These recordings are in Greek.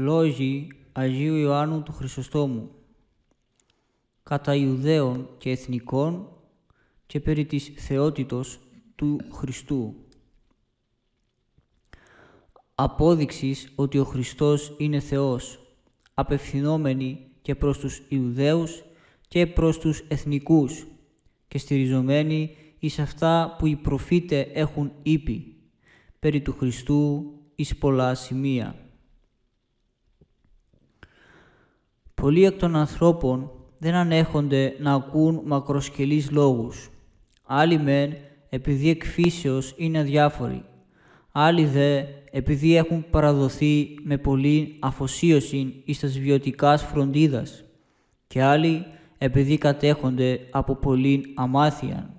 Λόγοι Αγίου Ιωάννου του Χρυσοστόμου κατά Ιουδαίων και Εθνικών και περί της θεότητος του Χριστού. Απόδειξης ότι ο Χριστός είναι Θεός, απευθυνόμενοι και προς τους Ιουδαίους και προς τους Εθνικούς και στηριζομένοι εις αυτά που οι προφήτες έχουν είπε περί του Χριστού εις πολλά σημεία. Πολλοί εκ των ανθρώπων δεν ανέχονται να ακούν μακροσκελείς λόγους. Άλλοι μεν επειδή εκφύσεως είναι αδιάφοροι. Άλλοι δε επειδή έχουν παραδοθεί με πολλή αφοσίωση εις τας βιωτικάς φροντίδας. Και άλλοι επειδή κατέχονται από πολλή αμάθεια.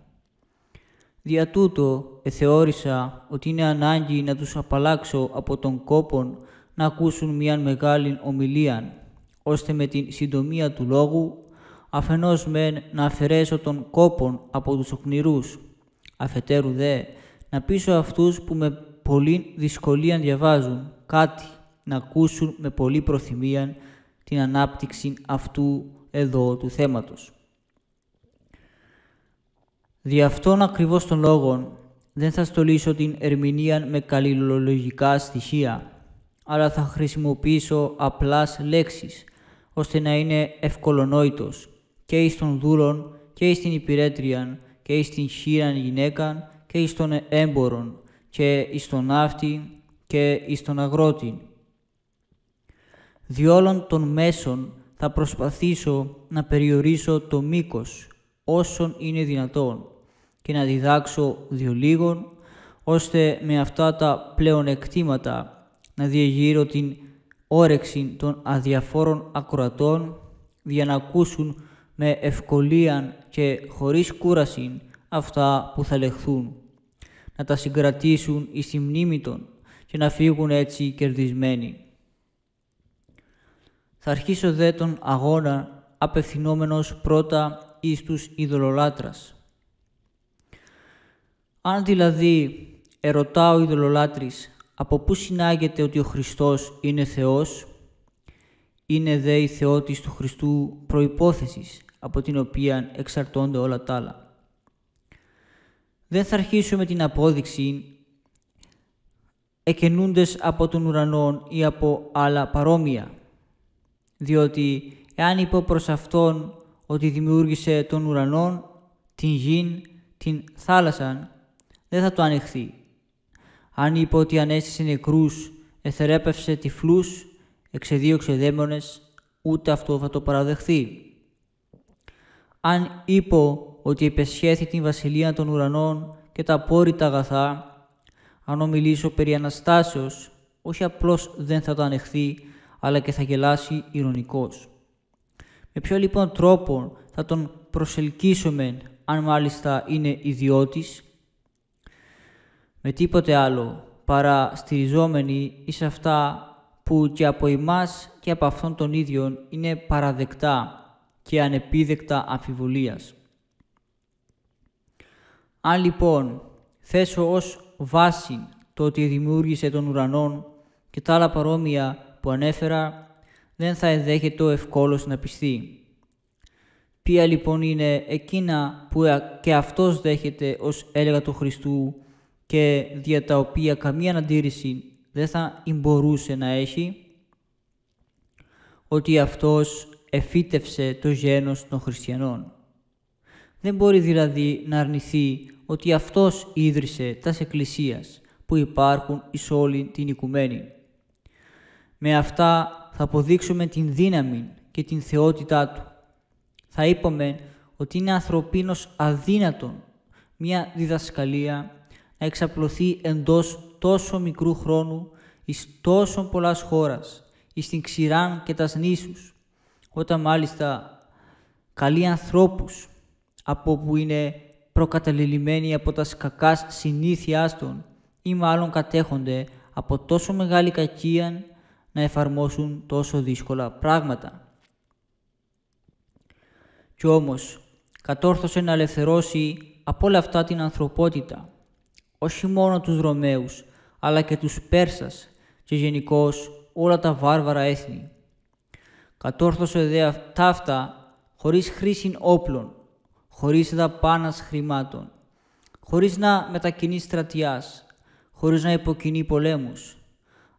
Δια τούτο εθεώρησα ότι είναι ανάγκη να τους απαλλάξω από τον κόπον να ακούσουν μιαν μεγάλη ομιλία, ώστε με την συντομία του λόγου αφενός μεν να αφαιρέσω τον κόπον από τους οκνηρούς, αφετέρου δε να πείσω αυτούς που με πολλή δυσκολία διαβάζουν κάτι, να ακούσουν με πολλή προθυμία την ανάπτυξη αυτού εδώ του θέματος. Δι' αυτόν ακριβώς των λόγων δεν θα στολίσω την ερμηνεία με καλλιλολογικά στοιχεία, αλλά θα χρησιμοποιήσω απλάς λέξεις, ώστε να είναι ευκολονόητος και εις των δούλων και εις την υπηρέτριαν και εις την χείραν γυναίκαν και εις των έμπορων και εις τον ναύτη και εις τον αγρότη. Διόλων των μέσων θα προσπαθήσω να περιορίσω το μήκος όσων είναι δυνατόν και να διδάξω δύο ώστε με αυτά τα πλεονεκτήματα να διεγείρω την όρεξη των αδιαφόρων ακροατών για να ακούσουν με ευκολία και χωρίς κούραση αυτά που θα λεχθούν, να τα συγκρατήσουν εις τη μνήμη των και να φύγουν έτσι κερδισμένοι. Θα αρχίσω δε τον αγώνα απευθυνόμενος πρώτα εις τους ειδωλολάτρας. Αν δηλαδή ερωτά ο ειδωλολάτρης από πού συνάγεται ότι ο Χριστός είναι Θεός, είναι δε η θεότης του Χριστού προϋπόθεσης από την οποία εξαρτώνται όλα τα άλλα. Δεν θα αρχίσω με την απόδειξη εκενούντες από τον ουρανό ή από άλλα παρόμοια, διότι εάν είπω προς Αυτόν ότι δημιούργησε τον ουρανό, την γην, την θάλασσαν, δεν θα το ανεχθεί. Αν είπε ότι ανέστησε νεκρούς, εθερέπευσε τυφλούς, εξεδίωξε δαίμονες, ούτε αυτό θα το παραδεχθεί. Αν είπε ότι υπεσχέθη την βασιλεία των ουρανών και τα απόρριτα αγαθά, αν ομιλήσω περί Αναστάσεως, όχι απλώς δεν θα το ανεχθεί, αλλά και θα γελάσει ηρωνικός. Με ποιο λοιπόν τρόπο θα τον προσελκύσουμε, αν μάλιστα είναι ιδιώτης, με τίποτε άλλο παρά στηριζόμενοι εις αυτά που και από εμάς και από αυτόν τον ίδιο είναι παραδεκτά και ανεπίδεκτα αμφιβολίας. Αν λοιπόν θέσω ως βάση το ότι δημιούργησε τον ουρανό και τα άλλα παρόμοια που ανέφερα, δεν θα ενδέχεται ο ευκόλος να πιστεί. Ποια λοιπόν είναι εκείνα που και αυτός δέχεται ως έλεγα του Χριστού και δια τα οποία καμία αντίρρηση δεν θα μπορούσε να έχει, ότι αυτός εφύτευσε το γένος των χριστιανών. Δεν μπορεί δηλαδή να αρνηθεί ότι αυτός ίδρυσε τας εκκλησίας που υπάρχουν εις όλη την οικουμένη. Με αυτά θα αποδείξουμε την δύναμη και την θεότητά του. Θα είπαμε ότι είναι ανθρωπίνος αδύνατον μια διδασκαλία να εξαπλωθεί εντός τόσο μικρού χρόνου εις τόσο πολλάς χώρας, εις την ξηράν και τας νήσους, όταν μάλιστα καλοί ανθρώπους από που είναι προκαταληλημένοι από τας κακάς συνήθειάς των ή μάλλον κατέχονται από τόσο μεγάλη κακία να εφαρμόσουν τόσο δύσκολα πράγματα. Κι όμως κατόρθωσε να ελευθερώσει από όλα αυτά την ανθρωπότητα, όχι μόνο τους Ρωμαίους, αλλά και τους Πέρσας και γενικώς όλα τα βάρβαρα έθνη. Κατόρθωσε δε ταύτα χωρίς χρήση όπλων, χωρίς δαπάνας χρημάτων, χωρίς να μετακινεί στρατιάς, χωρίς να υποκινεί πολέμους,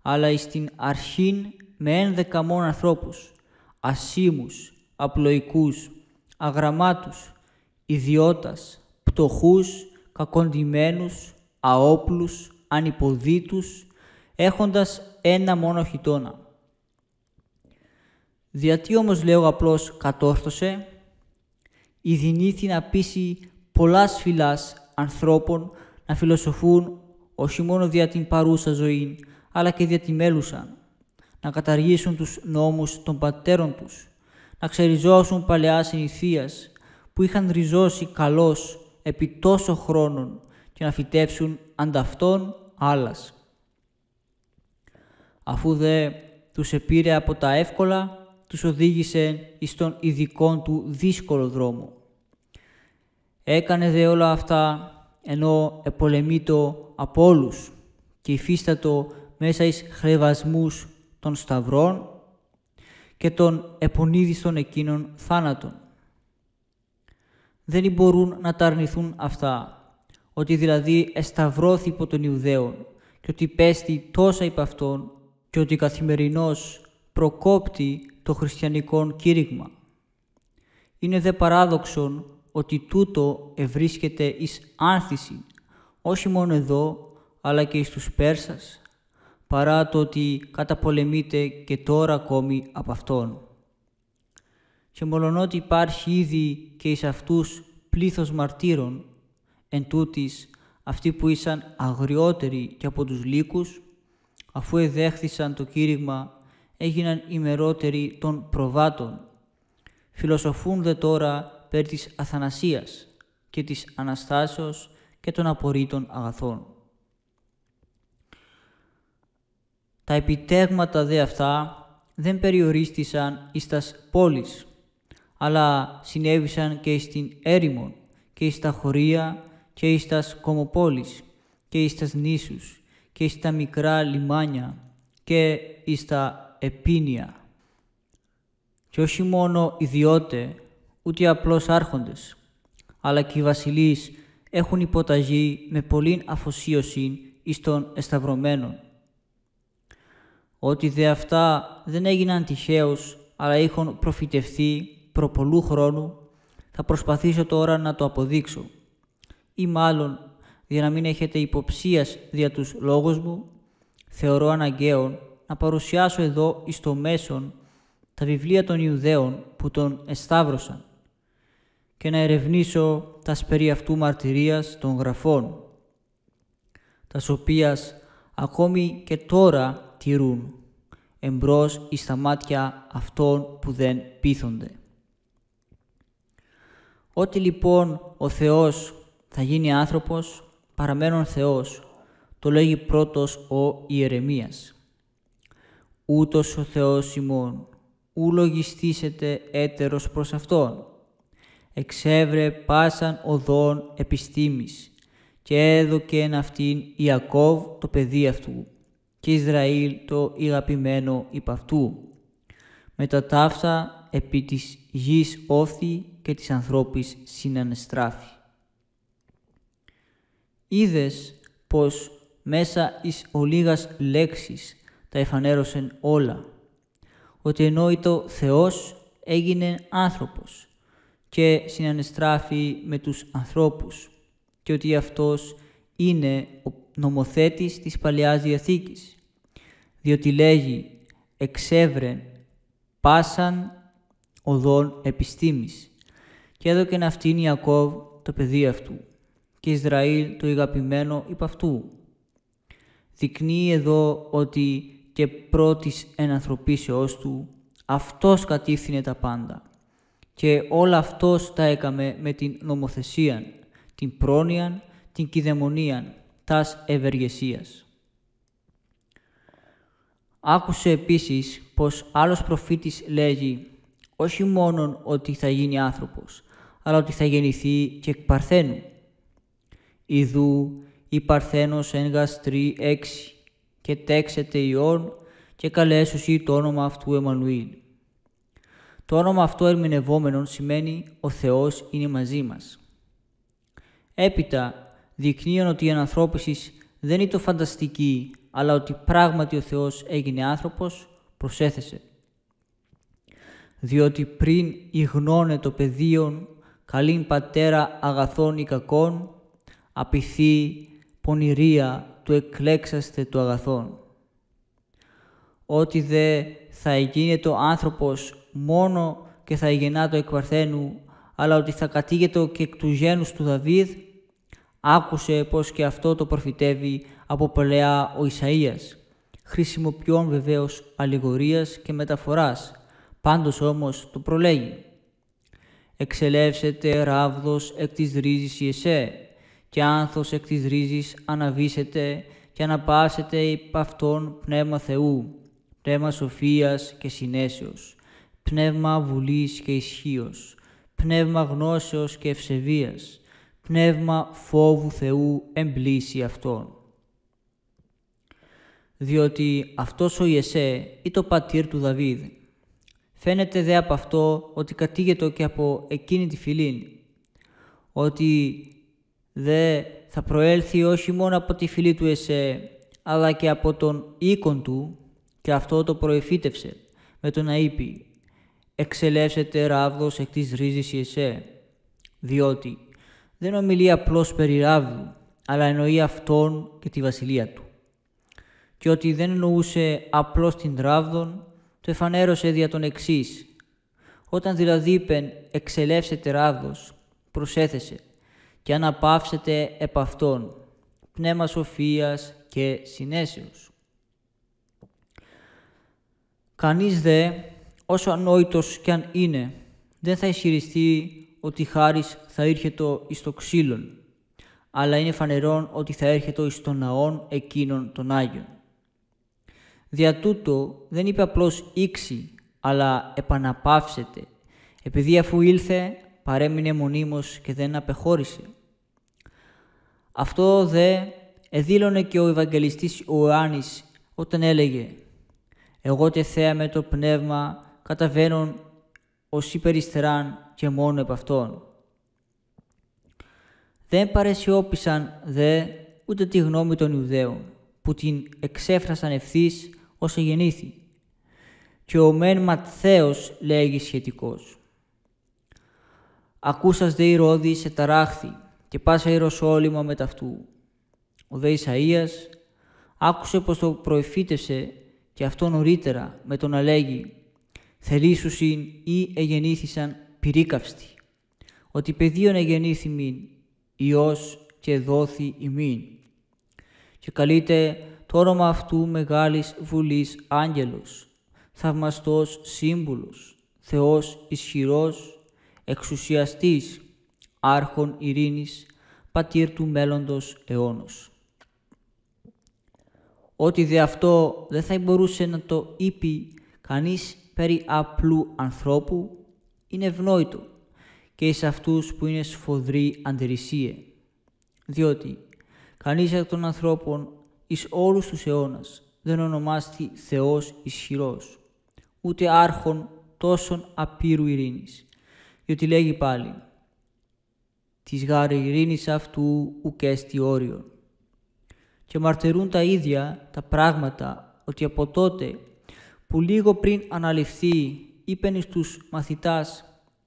αλλά εις την αρχήν με ένδεκα μόνο ανθρώπους, ασήμους, απλοϊκούς, αγραμμάτους, ιδιώτας, πτωχούς, κακοντημένους, αόπλους, ανυποδίτους, έχοντας ένα μόνο χιτώνα. Διατί όμως λέω απλώς κατόρθωσε, ειδηνήθη να πείσει πολλάς φυλάς ανθρώπων να φιλοσοφούν όχι μόνο δια την παρούσα ζωή, αλλά και δια τη μέλουσα, να καταργήσουν τους νόμους των πατέρων τους, να ξεριζώσουν παλαιά συνηθίας που είχαν ριζώσει καλώς επί τόσο χρόνων και να φυτέψουν ανταυτόν άλλας. Αφού δε τους επήρε από τα εύκολα, τους οδήγησε εις τον ειδικών του δύσκολο δρόμο. Έκανε δε όλα αυτά ενώ επολεμείτο από όλους και υφίστατο μέσα εις χρεβασμούς των σταυρών και των επονίδιστων εκείνων θάνατων. Δεν μπορούν να τα αρνηθούν αυτά, ότι δηλαδή εσταυρώθη υπό των Ιουδαίων και ότι πέστη τόσα υπ' αυτόν και ότι καθημερινώς προκόπτει το χριστιανικό κήρυγμα. Είναι δε παράδοξον ότι τούτο ευρίσκεται εις άνθηση, όχι μόνο εδώ, αλλά και εις τους Πέρσας, παρά το ότι καταπολεμείται και τώρα ακόμη από Αυτόν. Και μολονότι υπάρχει ήδη και εις αυτούς πλήθος μαρτύρων, εν τούτης, αυτοί που ήσαν αγριότεροι και από τους λύκους, αφού εδέχθησαν το κήρυγμα, έγιναν ημερότεροι των προβάτων. Φιλοσοφούν δε τώρα περί της αθανασίας και της Αναστάσεως και των απορρίτων αγαθών. Τα επιτέγματα δε αυτά δεν περιορίστησαν εις τας πόλεις, αλλά συνέβησαν και στην έρημον και εις τα χωρία και εις τας κομοπόλεις και εις τας νήσους και εις τα μικρά λιμάνια και εις τα επίνια. Και όχι μόνο ιδιώτε, ούτε απλώς άρχοντες, αλλά και οι βασιλείς έχουν υποταγεί με πολλήν αφοσίωση εις των εσταυρωμένων. Ότι δε αυτά δεν έγιναν τυχαίως, αλλά είχαν προφητευθεί προπολού χρόνου, θα προσπαθήσω τώρα να το αποδείξω. Ή μάλλον, για να μην έχετε υποψίας δια τους λόγους μου, θεωρώ αναγκαίο να παρουσιάσω εδώ εις το μέσον τα βιβλία των Ιουδαίων που τον εσταύρωσαν και να ερευνήσω τα περί αυτού μαρτυρίας των γραφών, τας οποίας ακόμη και τώρα τηρούν, εμπρός εις τα μάτια αυτών που δεν πείθονται. Ότι λοιπόν ο Θεός θα γίνει άνθρωπος, παραμένων Θεός, το λέγει πρώτος ο Ιερεμίας. Ούτως ο Θεός ημών, ου λογιστήσετε έτερος προς Αυτόν, εξέβρε πάσαν οδόν επιστήμης και έδωκε εν αυτήν Ιακώβ το παιδί αυτού και Ισραήλ το ηγαπημένο υπ' αυτού. Με τα ταύτα επί της γης όθη και της ανθρώπης συνανεστράφη. Είδες πως μέσα εις ολίγας λέξεις τα εφανέρωσεν όλα, ότι εννοείτο Θεός έγινε άνθρωπος και συνανεστράφει με τους ανθρώπους και ότι αυτός είναι ο νομοθέτης της Παλαιάς Διαθήκης, διότι λέγει «εξέβρεν πάσαν οδόν επιστήμης» και έδωκε να αυτήν Ιακώβ το παιδί αυτού και Ισραήλ το ηγαπημένο υπ' αυτού. Δεικνύει εδώ ότι και πρώτης ενανθρωπίσεώς του αυτός κατήφθηνε τα πάντα και όλα αυτός τα έκαμε με την νομοθεσία, την πρόνοια, την κυδαιμονία, τας ευεργεσίας. Άκουσε επίσης πως άλλος προφήτης λέγει όχι μόνον ότι θα γίνει άνθρωπος, αλλά ότι θα γεννηθεί και εκ Παρθένου. Ιδού η Παρθένος εν γαστρή έξι και τέξεται ιών και καλέσουσι το όνομα αυτού Εμμανουήλ. Το όνομα αυτό ερμηνευόμενον σημαίνει «Ο Θεός είναι μαζί μας». Έπειτα δεικνύουν ότι η ανανθρώπιση δεν είναι το φανταστική, αλλά ότι πράγματι ο Θεός έγινε άνθρωπος, προσέθεσε. Διότι πριν ηγνώνε το πεδίον, καλήν πατέρα αγαθών ή κακών, απειθή πονηρία του εκλέξαστε του αγαθών. Ότι δε θα γίνεται ο άνθρωπος μόνο και θα γεννά το εκ Παρθένου, αλλά ότι θα κατήγεται και εκ του γένους του Δαβίδ, άκουσε πως και αυτό το προφητεύει από παλαιά ο Ισαΐας, χρησιμοποιών βεβαίως αλληγορίας και μεταφοράς, πάντως όμως το προλέγει. «Εξελεύσετε ράβδος εκ της ρίζης Ιεσέ, και άνθος εκ της ρίζης αναβήσετε και αναπάσετε υπ' αυτόν πνεύμα Θεού, πνεύμα σοφίας και συνέσεως, πνεύμα βουλής και ισχύος, πνεύμα γνώσεως και ευσεβίας, πνεύμα φόβου Θεού εμπλήσει Αυτόν. Διότι αυτός ο Ιεσέ ή το πατήρ του Δαβίδ. Φαίνεται δε από αυτό ότι κατήγεται και από εκείνη τη φυλή, ότι δε θα προέλθει όχι μόνο από τη φυλή του Εσέ, αλλά και από τον οίκον του, και αυτό το προεφήτευσε με το να είπε «Εξελεύσετε ράβδος εκ της ρίζης Εσέ», διότι δεν ομιλεί απλώς περί ράβδου, αλλά εννοεί αυτόν και τη βασιλεία του. Και ότι δεν εννοούσε απλώς την ράβδον, το εφανέρωσε δια τον εξής. Όταν δηλαδή είπεν «εξελεύσετε ράβδος», προσέθεσε και αναπαύσετε επ' αυτόν, πνεύμα σοφίας και συνέσεως. Κανείς δε, όσο ανόητος κι αν είναι, δεν θα ισχυριστεί ότι χάρις θα έρχεται εις το ξύλον, αλλά είναι φανερόν ότι θα έρχεται εις τον ναόν εκείνων των Άγιων. Δια τούτο δεν είπε απλώς ήξη, αλλά επαναπαύσετε, επειδή αφού ήλθε παρέμεινε μονίμως και δεν απεχώρησε. Αυτό δε εδήλωνε και ο Ευαγγελιστής Ιωάννης όταν έλεγε «Εγώ τε με το πνεύμα καταβαίνουν ως υπεριστεράν και μόνο επ' αυτόν». Δεν παρεσιώπησαν δε ούτε τη γνώμη των Ιουδαίων που την εξέφρασαν ευθύς ως εγεννήθη. Και ο μεν Ματθαίος λέγει σχετικός. Ακούσας δε η σε ταράχθη και πάσα Ιεροσόλυμα με ταυτού. Ο δε Ισαΐας άκουσε πως το προεφήτευσε και αυτό νωρίτερα με το να λέγει «Θελήσουσιν ή εγεννήθησαν πυρίκαυστη, ότι πεδίον εγεννήθη μην, Υιός και δόθη ημίν». Και καλείται το όνομα αυτού μεγάλης βουλής άγγελος, θαυμαστός σύμβουλος, Θεός ισχυρός, εξουσιαστής, άρχον ειρήνης, πατήρ του μέλλοντος αιώνος. Ότι δε αυτό δεν θα μπορούσε να το είπε κανείς περί απλού ανθρώπου, είναι ευνόητο και εις αυτούς που είναι σφοδρή αντιρρησία. Διότι κανείς από των ανθρώπων εις όλους τους αιώνας δεν ονομάστη Θεός ισχυρός, ούτε άρχον τόσων απείρου ειρήνης. Διότι λέγει πάλι της γάρε ειρήνης αυτού ουκέστη όριο. Και μαρτερούν τα ίδια τα πράγματα ότι από τότε που λίγο πριν αναλυφθεί είπεν στους μαθητάς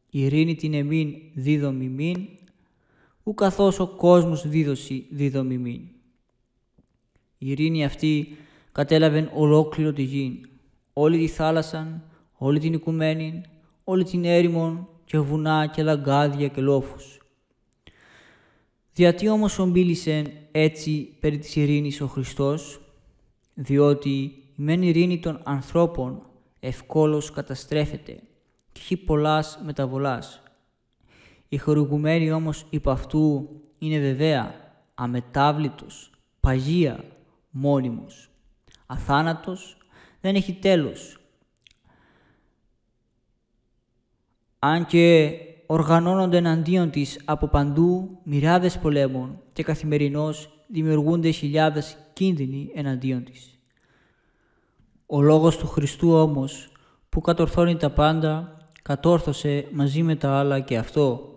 ειρήνη την εμήν δίδομη μην, ου καθώς ο κόσμος δίδωση δίδομη μην. Η ειρήνη αυτή κατέλαβε ολόκληρο τη γη, όλη τη θάλασσαν, όλη την οικουμένη, όλη την έρημον και βουνά και λαγκάδια και λόφους. Γιατί όμως ομπίλησε έτσι περί της ειρήνης ο Χριστός, διότι η μεν ειρήνη των ανθρώπων ευκόλως καταστρέφεται και έχει πολλάς μεταβολάς. Η χορηγουμένη όμως υπ' αυτού είναι βεβαία, αμετάβλητος, παγία, μόνιμος. Αθάνατος δεν έχει τέλος. Αν και οργανώνονται εναντίον της από παντού μοιράδες πολέμων και καθημερινώς δημιουργούνται χιλιάδες κίνδυνοι εναντίον της. Ο λόγος του Χριστού όμως, που κατορθώνει τα πάντα, κατόρθωσε μαζί με τα άλλα και αυτό.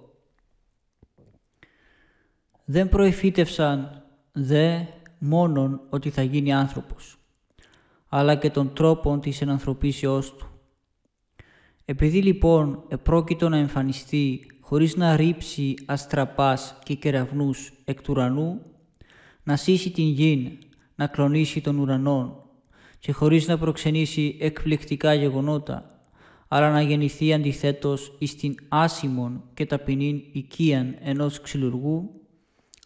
Δεν προεφήτευσαν δε μόνον ότι θα γίνει άνθρωπος, αλλά και των τρόπων της ενανθρωπίσεώς του. Επειδή λοιπόν επρόκειτο να εμφανιστεί χωρίς να ρίψει αστραπάς και κεραυνούς εκ του ουρανού, να σύσει την γην, να κλονίσει τον ουρανόν και χωρίς να προξενήσει εκπληκτικά γεγονότα, αλλά να γεννηθεί αντιθέτως εις την άσημον και ταπεινήν οικίαν ενός ξυλουργού,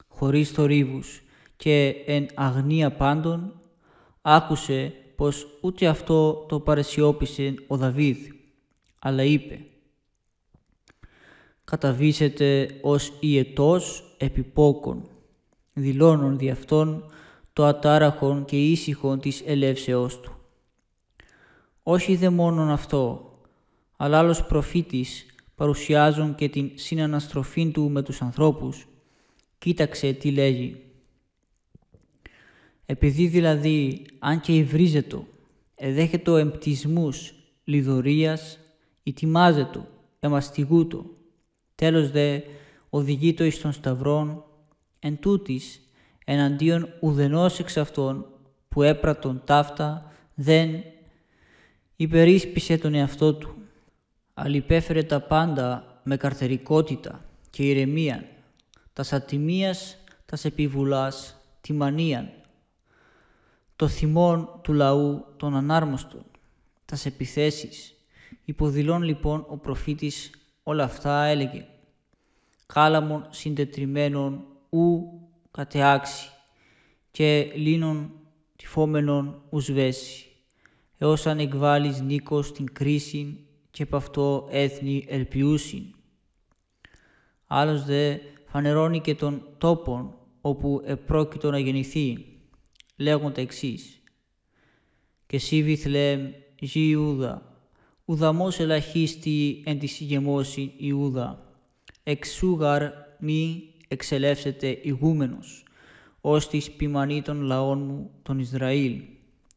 χωρίς θορύβους και εν αγνία πάντων, άκουσε πως ούτε αυτό το παρεσιώπησε ο Δαβίδ, αλλά είπε «Καταβήσετε ως ιετός επιπόκον, δηλώνουν δι' αυτόν το ατάραχον και ήσυχον της ελεύσεώς του. Όχι δε μόνον αυτό, αλλά άλλος προφήτης παρουσιάζουν και την συναναστροφή του με τους ανθρώπους. Κοίταξε τι λέγει. Επειδή δηλαδή, αν και υβρίζετο, εδέχετο εμπτισμούς λιδωρίας, ετοιμάζετο, εμαστιγούτο, τέλος δε οδηγείτο εις των σταυρών, εν τούτης, εναντίον ουδενός εξ αυτών που έπρατον ταύτα δεν υπερίσπισε τον εαυτό του, αλλά υπέφερε τα πάντα με καρτερικότητα και ηρεμία, τας ατιμίας, τας επιβουλάς, τη μανίαν, το θυμόν του λαού των ανάρμοστων, τας επιθέσεις. Υποδηλών λοιπόν ο προφήτης όλα αυτά έλεγε «Κάλαμον συντετριμένων ου κατεάξει και λύνων τυφόμενον ουσβέσει, έως αν εκβάλεις νίκος την κρίση και π' αυτό έθνη ελπιούσιν. Άλλος δε φανερώνει και τον τόπον όπου επρόκειτο να γεννηθεί, λέγοντα εξής. «Και εσύ Βιθλέμ, γη Ιούδα, ουδαμός ελαχίστη εν της ηγεμόση Ιούδα, εξούγαρ μη εξελεύσεται ηγούμενος, ως της ποιμανή των λαών μου τον Ισραήλ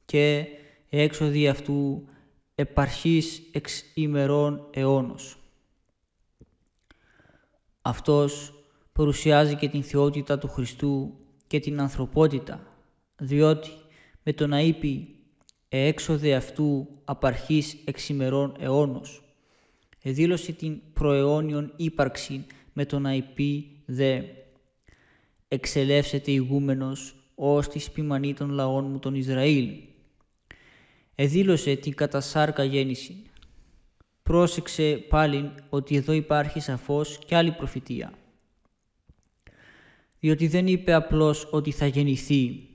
και έξοδη αυτού επαρχής εξ ημερών αιώνος. Αυτός παρουσιάζει και την θεότητα του Χριστού και την ανθρωπότητα, διότι με το να είπε έξοδε αυτού απαρχής εξ ημερών αιώνος, εδήλωσε την προαιώνιον ύπαρξη με το να είπε δε εξελεύσεται ηγούμενος ως τη σπιμανή των λαών μου τον Ισραήλ. Εδήλωσε την κατασάρκα γέννηση. Πρόσεξε πάλι ότι εδώ υπάρχει σαφώς κι άλλη προφητεία. Διότι δεν είπε απλώς ότι θα γεννηθεί,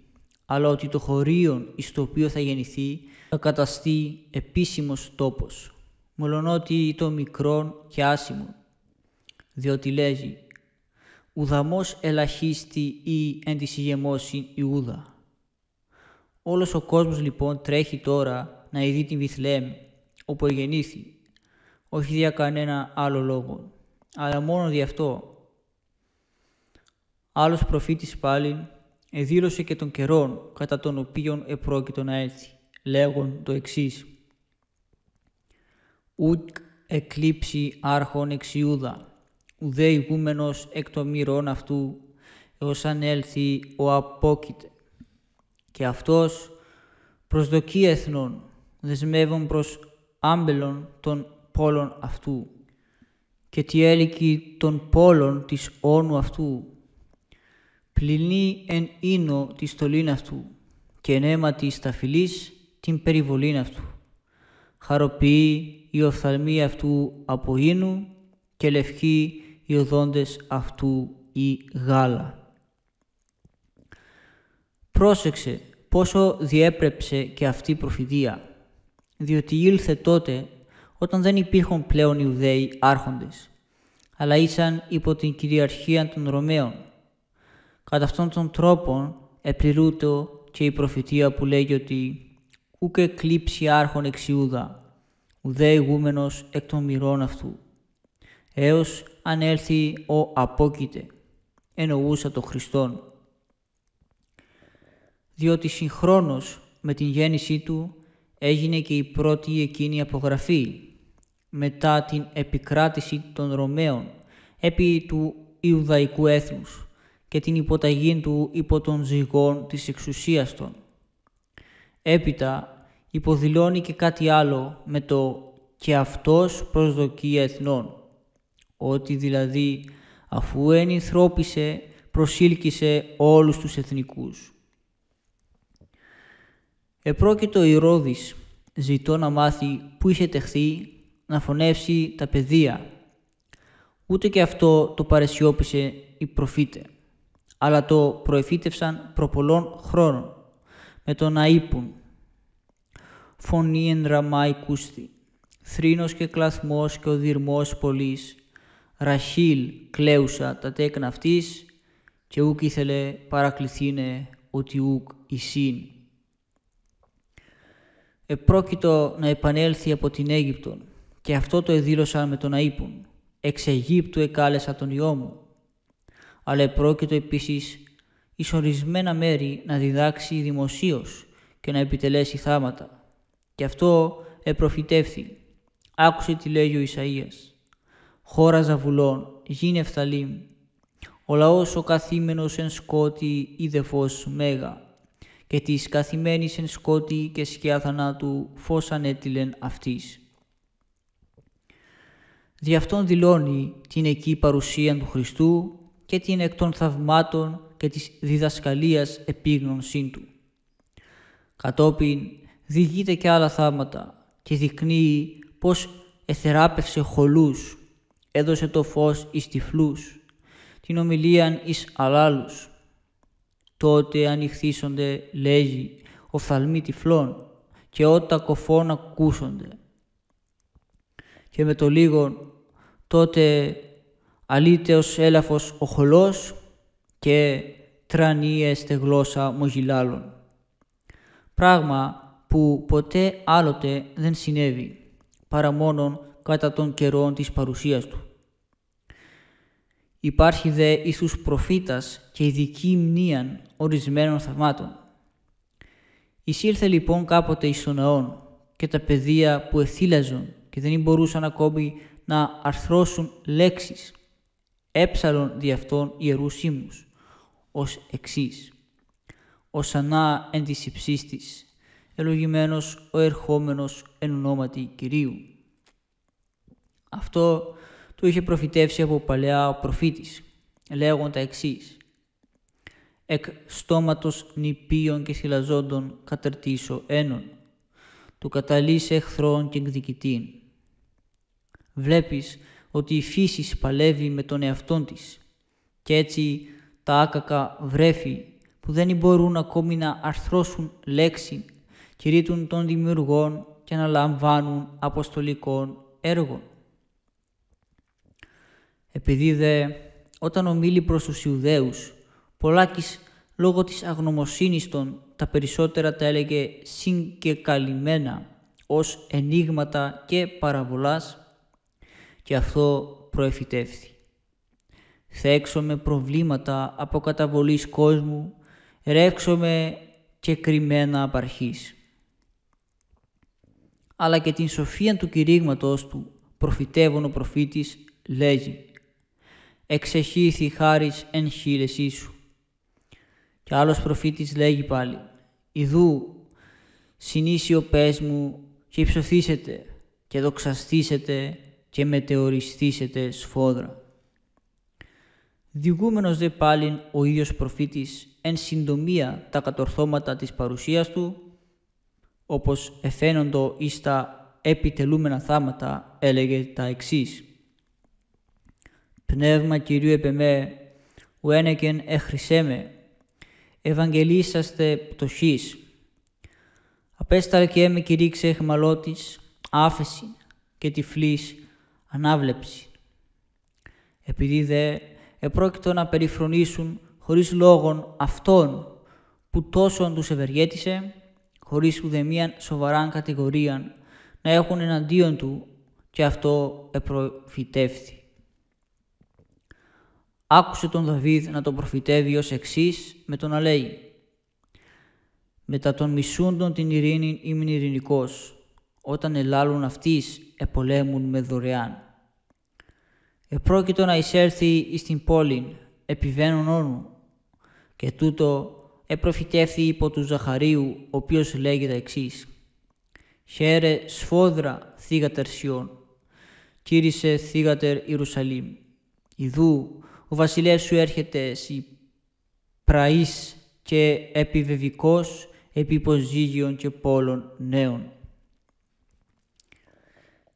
αλλά ότι το χωρίον εις το οποίο θα γεννηθεί θα καταστεί επίσημος τόπος, μολονότι το μικρόν και άσημο. Διότι λέγει ουδαμός ελαχίστη ή εν της ηγεμόσιν Ιούδα. Όλος ο κόσμος λοιπόν τρέχει τώρα να ειδεί την Βιθλέμ, όπου εγεννήθη, όχι δια κανένα άλλο λόγο, αλλά μόνο δι' αυτό. Άλλος προφήτης πάλι εδήλωσε και τον καιρόν κατά τον οποίον επρόκειτο να έρθει, λέγον το εξής. «Ουκ εκλείψει άρχον εξ Ιούδα, ουδέ ηγούμενος εκ των μυρών αυτού, έως αν έλθει ο απόκειται. Και αυτός προσδοκεί εθνών, δεσμεύουν προς άμπελον των πόλων αυτού, και τη έλικη των πόλων της όνου αυτού, πληνεί εν ίνο τη στολήν αυτού, και εν αίμα της ταφυλής την περιβολήν αυτού. Χαροποιεί η οφθαλμή αυτού από ίνου και λευκή οι οδόντες αυτού ή γάλα. Πρόσεξε πόσο διέπρεψε και αυτή η προφητεία, διότι ήλθε τότε όταν δεν υπήρχαν πλέον Ιουδαίοι άρχοντες, αλλά ήσαν υπό την κυριαρχία των Ρωμαίων. Κατά αυτόν τον τρόπο επληρούτο και η προφητεία που λέγει ότι «Ούκε κλείψει άρχον εξ Ιούδα, ουδέ ηγούμενος εκ των μυρών αυτού» έως αν έλθει ο απόκειται, εννοούσα το Χριστόν. Διότι συγχρόνως με την γέννησή του έγινε και η πρώτη εκείνη απογραφή μετά την επικράτηση των Ρωμαίων επί του Ιουδαϊκού έθνους και την υποταγή του υπό των ζυγών της εξουσίας των. Έπειτα υποδηλώνει και κάτι άλλο με το «και αυτός προσδοκεί εθνών», ότι δηλαδή αφού ενηθρώπισε προσήλκησε όλους τους εθνικούς. Επρόκειτο η Ρώδης, ζητώ να μάθει που είχε τεχθεί να φωνεύσει τα παιδεία. Ούτε και αυτό το παρεσιώπησε η προφήτε, αλλά το προεφήτευσαν προπολών χρόνων, με το να είπουν «Φωνή εν ραμάι κούστη, θρήνος και κλαθμός και ο δυρμός πολλής, Ραχήλ κλαίουσα τα τέκνα αυτής και ούκ ήθελε παρακληθήνε ότι ούκ εισήν. Επρόκειτο να επανέλθει από την Αίγυπτον και αυτό το εδήλωσαν με τον Αΐπων. Εξ Αιγύπτου εκάλεσα τον Υιό μου. Αλλά επρόκειτο επίσης εις ορισμένα μέρη να διδάξει δημοσίως και να επιτελέσει θάματα. Και αυτό επροφητεύθη. Άκουσε τι λέγει ο Ισαΐας. Χώρα Ζαβουλών, γίνε Εφθαλήμ, ο λαός ο καθήμενος εν σκότη είδε φως μέγα, και της καθημένης εν σκότη και σκιά θανάτου φως ανέτειλεν αυτής. Δι' αυτόν δηλώνει την εκεί παρουσία του Χριστού και την εκ των θαυμάτων και της διδασκαλίας επίγνωσή του. Κατόπιν διηγείται και άλλα θαύματα και δεικνύει πως εθεράπευσε χολούς, έδωσε το φως εις τυφλούς, την ομιλίαν εις αλάλους. Τότε ανοιχθίσονται, λέγει, οφθαλμοί τυφλών και ότα κοφών ακούσονται. Και με το λίγον τότε αλείται ως έλαφος ο χολός και τρανίεστε γλώσσα μογιλάλων. Πράγμα που ποτέ άλλοτε δεν συνέβη, παρά μόνον κατά των καιρών της παρουσίας του. Υπάρχει δε εις τους προφήτας και ειδική μνήαν ορισμένων θαυμάτων. Εισήλθε λοιπόν κάποτε εις τον ναόν και τα παιδεία που εθύλαζον και δεν μπορούσαν ακόμη να αρθρώσουν λέξεις, έψαλον δι' αυτόν ιερούς ύμνους, ως εξής. «Ως ανά εν της υψίστης, ελογημένος ο ερχόμενος εν ονόματι Κυρίου». Αυτό του είχε προφητεύσει από παλαιά ο προφήτης, λέγοντα εξής. «Εκ στόματος νηπίων και θυλαζόντων κατερτήσω ένων, του καταλύσε εχθρών και εκδικητήν». Βλέπεις ότι η φύση παλεύει με τον εαυτόν της και έτσι τα άκακα βρέφη που δεν μπορούν ακόμη να αρθρώσουν λέξη κηρύττουν των δημιουργών και να λαμβάνουν αποστολικών έργων. Επειδή δε όταν ομίλη προς τους Ιουδαίους, πολλάκις λόγω της αγνωμοσύνης των τα περισσότερα τα έλεγε συγκεκαλυμμένα ως ενίγματα και παραβολάς και αυτό προεφητεύθη. με προβλήματα από καταβολής κόσμου, ρεύξομαι και κρυμμένα απαρχής. Αλλά και την σοφία του κηρύγματος του προφητεύων ο προφήτης λέγει εξεχήθη χάρις εν χείλεσή σου. Και άλλος προφήτης λέγει πάλι, «Ιδού, συνήσιο πες μου και υψωθήσετε και δοξαστήσετε και μετεωριστήσετε σφόδρα». Διηγούμενος δε πάλιν ο ίδιος προφήτης εν συντομία τα κατορθώματα της παρουσίας του, όπως εφαίνοντο εις τα επιτελούμενα θάματα έλεγε τα εξής. Πνεύμα Κυρίου επεμέ, ουένεκεν εχρυσέ με, Ευαγγελίσαστε πτωχής. Απέσταλ και με κηρύξε εχμαλώτης, άφεση και τυφλής ανάβλεψη. Επειδή δε επρόκειτο να περιφρονήσουν χωρίς λόγον αυτόν που τόσο τους ευεργέτησε, χωρίς ουδεμίαν σοβαράν κατηγορίαν, να έχουν εναντίον του και αυτό επροφητεύθη. Άκουσε τον Δαβίδ να τον προφητεύει ως εξής με τον να λέει μετά των μισούντων την ειρήνη ήμουν ειρηνικός, όταν ελάλουν αυτής επολέμουν με δωρεάν. Επρόκειτο να εισέλθει εις την πόλη, επιβαίνουν όνου, και τούτο επροφητεύθη υπό του Ζαχαρίου, ο οποίος λέγει τα εξής. «Χαίρε σφόδρα θύγατερ Σιών, κύρισε θύγατερ Ιερουσαλήμ. Ιδού, ο βασιλεύς σου έρχεται εσύ πραής και επιβεβικός επί υποζύγιων και πόλων νέων.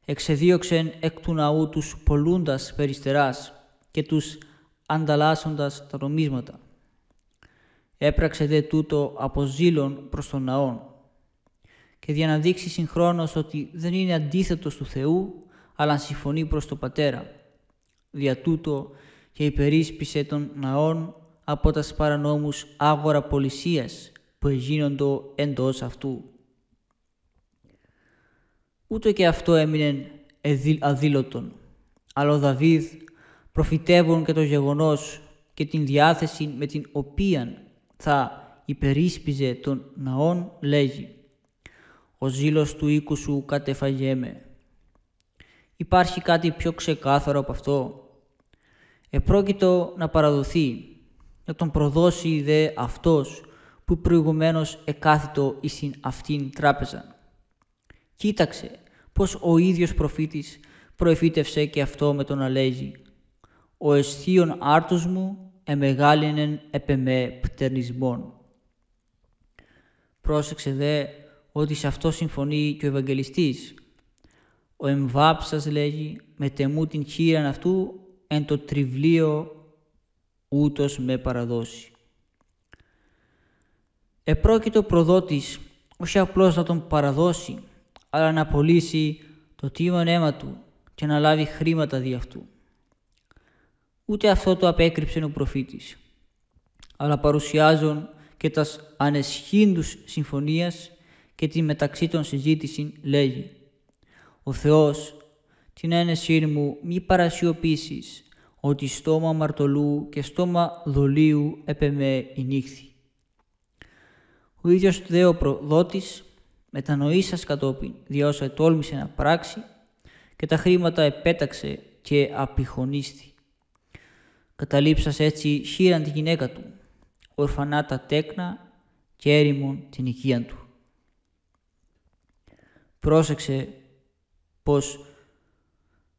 Εξεδίωξεν εκ του ναού τους πολλούντας περιστεράς και τους ανταλλάσσοντας τα νομίσματα. Έπραξε δε τούτο από ζήλων προς τον ναόν και για να δείξει συγχρόνως ότι δεν είναι αντίθετος του Θεού, αλλά συμφωνεί προς το Πατέρα. Δια τούτο και υπερίσπισε τον ναόν από τας παρανόμους άγορα πολισίας που εγίνοντο εντός αυτού. Ούτε και αυτό έμεινε αδήλωτον, αλλά ο Δαβίδ προφητεύουν και το γεγονός και την διάθεση με την οποία θα υπερίσπιζε τον ναόν λέγει «Ο ζήλος του οίκου σου κατεφαγέμε». Υπάρχει κάτι πιο ξεκάθαρο από αυτό. Επρόκειτο να παραδοθεί να τον προδώσει δε αυτός που προηγουμένως εκάθιτο εις αυτήν τράπεζα. Κοίταξε πως ο ίδιος προφήτης προεφήτευσε και αυτό με τον αλέγη. «Ο αισθίων άρτος μου εμεγάλινεν επεμέ πτερνισμόν». Πρόσεξε δε ότι σε αυτό συμφωνεί και ο Ευαγγελιστής. Ο εμβάψας λέγει «με τεμού την χείραν αυτού εν το τριβλίο ούτως με παραδώσει. Επρόκειτο προδότης όχι απλώς να τον παραδώσει, αλλά να απολύσει το τίμον αίμα του και να λάβει χρήματα δι' αυτού. Ούτε αυτό το απέκρυψε ο προφήτης, αλλά παρουσιάζουν και τας ανεσχύντους συμφωνίας και τη μεταξύ των συζήτηση λέγει «Ο Θεός την ένεσή μου μη παρασιωπήσεις ότι στόμα μαρτωλού και στόμα δολίου έπεμε η νύχθη. Ο ίδιος δε ο προδότης μετανοήσας κατόπιν, διότι τόλμησε να πράξει και τα χρήματα επέταξε και απειχονίστη. Καταλήψας έτσι χείραν τη γυναίκα του, ορφανά τα τέκνα και έρημον την οικία του. Πρόσεξε πως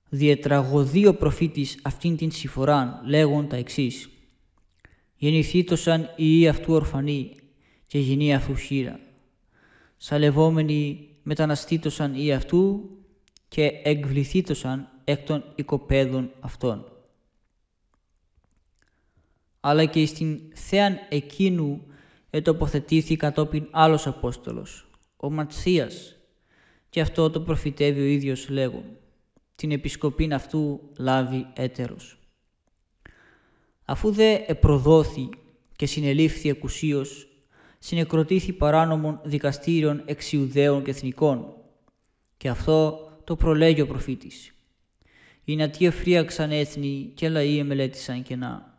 διετραγωδεί ο προφήτης αυτήν την συμφοράν λέγον τα εξής. Γεννηθήτωσαν οι αυτού ορφανοί και γεννή αυτού χείρα. Σαλευόμενοι μεταναστήτωσαν οι αυτού και εκβληθήτωσαν εκ των οικοπαίδων αυτών. Αλλά και στην θέαν εκείνου ετοποθετήθη κατόπιν άλλος Απόστολος, ο Ματσίας, και αυτό το προφητεύει ο ίδιος λέγον την επισκοπήν αυτού λάβει έτερος. Αφού δε επροδόθη και συνελήφθη εκουσίως, συνεκροτήθη παράνομων δικαστήριων εξιουδαίων και εθνικών. Και αυτό το προλέγει ο προφήτης. Οι νατοί εφρίαξαν έθνη και λαοί εμελέτησαν κενά.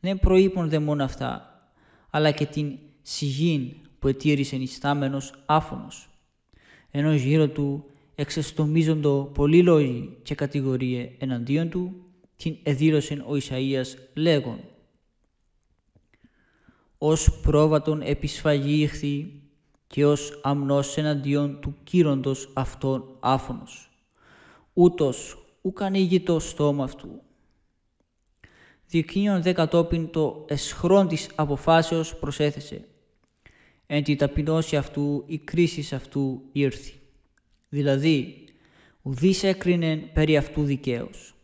Δεν προείπουν δε μόνο αυτά, αλλά και την σιγήν που ετήρησε νηστάμενος άφωνος, ενώ γύρω του εξεστομίζοντο πολλοί λόγοι και κατηγορίε εναντίον του, την εδήλωσε ο Ισαΐας λέγον «Ως πρόβατον επισφαγή ηχθή και ως αμνός εναντίον του κύροντος αυτόν άφωνος. Ούτως ουκ ανοίγει το στόμα αυτού. Διεκίνιον δε κατόπιν το εσχρόν της αποφάσεως προσέθεσε. Εν τη ταπεινώση αυτού η κρίσης αυτού ήρθη. Δηλαδή, ουδής έκρινε περί αυτού δικαίως.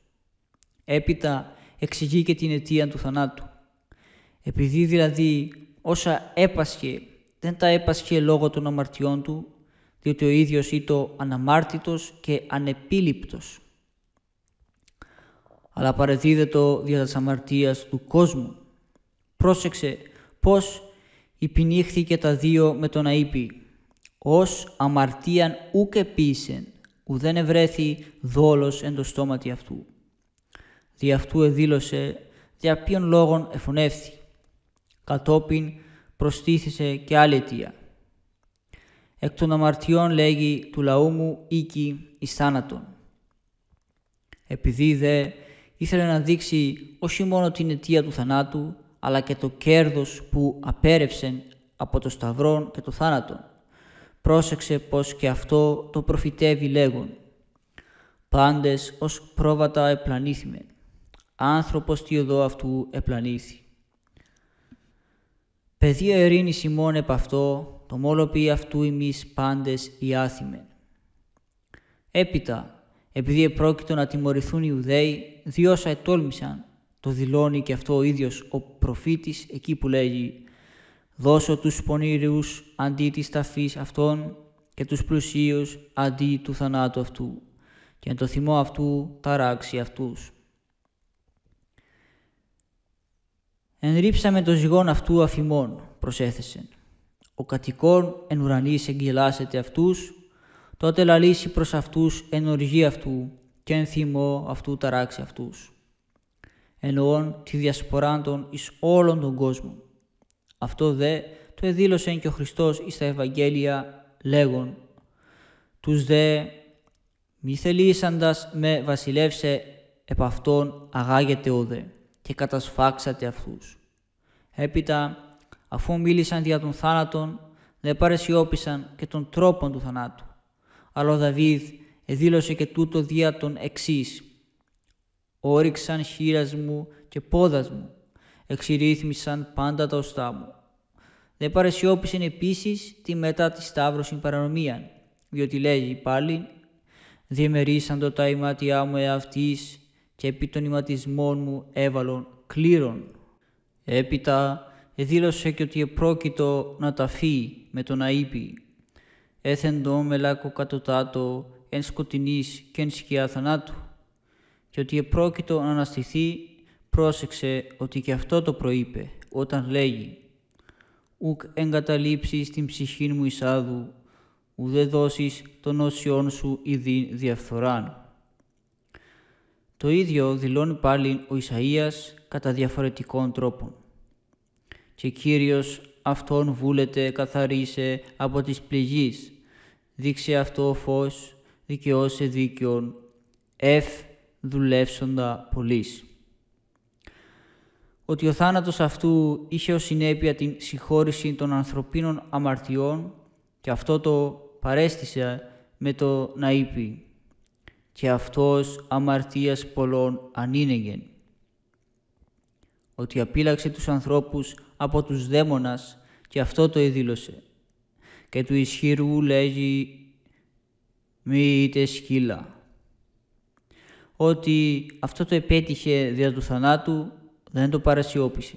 Έπειτα εξηγεί και την αιτία του θανάτου. Επειδή δηλαδή όσα έπασχε δεν τα έπασχε λόγω των αμαρτιών του, διότι ο ίδιος ήταν αναμάρτητος και ανεπίληπτος. Αλλά παρεδίδετο δια της αμαρτίας του κόσμου. Πρόσεξε πώς υπηνύχθηκε τα δύο με τον αείπη ως αμαρτίαν ούκ επίσεν, ουδέν ευρέθη δόλος εν το στόματι αυτού. Δι' αυτού εδήλωσε, δια ποιον λόγων εφωνεύθη. Κατόπιν προστίθησε και άλλη αιτία. Εκ των αμαρτιών λέγει του λαού μου οίκη εις θάνατον. Επειδή δε ήθελε να δείξει όχι μόνο την αιτία του θανάτου, αλλά και το κέρδος που απέρευσε από το σταυρό και το θάνατο. Πρόσεξε πως και αυτό το προφητεύει λέγον. Πάντες ως πρόβατα επλανήθημε. Άνθρωπος τι οδό αυτού επλανήθη. Πεδίο ειρήνη ημών επ' αυτό, το μόλο πει αυτού ημείς πάντες οι άθημε. Έπειτα, επειδή επρόκειτο να τιμωρηθούν οι Ιουδαίοι, διόσα ετόλμησαν, το δηλώνει και αυτό ο ίδιος ο προφήτης εκεί που λέγει «Δώσω τους πονήριους αντί της ταφής αυτών και τους πλουσίους αντί του θανάτου αυτού και εν το θυμό αυτού ταράξει αυτούς». Ενρίψαμε το ζυγόν αυτού αφημών, προσέθεσε. Ο κατοικών εν ουρανής εγγελάσεται αυτούς, τότε λαλήσει προς αυτούς εν οργή αυτού και εν θυμό αυτού ταράξει αυτούς. Εννοών τη διασπορά των εις όλων τον κόσμο. Αυτό δε το εδήλωσε και ο Χριστός εις τα Ευαγγέλια λέγον «Τους δε μη θελήσαντας με βασιλεύσε επ' αυτόν αγάγεται ο δε και κατασφάξατε αυτούς». Έπειτα, αφού μίλησαν δια των θάνατων, δεν παρεσιώπησαν και των τρόπων του θανάτου. Αλλά ο Δαβίδ εδήλωσε και τούτο δια των εξής. Όριξαν χείρας μου και πόδας μου, εξηρύθμισαν πάντα τα οστά μου. Δεν παρεσιώπησαν επίσης τη μετά της σταύρωση παρανομία, διότι λέγει πάλι «Διεμερίσαν το τα ημάτια μου εαυτής και επί των ηματισμών μου έβαλον κλήρων». Έπειτα εδήλωσε και ότι επρόκειτο να ταφεί με τον αείπη. Έθεντο με λάκο κατωτάτο εν σκοτεινής και εν σκιά θανάτου. Και ότι επρόκειτο να αναστηθεί, πρόσεξε ότι και αυτό το προείπε όταν λέγει «Ουκ εγκαταλείψεις την ψυχή μου εισάδου, ουδέ δώσεις των όσιών σου ειδή διαφθοράν». Το ίδιο δηλώνει πάλι ο Ισαΐας κατά διαφορετικών τρόπων και Κύριος Αυτόν βούλεται καθαρίσε από τις πληγής. Δείξε αυτό φως, δικαιώσε δίκαιον, εφ δουλεύσοντα πολλής. Ότι ο θάνατος αυτού είχε ως συνέπεια την συγχώρηση των ανθρωπίνων αμαρτιών και αυτό το παρέστησε με το να είπε «Και αυτός αμαρτίας πολλών ανήνεγεν» ότι απείλαξε τους ανθρώπους από τους δαίμονας και αυτό το εδήλωσε. Και του ισχυρού λέγει «Μη είτε σκύλα». Ότι αυτό το επέτυχε δια του θανάτου δεν το παρασιώπησε.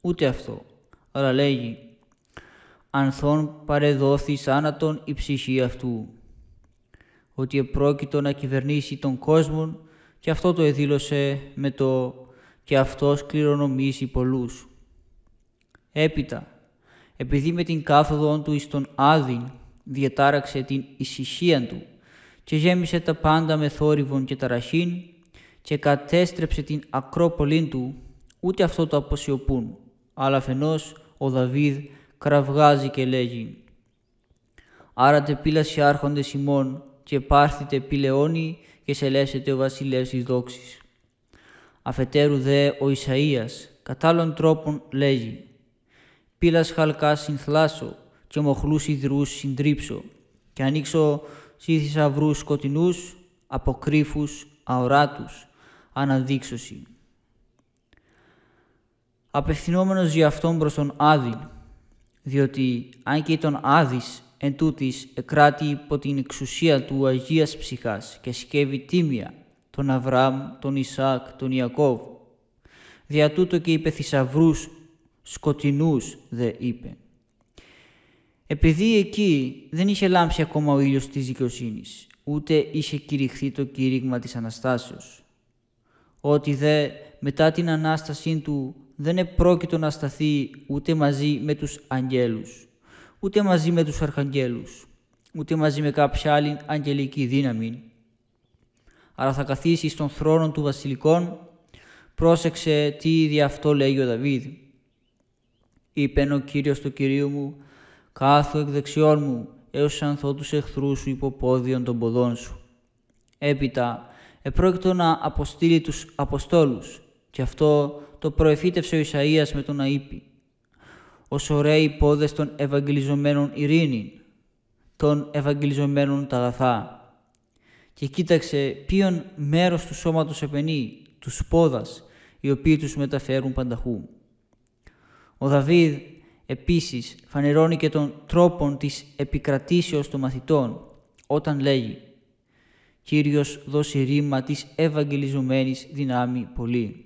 Ούτε αυτό. Αλλά λέγει «Ανθών παρεδόθη άνατον η ψυχή αυτού». Ότι επρόκειτο να κυβερνήσει τον κόσμο και αυτό το εδήλωσε με το «και αυτός κληρονομήσει πολλούς». Έπειτα, επειδή με την κάθοδο του εις τον Άδην διατάραξε την ησυχία του και γέμισε τα πάντα με θόρυβον και ταραχήν και κατέστρεψε την ακρόπολή του, ούτε αυτό το αποσιωπούν, αλλά αφενός ο Δαβίδ κραυγάζει και λέγει «Άρα τε πύλαση άρχοντες ημών και πάρθητε πηλεόνι και σελέσετε ο βασιλεύς της δόξης». Αφετέρου δε ο Ισαΐας κατά άλλων τρόπων λέγει πύλας χαλκά συνθλάσω και μοχλούς ιδρούς συντρίψω και ανοίξω σύ θησαυρού σκοτεινούς, αποκρύφους, αοράτους, αναδείξωση. Απευθυνόμενος για αυτόν προς τον Άδη, διότι αν και τον Άδης εν τούτης εκράτη υπό την εξουσία του Αγίας Ψυχάς και σκεύει τίμια τον Αβραάμ, τον Ισάκ, τον Ιακώβ, δια τούτο και είπε θησαυρούς σκοτεινούς δε είπε. Επειδή εκεί δεν είχε λάμψει ακόμα ο ήλιος της δικαιοσύνης, ούτε είχε κηρυχθεί το κήρυγμα της Αναστάσεως. Ότι δε μετά την Ανάστασή του δεν επρόκειτο να σταθεί ούτε μαζί με τους αγγέλους, ούτε μαζί με τους αρχαγγέλους, ούτε μαζί με κάποια άλλη αγγελική δύναμη, αλλά θα καθίσεις στον θρόνο του βασιλικών, πρόσεξε τι ήδη αυτό λέει ο Δαβίδ είπε ο Κύριος του Κυρίου μου, κάθου εκ δεξιών μου, έως ανθώ τους εχθρούς σου υποπόδιον των ποδών σου. Έπειτα, επρόκειτο να αποστείλει τους Αποστόλους, και αυτό το προεφήτευσε ο Ισαΐας με τον Αΐπη. Ως ωραίοι πόδες των Ευαγγελιζομένων ειρήνη, των Ευαγγελιζομένων τα αγαθά. Και κοίταξε ποιον μέρος του σώματος επενεί, τους πόδας, οι οποίοι τους μεταφέρουν πανταχού. Ο Δαβίδ επίσης φανερώνει και τον τρόπον της επικρατήσεως των μαθητών όταν λέγει «Κύριος δώσει ρήμα της ευαγγελιζομένης δυνάμει πολύ».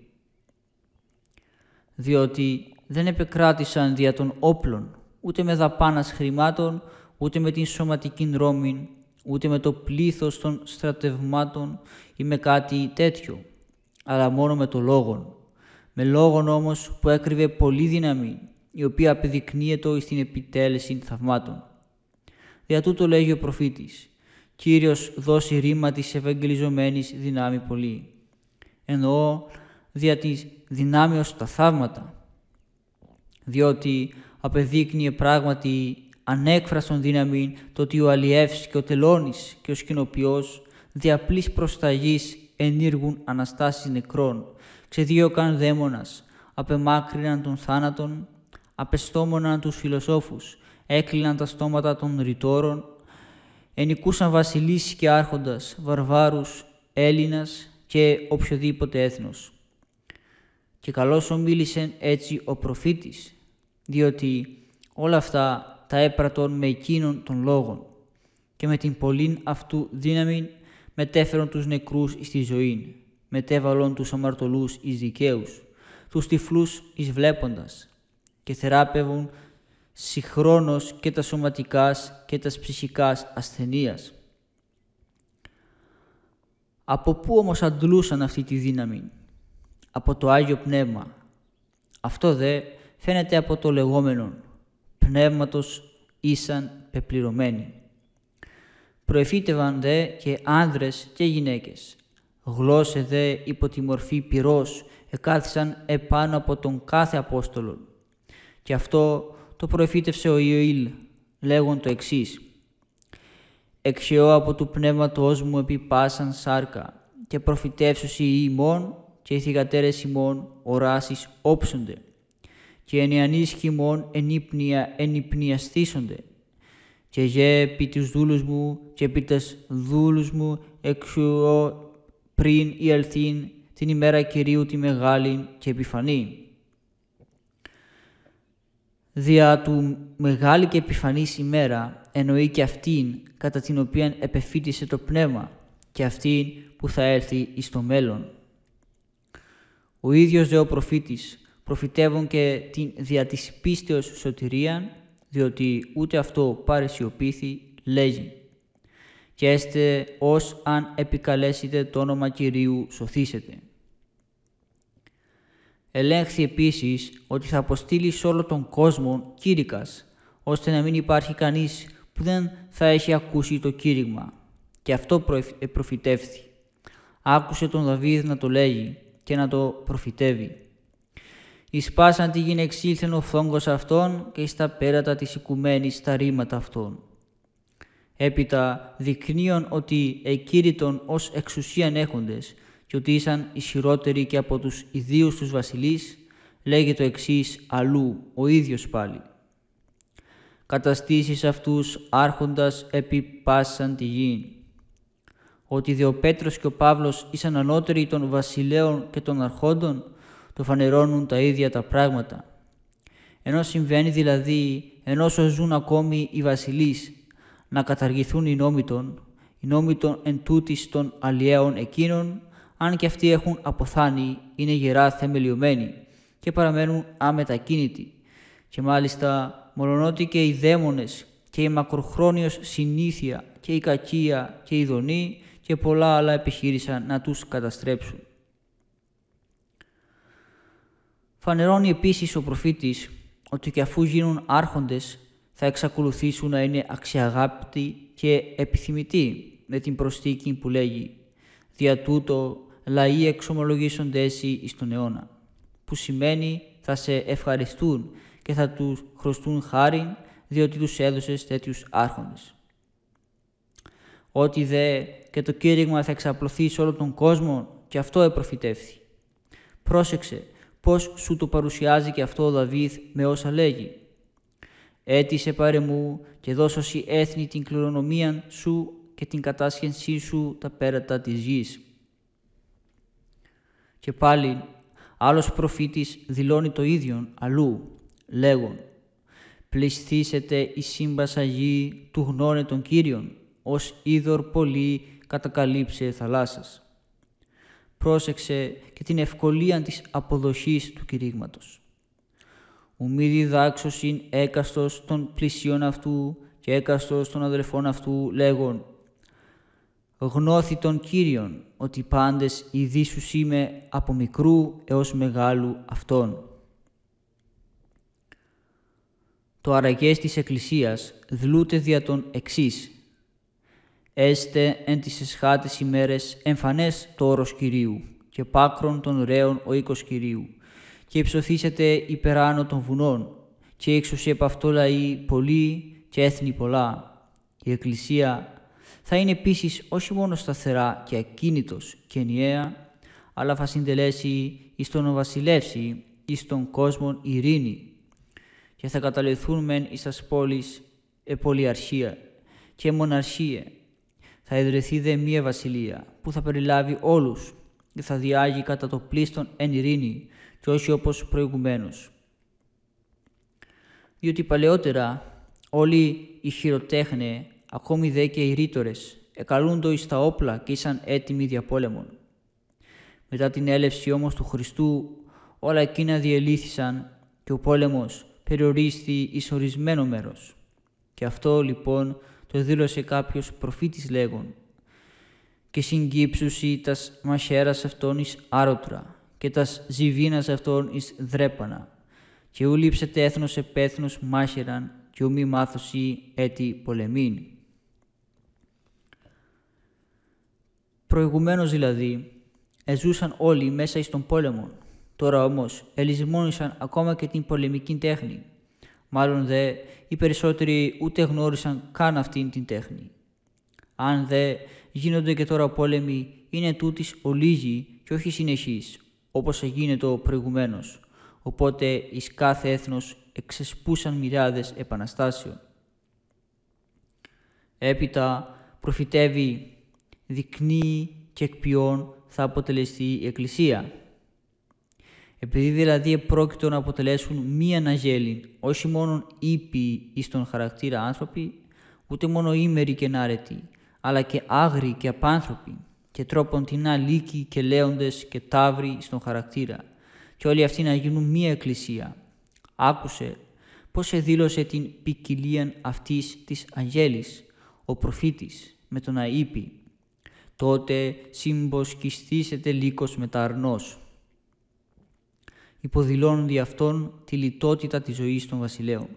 Διότι δεν επεκράτησαν δια των όπλων, ούτε με δαπάνας χρημάτων, ούτε με την σωματική ρόμην, ούτε με το πλήθος των στρατευμάτων ή με κάτι τέτοιο, αλλά μόνο με το λόγον. Με λόγον όμως που έκρυβε πολύ δύναμη, η οποία απεδεικνύεται στην επιτέλεση θαυμάτων. Δια τούτο λέγει ο προφήτης, Κύριος δώσει ρήμα της ευαγγελιζομένης δυνάμει πολύ. Εννοώ δια της δυνάμεως τα θαύματα, διότι απεδείκνυε πράγματι ανέκφραστον δύναμη το ότι ο Αλιεύς και ο Τελώνης και ο Σκηνοποιός διαπλής προσταγής ενήργουν αναστάσεις νεκρών, ξεδίωκαν δαίμονας, απεμάκρυναν τον θάνατον, απεστόμωναν τους φιλοσόφους, έκλειναν τα στόματα των ρητόρων, ενικούσαν βασιλείς και άρχοντας, βαρβάρους, Έλληνας και οποιοδήποτε έθνος. Και καλώς ομίλησε έτσι ο προφήτης, διότι όλα αυτά τα έπρατον με εκείνον των λόγων και με την πολλήν αυτού δύναμη μετέφερον τους νεκρούς στη ζωή, μετέβαλον τους αμαρτωλούς εις δικαίους, τους τυφλούς εις βλέποντας και θεράπευουν συγχρόνως και τα σωματικάς και τας ψυχικάς ασθενείας. Από πού όμως αντλούσαν αυτή τη δύναμη, από το Άγιο Πνεύμα. Αυτό δε φαίνεται από το λεγόμενο πνεύματος ήσαν πεπληρωμένοι. Προεφήτευαν δε και άνδρες και γυναίκες. Γλώσσε δε υπό τη μορφή πυρός εκάθισαν επάνω από τον κάθε Απόστολο. Και αυτό το προεφήτευσε ο Ιωήλ, λέγον το εξής. «Εξαιώ από του πνεύματός μου επί πάσαν σάρκα και προφητεύσουσι οι ημών και οι θυγατέρες ημών οράσεις όψονται και ενιανείς χειμών ενύπνια ενυπνιαστήσονται και γε επί τους δούλους μου και επί τας δούλους μου εξουώ πριν η αλθήν την ημέρα Κυρίου τη μεγάλη και επιφανή. Δια του μεγάλη και επιφανής ημέρα εννοεί και αυτήν κατά την οποία επεφύτησε το πνεύμα και αυτήν που θα έρθει εις το μέλλον. Ο ίδιος δε ο προφήτης προφητεύουν και την δια της πίστεως σωτηρίαν, διότι ούτε αυτό παρεσιωπήθη, λέγει «Και έστε ως αν επικαλέσετε το όνομα Κυρίου σωθήσετε». Ελέγχθη επίσης ότι θα αποστείλει σε όλο τον κόσμο κήρυκας, ώστε να μην υπάρχει κανείς που δεν θα έχει ακούσει το κήρυγμα. Και αυτό προφητεύθη. Άκουσε τον Δαβίδ να το λέγει και να το προφητεύει. Εις πάσαν τη γη εξήλθεν ο φθόγκος αυτών και εις τα πέρατα της οικουμένης τα ρήματα αυτών. Έπειτα δεικνύουν ότι εκήρυτον ως εξουσίαν έχοντες και ότι ήσαν ισχυρότεροι και από τους ιδίους τους βασιλείς, λέγει το εξής αλλού, ο ίδιος πάλι. Καταστήσεις αυτούς άρχοντας επί πάσαν τη γη. Ότι δε ο Πέτρος και ο Παύλος ήσαν ανώτεροι των βασιλέων και των αρχόντων, το φανερώνουν τα ίδια τα πράγματα. Ενώ συμβαίνει δηλαδή, ενώ ζουν ακόμη οι βασιλείς, να καταργηθούν οι νόμοι των, οι νόμοι των εν των αλλιέων εκείνων, αν και αυτοί έχουν αποθάνει, είναι γερά θεμελιωμένοι και παραμένουν αμετακίνητοι. Και μάλιστα, μολονότι και οι δαίμονες και η μακροχρόνιος συνήθεια και η κακία και η δονή και πολλά άλλα επιχείρησαν να τους καταστρέψουν. Φανερώνει επίσης ο προφήτης ότι και αφού γίνουν άρχοντες θα εξακολουθήσουν να είναι αξιαγάπητοι και επιθυμητοί με την προστίκη που λέγει «Δια τούτο λαοί εξομολογήσονται εσύ εις τον αιώνα», που σημαίνει θα σε ευχαριστούν και θα τους χρωστούν χάριν, διότι τους έδωσες τέτοιους άρχοντες. Ότι δε και το κήρυγμα θα εξαπλωθεί σε όλο τον κόσμο και αυτό επροφητεύθη. Πρόσεξε πώς σου το παρουσιάζει και αυτό ο Δαβίδ με όσα λέγει. «Έτησε πάρε μου και δώσωσι έθνη την κληρονομία σου και την κατάσχεσή σου τα πέρατα της γης». Και πάλι άλλος προφήτης δηλώνει το ίδιο αλλού, λέγον «Πλησθήσετε η σύμπασα γη του γνώνε των Κύριων, ως είδωρ πολύ κατακαλύψε θαλάσσας». Πρόσεξε και την ευκολία της αποδοχής του κηρύγματος. Ουμή διδάξωσιν έκαστος των πλησίων αυτού και έκαστος των αδερφών αυτού λέγον «Γνώθη των Κύριων ότι πάντες ειδήσους είμαι από μικρού έως μεγάλου αυτών». Το αραγές της Εκκλησίας δλούται δια των εξής «Έστε εν τις εσχάτες ημέρες εμφανές το όρος Κυρίου και πάκρον των ρέων ο οίκος Κυρίου και υψωθήσετε υπεράνω των βουνών και έξωση επ' αυτό λαοί πολλοί και έθνη πολλά. Η Εκκλησία θα είναι επίσης όχι μόνο σταθερά και ακίνητος και ενιαία, αλλά θα συντελέσει εις τον βασιλεύσει εις τον κόσμο ειρήνη και θα καταληθούν μεν εις τας πόλεις επολιαρχία και μοναρχία. Θα ιδρυθεί δε μία βασιλεία που θα περιλάβει όλους και θα διάγει κατά το πλήστον εν ειρήνη και όχι όπως προηγουμένως. Διότι παλαιότερα όλοι οι χειροτέχνε, ακόμη δε και οι ρήτορες, εκαλούντο εις τα όπλα και ήσαν έτοιμοι δια πόλεμον. Μετά την έλευση όμως του Χριστού όλα εκείνα διελήθησαν και ο πόλεμος περιορίστη εις ορισμένο μέρος. Και αυτό λοιπόν το δήλωσε κάποιος προφήτης λέγον «Και συγκύψουσι τας μαχαίρας αυτών εις άρωτρα και τας ζυβίνας αυτών εις δρέπανα και ου λείψετε έθνος επέθνος μάχαιραν και ου μη μάθωση έτη πολεμήν». Προηγουμένως δηλαδή, εζούσαν όλοι μέσα εις τον πόλεμο. Τώρα όμως ελισμόνησαν ακόμα και την πολεμική τέχνη. Μάλλον δε, οι περισσότεροι ούτε γνώρισαν καν αυτήν την τέχνη. Αν δε γίνονται και τώρα πόλεμοι, είναι τούτης ολίγοι και όχι συνεχείς, όπως έγινε το προηγουμένως. Οπότε εις κάθε έθνος εξεσπούσαν μοιράδες επαναστάσεων. Έπειτα προφητεύει δεικνύει και εκποιών θα αποτελεστεί η Εκκλησία. Επειδή δηλαδή πρόκειτο να αποτελέσουν μία αναγέλη, όχι μόνο ήπιοι εις τον χαρακτήρα άνθρωποι, ούτε μόνο ήμεροι και νάρετοι, αλλά και άγριοι και απάνθρωποι, και τρόπον την λύκοι και λέοντες και τάβροι στον χαρακτήρα, και όλοι αυτοί να γίνουν μία εκκλησία. Άκουσε πώς εδήλωσε την ποικιλία αυτής της αγέλης, ο προφήτης, με τον αείπη, τότε συμποσκιστήσετε λύκος αρνός. Υποδηλώνουν δι' αυτόν τη λιτότητα της ζωής των βασιλέων.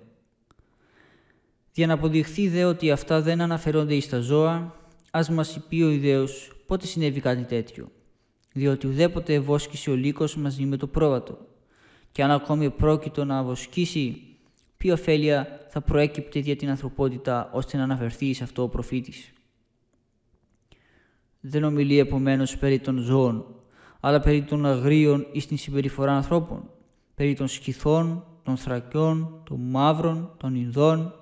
Για να αποδειχθεί δε ότι αυτά δεν αναφερόνται εις τα ζώα, ας μας πει ο ιδέος πότε συνέβη κάτι τέτοιο, διότι ουδέποτε ευόσκησε ο λύκος μαζί με το πρόβατο. Και αν ακόμη πρόκειτο να βοσκήσει, ποια ωφέλεια θα προέκυπτε για την ανθρωπότητα ώστε να αναφερθεί σε αυτό ο προφήτης. Δεν ομιλεί επομένως περί των ζώων, αλλά περί των αγρίων ή στην συμπεριφορά ανθρώπων, περί των σκυθών, των θρακιών, των μαύρων, των Ινδών,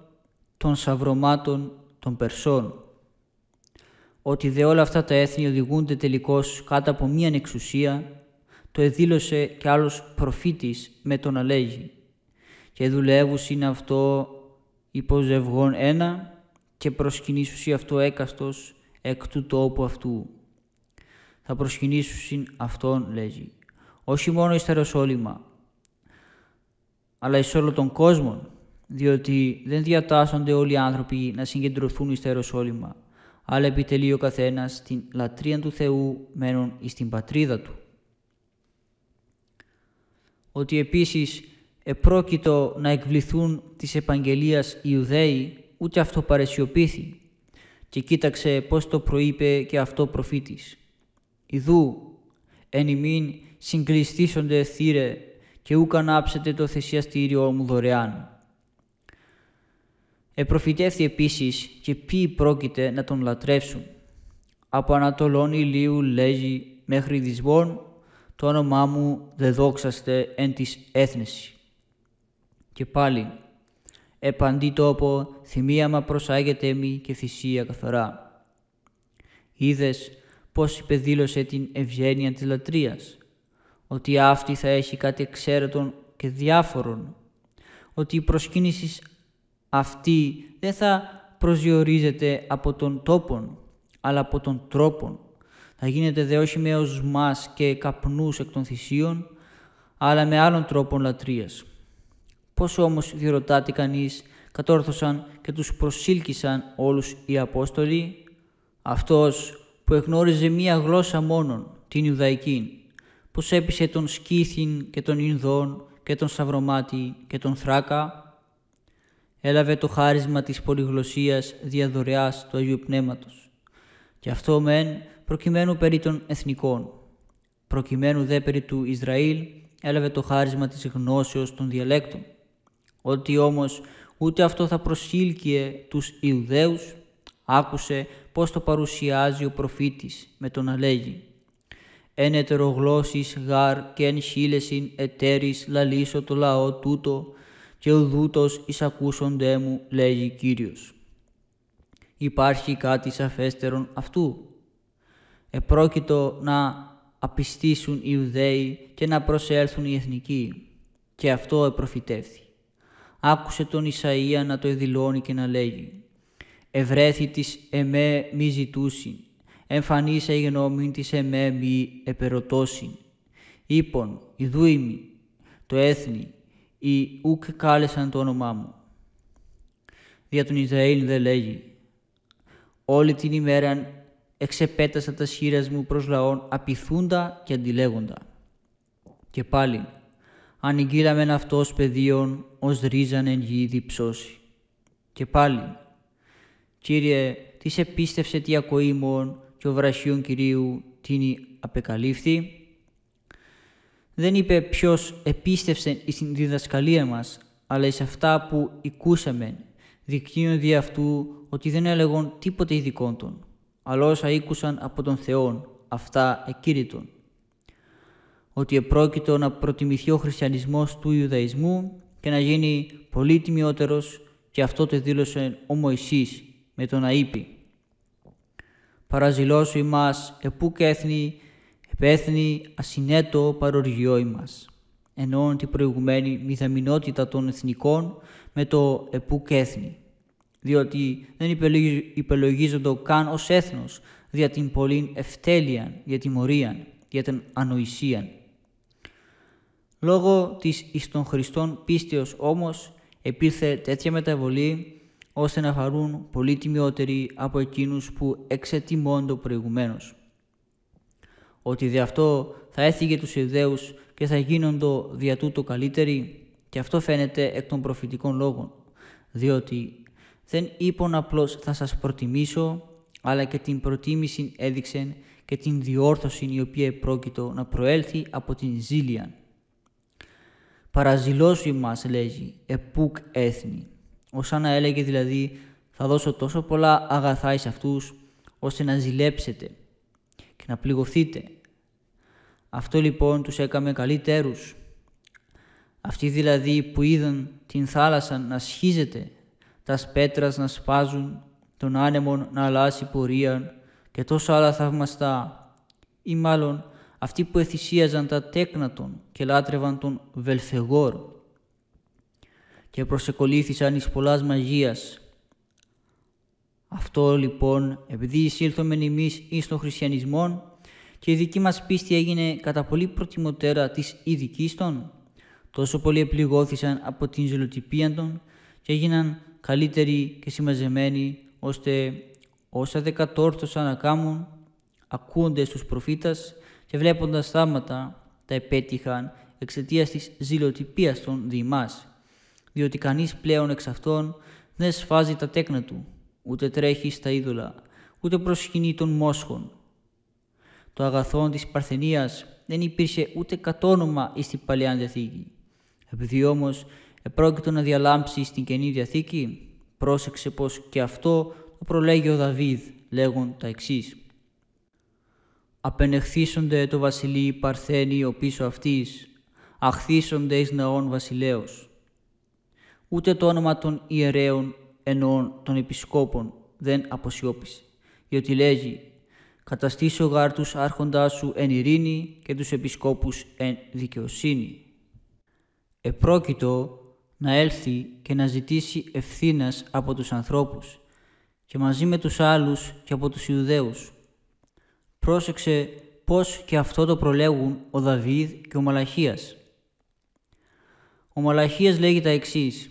των σαυρωμάτων, των Περσών. Ότι δε όλα αυτά τα έθνη οδηγούνται τελικώς κάτω από μίαν εξουσία, το εδήλωσε κι άλλος προφήτης με τον αλέγει. Και δουλεύους είναι αυτό υποζευγών ένα και προσκυνήσουσι αυτό έκαστος εκ του τόπου αυτού. Θα προσκυνήσουν αυτόν, λέγει, όχι μόνο εις τα Ιεροσόλυμα, αλλά εις όλο τον κόσμο, διότι δεν διατάσσονται όλοι οι άνθρωποι να συγκεντρωθούν εις τα Ιεροσόλυμα, αλλά επιτελεί ο καθένας την λατρεία του Θεού μένουν εις την πατρίδα του. Ότι επίσης επρόκειτο να εκβληθούν της επαγγελίας οι Ιουδαίοι, ούτε αυτό παρεσιωπήθη, και κοίταξε πώς το προείπε και αυτό προφήτης. Ιδού, εν ημίν συγκλειστήσονται θύρε και ούκ ανάψετε το θυσιαστήριό μου δωρεάν. Επροφητεύθη επίσης και ποιοι πρόκειται να τον λατρεύσουν. Από Ανατολών ηλίου λέγει μέχρι δυσβών το όνομά μου δε δόξαστε εν της έθνεσης. Και πάλι, επαντή τόπο θυμίαμα προσάγεται μη και θυσία καθαρά. Είδες πώς υπεδήλωσε την ευγένεια της λατρείας, ότι αυτή θα έχει κάτι εξαίρετον και διάφορον, ότι η προσκύνηση αυτή δεν θα προσδιορίζεται από τον τόπον, αλλά από τον τρόπον. Θα γίνεται δε όχι με οσμάς και καπνούς εκ των θυσίων, αλλά με άλλων τρόπων λατρείας. Πώς όμως, διερωτάται κανείς, κατόρθωσαν και τους προσήλκησαν όλους οι Απόστολοι, αυτός που εγνώριζε μία γλώσσα μόνον, την Ιουδαϊκή, πως έπεισε τον Σκήθιν και τον Ινδόν και τον Σαυρομάτη και τον Θράκα, έλαβε το χάρισμα της πολυγλωσσίας διαδωρεάς του Αγίου Πνεύματος. Και αυτό μεν προκειμένου περί των εθνικών. Προκειμένου δε περί του Ισραήλ έλαβε το χάρισμα της γνώσεως των διαλέκτων. Ότι όμως ούτε αυτό θα προσήλκυε τους Ιουδαίους, άκουσε πώς το παρουσιάζει ο προφήτης με τον να λέγει «Εν ετερογλώσσης γάρ και εν χίλεσιν ετέρης λαλήσω το λαό τούτο και ουδούτος εισακούσοντέ μου, λέγει Κύριος. Υπάρχει κάτι σαφέστερον αυτού. Επρόκειτο να απιστήσουν οι Ιουδαίοι και να προσέλθουν οι εθνικοί. Και αυτό επροφητεύθη. Άκουσε τον Ισαΐα να το εδηλώνει και να λέγει «Ευρέθη της εμέ μη ζητούσιν, εμφανίσα η γνώμη της εμέ μη επερωτώσιν. Είπον, ιδού το έθνη, οι ουκ κάλεσαν το όνομά μου. Δια τον Ισραήλ δεν λέγει. Όλη την ημέρα εξεπέτασα τα σχήρας μου προς λαόν απειθούντα και αντιλέγοντα. Και πάλι, ανηγγείλαμεν αυτός πεδίων ως ρίζαν εν γη διψώσει. Και πάλι, Κύριε, τι επίστευσε τι ακοήμων και ο βρασιών Κυρίου τίνη απεκαλύφθη; Δεν είπε ποιος επίστευσε στην διδασκαλία μας, αλλά εις αυτά που οικούσαμε, δεικνύουν δι' αυτού ότι δεν έλεγαν τίποτε ειδικόντων, αλλά όσα ήκουσαν από τον Θεόν, αυτά εκήρυτον. Ότι επρόκειτο να προτιμηθεί ο χριστιανισμός του Ιουδαϊσμού και να γίνει πολύ τιμιότερος και αυτό το δήλωσε ο Μωυσής με τον να είπε «Παραζηλώσου ημάς επού και έθνη Πέθνει ασυνέτο παροργιό ημάς, ενώ την προηγουμένη μηδαμινότητα των εθνικών με το επούκ έθνη, διότι δεν υπελογίζονται καν ως έθνος δια την πολλήν ευτέλειαν, για τιμωρίαν, για την ανοησίαν. Λόγω της εις των Χριστών πίστεως όμως επήλθε τέτοια μεταβολή ώστε να χαρούν πολύ τιμιότεροι από εκείνους που εξετιμώνται προηγουμένως. Ότι δι' αυτό θα έφυγε τους Ιουδαίους και θα γίνοντο δια τούτο καλύτεροι και αυτό φαίνεται εκ των προφητικών λόγων, διότι δεν είπον απλώς θα σας προτιμήσω, αλλά και την προτίμηση έδειξεν και την διόρθωση η οποία πρόκειτο να προέλθει από την ζήλια. Παραζηλώσου μας, λέγει, επούκ έθνη, ως να έλεγε δηλαδή θα δώσω τόσο πολλά αγαθά εις αυτούς, ώστε να ζηλέψετε και να πληγωθείτε. Αυτό λοιπόν τους έκαμε καλύτερους. Αυτοί δηλαδή που είδαν την θάλασσα να σχίζεται, τας σπέτρας να σπάζουν, τον άνεμον να αλλάσει πορεία και τόσα άλλα θαυμαστά, ή μάλλον αυτοί που εθυσίαζαν τα τέκνατον και λάτρευαν τον Βελφεγόρ και προσεκολήθησαν εις πολλάς μαγείας, αυτό λοιπόν, επειδή εισήλθομεν εμείς εις τον χριστιανισμό και η δική μας πίστη έγινε κατά πολύ προτιμωτέρα της ειδικής των, τόσο πολύ επληγώθησαν από την ζελοτυπία των και έγιναν καλύτεροι και συμμαζεμένοι, ώστε όσα δεν κατόρθωσαν να κάνουν, ακούονται στους προφήτας και βλέποντας θάματα, τα επέτυχαν εξαιτίας της ζηλοτυπίας των διημάς, διότι κανείς πλέον εξ αυτών δεν σφάζει τα τέκνα του, ούτε τρέχει στα είδωλα, ούτε προσκυνεί των μόσχων. το αγαθόν της Παρθενίας δεν υπήρχε ούτε κατόνομα εις την Παλαιά Διαθήκη. Επειδή όμως επρόκειτο να διαλάμψει στην Καινή Διαθήκη, πρόσεξε πως και αυτό το προλέγει ο Δαβίδ, λέγον τα εξής. «Απενεχθήσονται το βασιλεί ο πίσω αυτής, αχθήσονται εις ναών βασιλέως. Ούτε το όνομα των ιερέων εννοών των επισκόπων δεν αποσιώπησε, διότι λέγει «Καταστήσω γάρ τους άρχοντάς σου εν ειρήνη και τους επισκόπους εν δικαιοσύνη». Επρόκειτο να έλθει και να ζητήσει ευθύνας από τους ανθρώπους και μαζί με τους άλλους και από τους Ιουδαίους. Πρόσεξε πώς και αυτό το προλέγουν ο Δαβίδ και ο Μαλαχίας. Ο Μαλαχίας λέγει τα εξής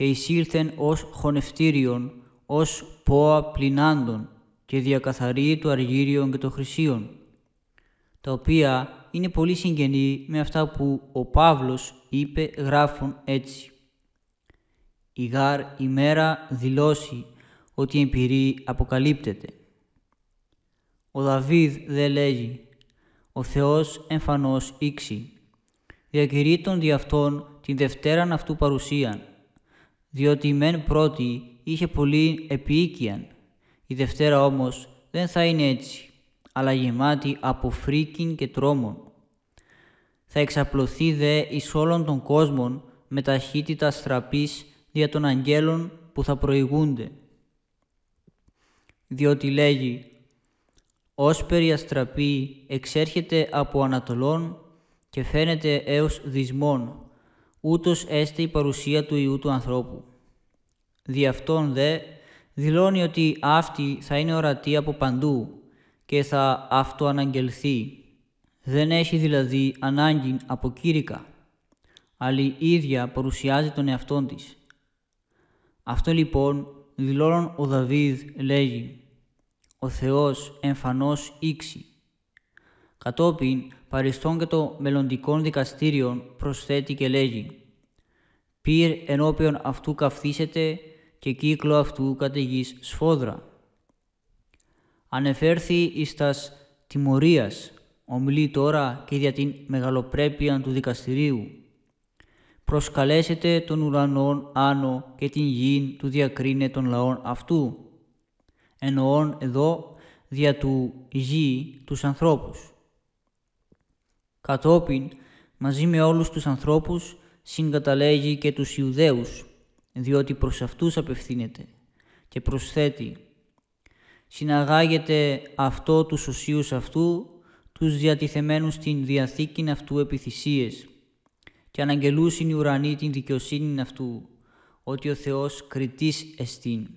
«Και εισήλθεν ως χωνευτήριον, ως πόα πληνάντων και διακαθαρεί το αργύριον και το χρυσίον», τα οποία είναι πολύ συγγενή με αυτά που ο Παύλος είπε γράφουν έτσι. «Η γάρ ημέρα δηλώσει ότι η εμπειρή αποκαλύπτεται». Ο Δαβίδ δε λέγει «Ο Θεός εμφανώς ήξι, διακηρύττων δι' αυτόν την Δευτέραν αυτού παρουσίαν, διότι η μεν πρώτη είχε πολύ επίοικιαν, η Δευτέρα όμως δεν θα είναι έτσι, αλλά γεμάτη από φρίκιν και τρόμων. Θα εξαπλωθεί δε εις όλων των κόσμων με ταχύτητα στραπής δια των αγγέλων που θα προηγούνται. Διότι λέγει «Ως αστραπή εξέρχεται από Ανατολών και φαίνεται έως δυσμών, ούτως έστε η παρουσία του Ιού του ανθρώπου. Δι' αυτόν δε δηλώνει ότι αυτή θα είναι ορατή από παντού και θα αυτοαναγγελθεί. Δεν έχει δηλαδή ανάγκη από κήρυκα, αλλά η ίδια παρουσιάζει τον εαυτόν της. Αυτό λοιπόν δηλώνουν ο Δαβίδ λέγει «Ο Θεός εμφανώς ήξι». Κατόπιν παριστών και το μελλοντικών δικαστήριων προσθέτει και λέγει «Πυρ ενώπιον αυτού καυθήσετε και κύκλο αυτού καταιγής σφόδρα». Ανεφέρθη εις τας τιμωρίας, ομιλεί τώρα και για την μεγαλοπρέπεια του δικαστηρίου. Προσκαλέσετε τον ουρανόν άνω και την γην του διακρίνε των λαών αυτού. Εννοών εδώ δια του γη τους ανθρώπους. Κατόπιν, μαζί με όλους τους ανθρώπους, συγκαταλέγει και τους Ιουδαίους, διότι προς αυτούς απευθύνεται και προσθέτει «Συναγάγεται αυτό τους οσίους αυτού, τους διατηθεμένους στην διαθήκην αυτού επιθυσίες και αναγγελούσιν οι ουρανοί την δικαιοσύνη αυτού, ότι ο Θεός κριτής εστίν».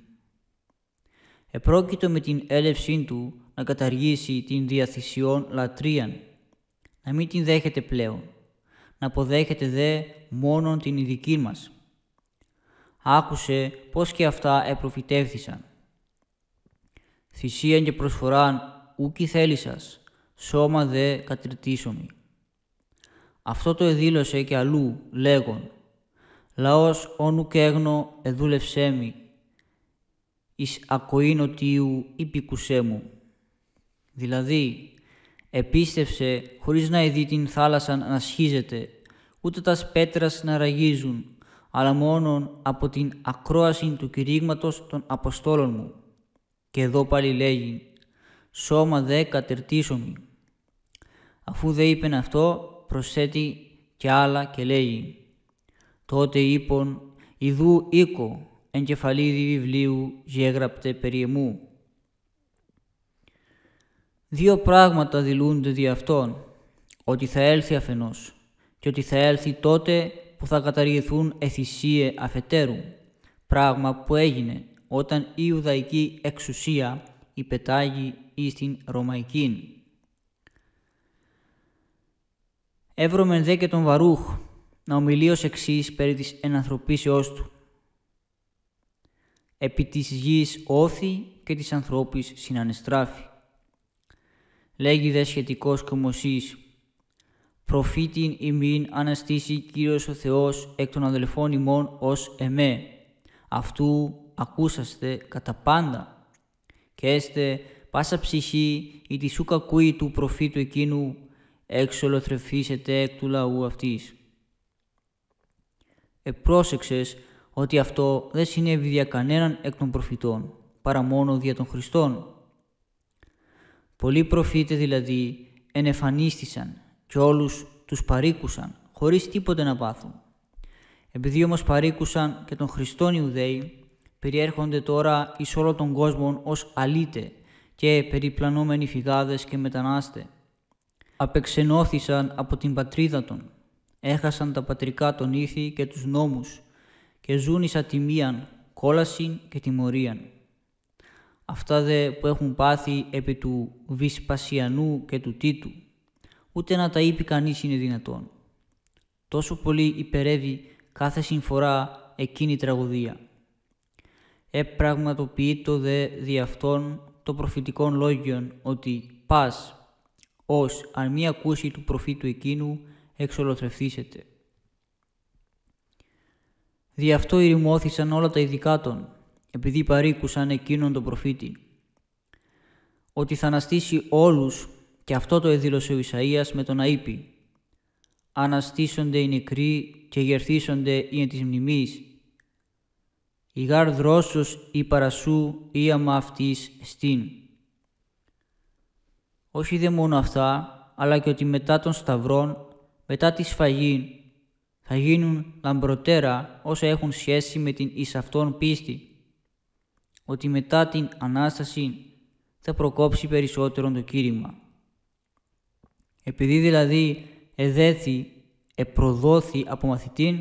Επρόκειτο με την έλευσή του να καταργήσει την διαθυσιών λατρείαν να μην την δέχεται πλέον, να αποδέχεται δε μόνον την ειδική μας. Άκουσε πώς και αυτά επροφητεύθησαν. Θυσίαν και προσφοράν ούκη θέλησας, σώμα δε κατριτήσομη. Αυτό το εδήλωσε και αλλού, λέγον, «Λαός όνου και έγνο εδούλευσέ μη, εις ακοήν τίου υπηκουσέ μου». Δηλαδή, Επίστευσε χωρίς να ειδεί την θάλασσα να σχίζεται, ούτε τας πέτρας να ραγίζουν, αλλά μόνον από την ακρόαση του κηρύγματος των Αποστόλων μου. Και εδώ πάλι λέγει «Σώμα δε κατερτίσομη». Αφού δε είπεν αυτό, προσθέτει και άλλα και λέγει «Τότε είπον, ιδού οίκο, εγκεφαλίδι βιβλίου γέγραπτε περί εμού». Δύο πράγματα δηλούνται δι' αυτόν, ότι θα έλθει αφενός και ότι θα έλθει τότε που θα καταργηθούν εθυσίε αφετέρου, πράγμα που έγινε όταν η Ιουδαϊκή εξουσία υπετάγει εις την Ρωμαϊκή. Εύρωμεν δε και τον Βαρούχ να ομιλεί ως εξής περί της ενανθρωπίσεώς του. Επί της γης όθη και της ανθρώπης συνανεστράφη λέγει δε σχετικός κομμωσής. Προφήτην ημίν αναστήσει Κύριος ο Θεός εκ των αδελφών ημών ως εμέ. Αυτού ακούσαστε κατά πάντα και έστε πάσα ψυχή ή τη σου κακούι του προφήτου εκείνου εξολοθρεφήσετε εκ του λαού αυτής. Επρόσεξες ότι αυτό δεν συνέβη δια κανέναν εκ των προφητών, παρά μόνο δια των Χριστών. Πολλοί προφήτες δηλαδή ενεφανίστησαν και όλους τους παρήκουσαν, χωρίς τίποτε να πάθουν. Επειδή όμως παρήκουσαν και τον Χριστόν Ιουδαίοι, περιέρχονται τώρα εις όλο τον κόσμο ως αλήτε και περιπλανόμενοι φυγάδες και μετανάστες. Απεξενώθησαν από την πατρίδα των, έχασαν τα πατρικά των ήθη και τους νόμους και ζουν εις ατιμίαν, κόλασιν και τιμωρίαν. Αυτά δε που έχουν πάθει επί του Βυσπασιανού και του Τίτου, ούτε να τα είπε κανείς είναι δυνατόν. Τόσο πολύ υπερεύει κάθε συμφορά εκείνη η τραγωδία. Επραγματοποιείτο δε δι' αυτών το προφητικών λόγιων ότι πας ως αν μη ακούσει του προφήτου εκείνου εξολοθρευθήσετε. Δι' αυτό ηρημώθησαν όλα τα ειδικά των, επειδή παρήκουσαν εκείνον τον προφήτη. Ότι θα αναστήσει όλους, και αυτό το εδήλωσε ο Ισαΐας με τον Αΐπη. Αναστήσονται οι νεκροί και γερθίσονται οι εν της μνημής. Η γάρ δρόσος η παρασού ή αμα αυτής εστίν. Όχι δε μόνο αυτά, αλλά και ότι μετά των σταυρών, μετά τη σφαγή, θα γίνουν λαμπροτέρα όσα έχουν σχέση με την εις αυτόν πίστη, ότι μετά την Ανάσταση θα προκόψει περισσότερο το κήρυγμα. Επειδή δηλαδή εδέθη, επροδόθη από μαθητήν,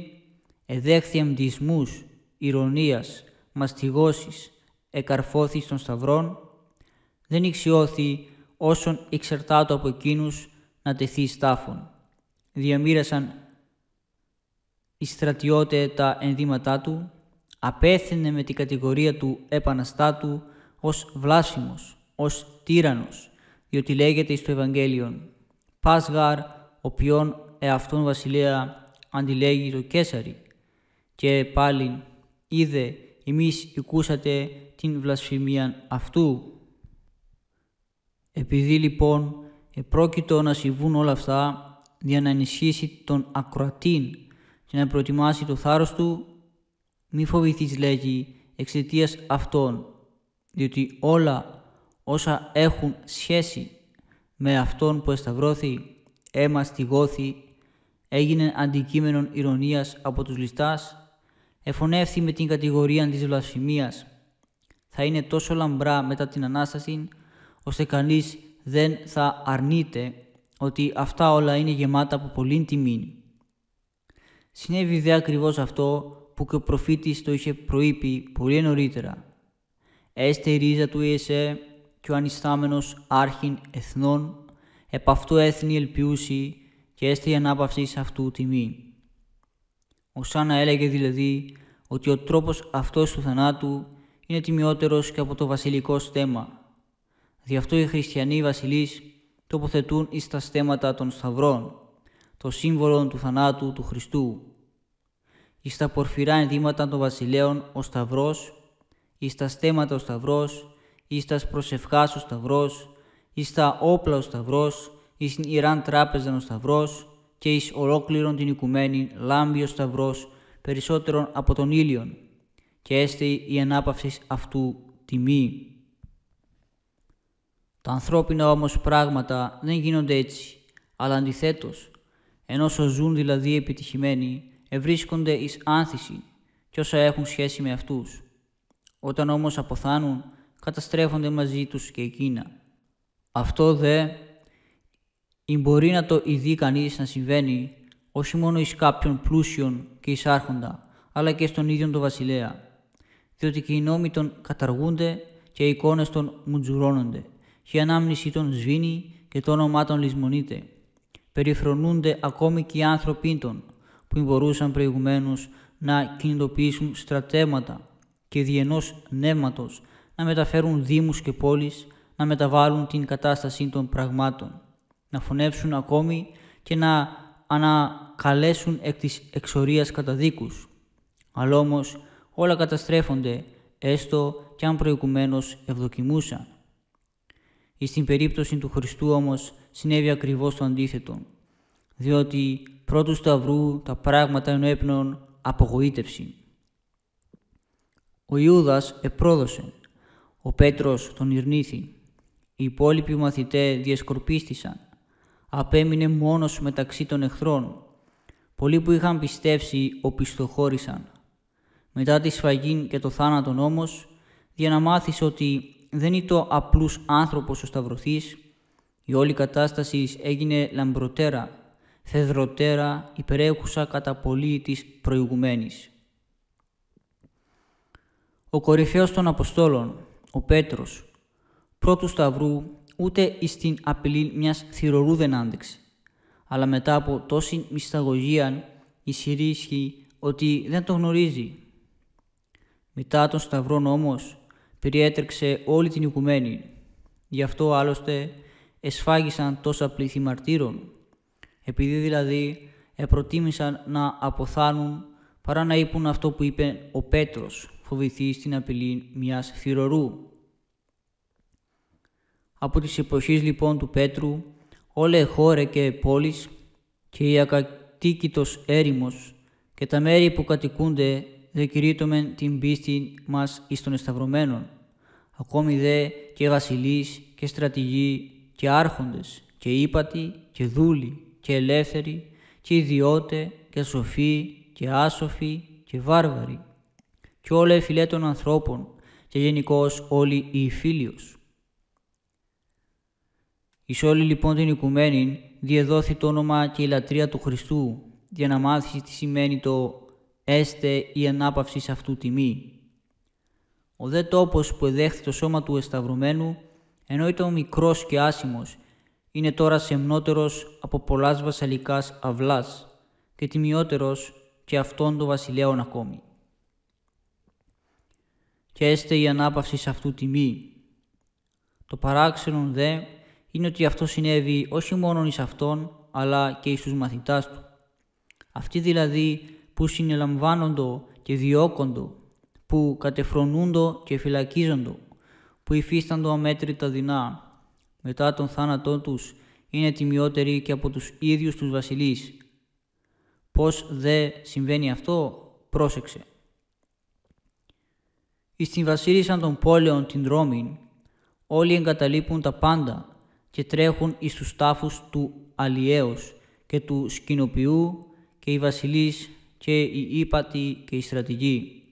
εδέχθη εμπτισμούς, ηρωνίας, μαστιγώσεις, εκαρφώθης στον σταυρών, δεν ηξιώθη όσον εξαρτάτω από εκείνους να τεθεί στάφων. Διαμήρασαν οι στρατιώτε τα ενδύματά του, απέθυνε με την κατηγορία του επαναστάτου ως βλάσιμος, ως τύρανος, διότι λέγεται εις το Ευαγγέλιον «Πας γάρ, οποίον εαυτόν βασιλεία αντιλέγει το Κέσαρι» και πάλιν «Είδε, εμείς οικούσατε την βλασφημία αυτού». Επειδή λοιπόν επρόκειτο να συμβούν όλα αυτά για να ενισχύσει τον ακροατήν και να προετοιμάσει το θάρρος του, μη φοβηθείς λέγει εξαιτίας αυτών, διότι όλα όσα έχουν σχέση με αυτόν που εσταυρώθη, αίμα στηγώθη, έγινε αντικείμενον ηρωνίας από τους ληστάς, εφωνεύθη με την κατηγορία της βλασφημίας. Θα είναι τόσο λαμπρά μετά την Ανάσταση, ώστε κανείς δεν θα αρνείται ότι αυτά όλα είναι γεμάτα από πολλήν τιμή. Συνέβη δε ακριβώς αυτό που και ο προφήτης το είχε προείπει πολύ νωρίτερα. Έστε η ρίζα του Ιεσέ και ο ανιστάμενος άρχιν εθνών, επ' αυτού έθνη ελπιούσι και έστε η ανάπαυση αυτού τιμή. Ο Σάνα έλεγε δηλαδή ότι ο τρόπος αυτός του θανάτου είναι τιμιότερος και από το βασιλικό στέμα. Δι' αυτό οι χριστιανοί βασιλείς τοποθετούν εις τα στέματα των σταυρών, το σύμβολο του θανάτου του Χριστού. Εις τα πορφυρά ενδύματα των βασιλέων ο σταυρός, εις τα στέματα ο σταυρός, εις τα προσευχάς ο σταυρός, εις τα όπλα ο σταυρός, εις την Ιράν τράπεζα ο σταυρός και εις ολόκληρον την οικουμένη λάμπει ο σταυρός περισσότερον από τον ήλιον και έστε η ανάπαυσης αυτού τιμή. Τα ανθρώπινα όμως πράγματα δεν γίνονται έτσι, αλλά αντιθέτως, ενώ ζουν δηλαδή επιτυχημένοι, ευρίσκονται εις άνθηση και όσα έχουν σχέση με αυτούς. Όταν όμως αποθάνουν, καταστρέφονται μαζί τους και εκείνα. Αυτό δε ή μπορεί να το ειδεί κανείς να συμβαίνει όχι μόνο εις κάποιον πλούσιον και εις άρχοντα, αλλά και στον ίδιο τον βασιλέα, διότι και οι νόμοι των καταργούνται και οι εικόνες των μουτζουρώνονται και η ανάμνηση των σβήνει και το όνομά των λησμονείται. Περιφρονούνται ακόμη και οι άνθρωποι των, που μπορούσαν προηγουμένως να κινητοποιήσουν στρατέματα και διενός νεύματος, να μεταφέρουν δήμους και πόλεις, να μεταβάλουν την κατάσταση των πραγμάτων, να φωνεύσουν ακόμη και να ανακαλέσουν εκ της εξορίας καταδίκους. Αλλά όμως όλα καταστρέφονται, έστω κι αν προηγουμένως ευδοκιμούσαν. Στην περίπτωση του Χριστού όμως συνέβη ακριβώς το αντίθετο, διότι πρώτου σταυρού τα πράγματα ενέπνεων απογοήτευση. Ο Ιούδας επρόδωσε, ο Πέτρος τον ειρνήθη, οι υπόλοιποι μαθητέ διασκορπίστησαν, απέμεινε μόνος μεταξύ των εχθρών. Πολλοί που είχαν πιστέψει οπισθοχώρησαν. Μετά τη σφαγή και το θάνατον όμως, για να μάθεις ότι δεν είναι το απλούς άνθρωπος ο Σταυρωθής, η όλη κατάστασης έγινε λαμπροτέρα, θεδροτέρα, υπερέχουσα κατά πολύ της προηγουμένης. Ο κορυφαίος των Αποστόλων, ο Πέτρος, πρώτου Σταυρού, ούτε στην απειλή μιας θηρορού δεν άντεξε, αλλά μετά από τόση μυσταγωγία ισχυρίσχει ότι δεν το γνωρίζει. Μετά τον Σταυρόν όμως, περιέτρεξε όλη την οικουμένη. Γι' αυτό άλλωστε εσφάγισαν τόσα πλήθη μαρτύρων, επειδή δηλαδή επροτίμησαν να αποθάνουν παρά να είπουν αυτό που είπε ο Πέτρος, φοβηθεί στην απειλή μιας θηρορού. Από τις εποχές λοιπόν του Πέτρου, όλα χώρε και πόλεις και η ακατοίκητος έρημος και τα μέρη που κατοικούνται δε κηρύττωμεν την πίστη μας εις των εσταυρωμένων. Ακόμη δε και βασιλείς και στρατηγοί και άρχοντες και ύπατοι και δούλοι και ελεύθεροι και ιδιώτε και σοφοί και άσοφοι και βάρβαροι και όλα οι φιλέ των ανθρώπων και γενικώς όλοι οι φίλιος. Εις όλη λοιπόν την οικουμένη διεδόθη το όνομα και η λατρεία του Χριστού για να μάθεις τι σημαίνει το έστε η ανάπαυση σε αυτού τιμή. Ο δε τόπος που εδέχθη το σώμα του εσταυρωμένου, ενώ ήταν μικρός και άσημος, είναι τώρα σεμνότερος από πολλάς βασαλικάς αυλάς και τιμιότερος και αυτόν των βασιλέων ακόμη. Και έστε η ανάπαυση σε αυτού τιμή. Το παράξενον δε είναι ότι αυτό συνέβη όχι μόνο εις αυτόν, αλλά και εις τους μαθητάς του. Αυτοί δηλαδή που συνελαμβάνοντο και διώκοντο, που κατεφρονούντο και φυλακίζοντο, που υφίσταντο αμέτρητα δεινά, μετά τον θάνατό τους είναι τιμιότεροι και από τους ίδιους τους βασιλείς. Πώς δε συμβαίνει αυτό, πρόσεξε. Εις την βασίλισσα των πόλεων την Ρώμη, όλοι εγκαταλείπουν τα πάντα και τρέχουν εις τους τάφους του Αλλιέως και του Σκηνοποιού και οι βασιλείς και οι ύπατοι και οι στρατηγοί.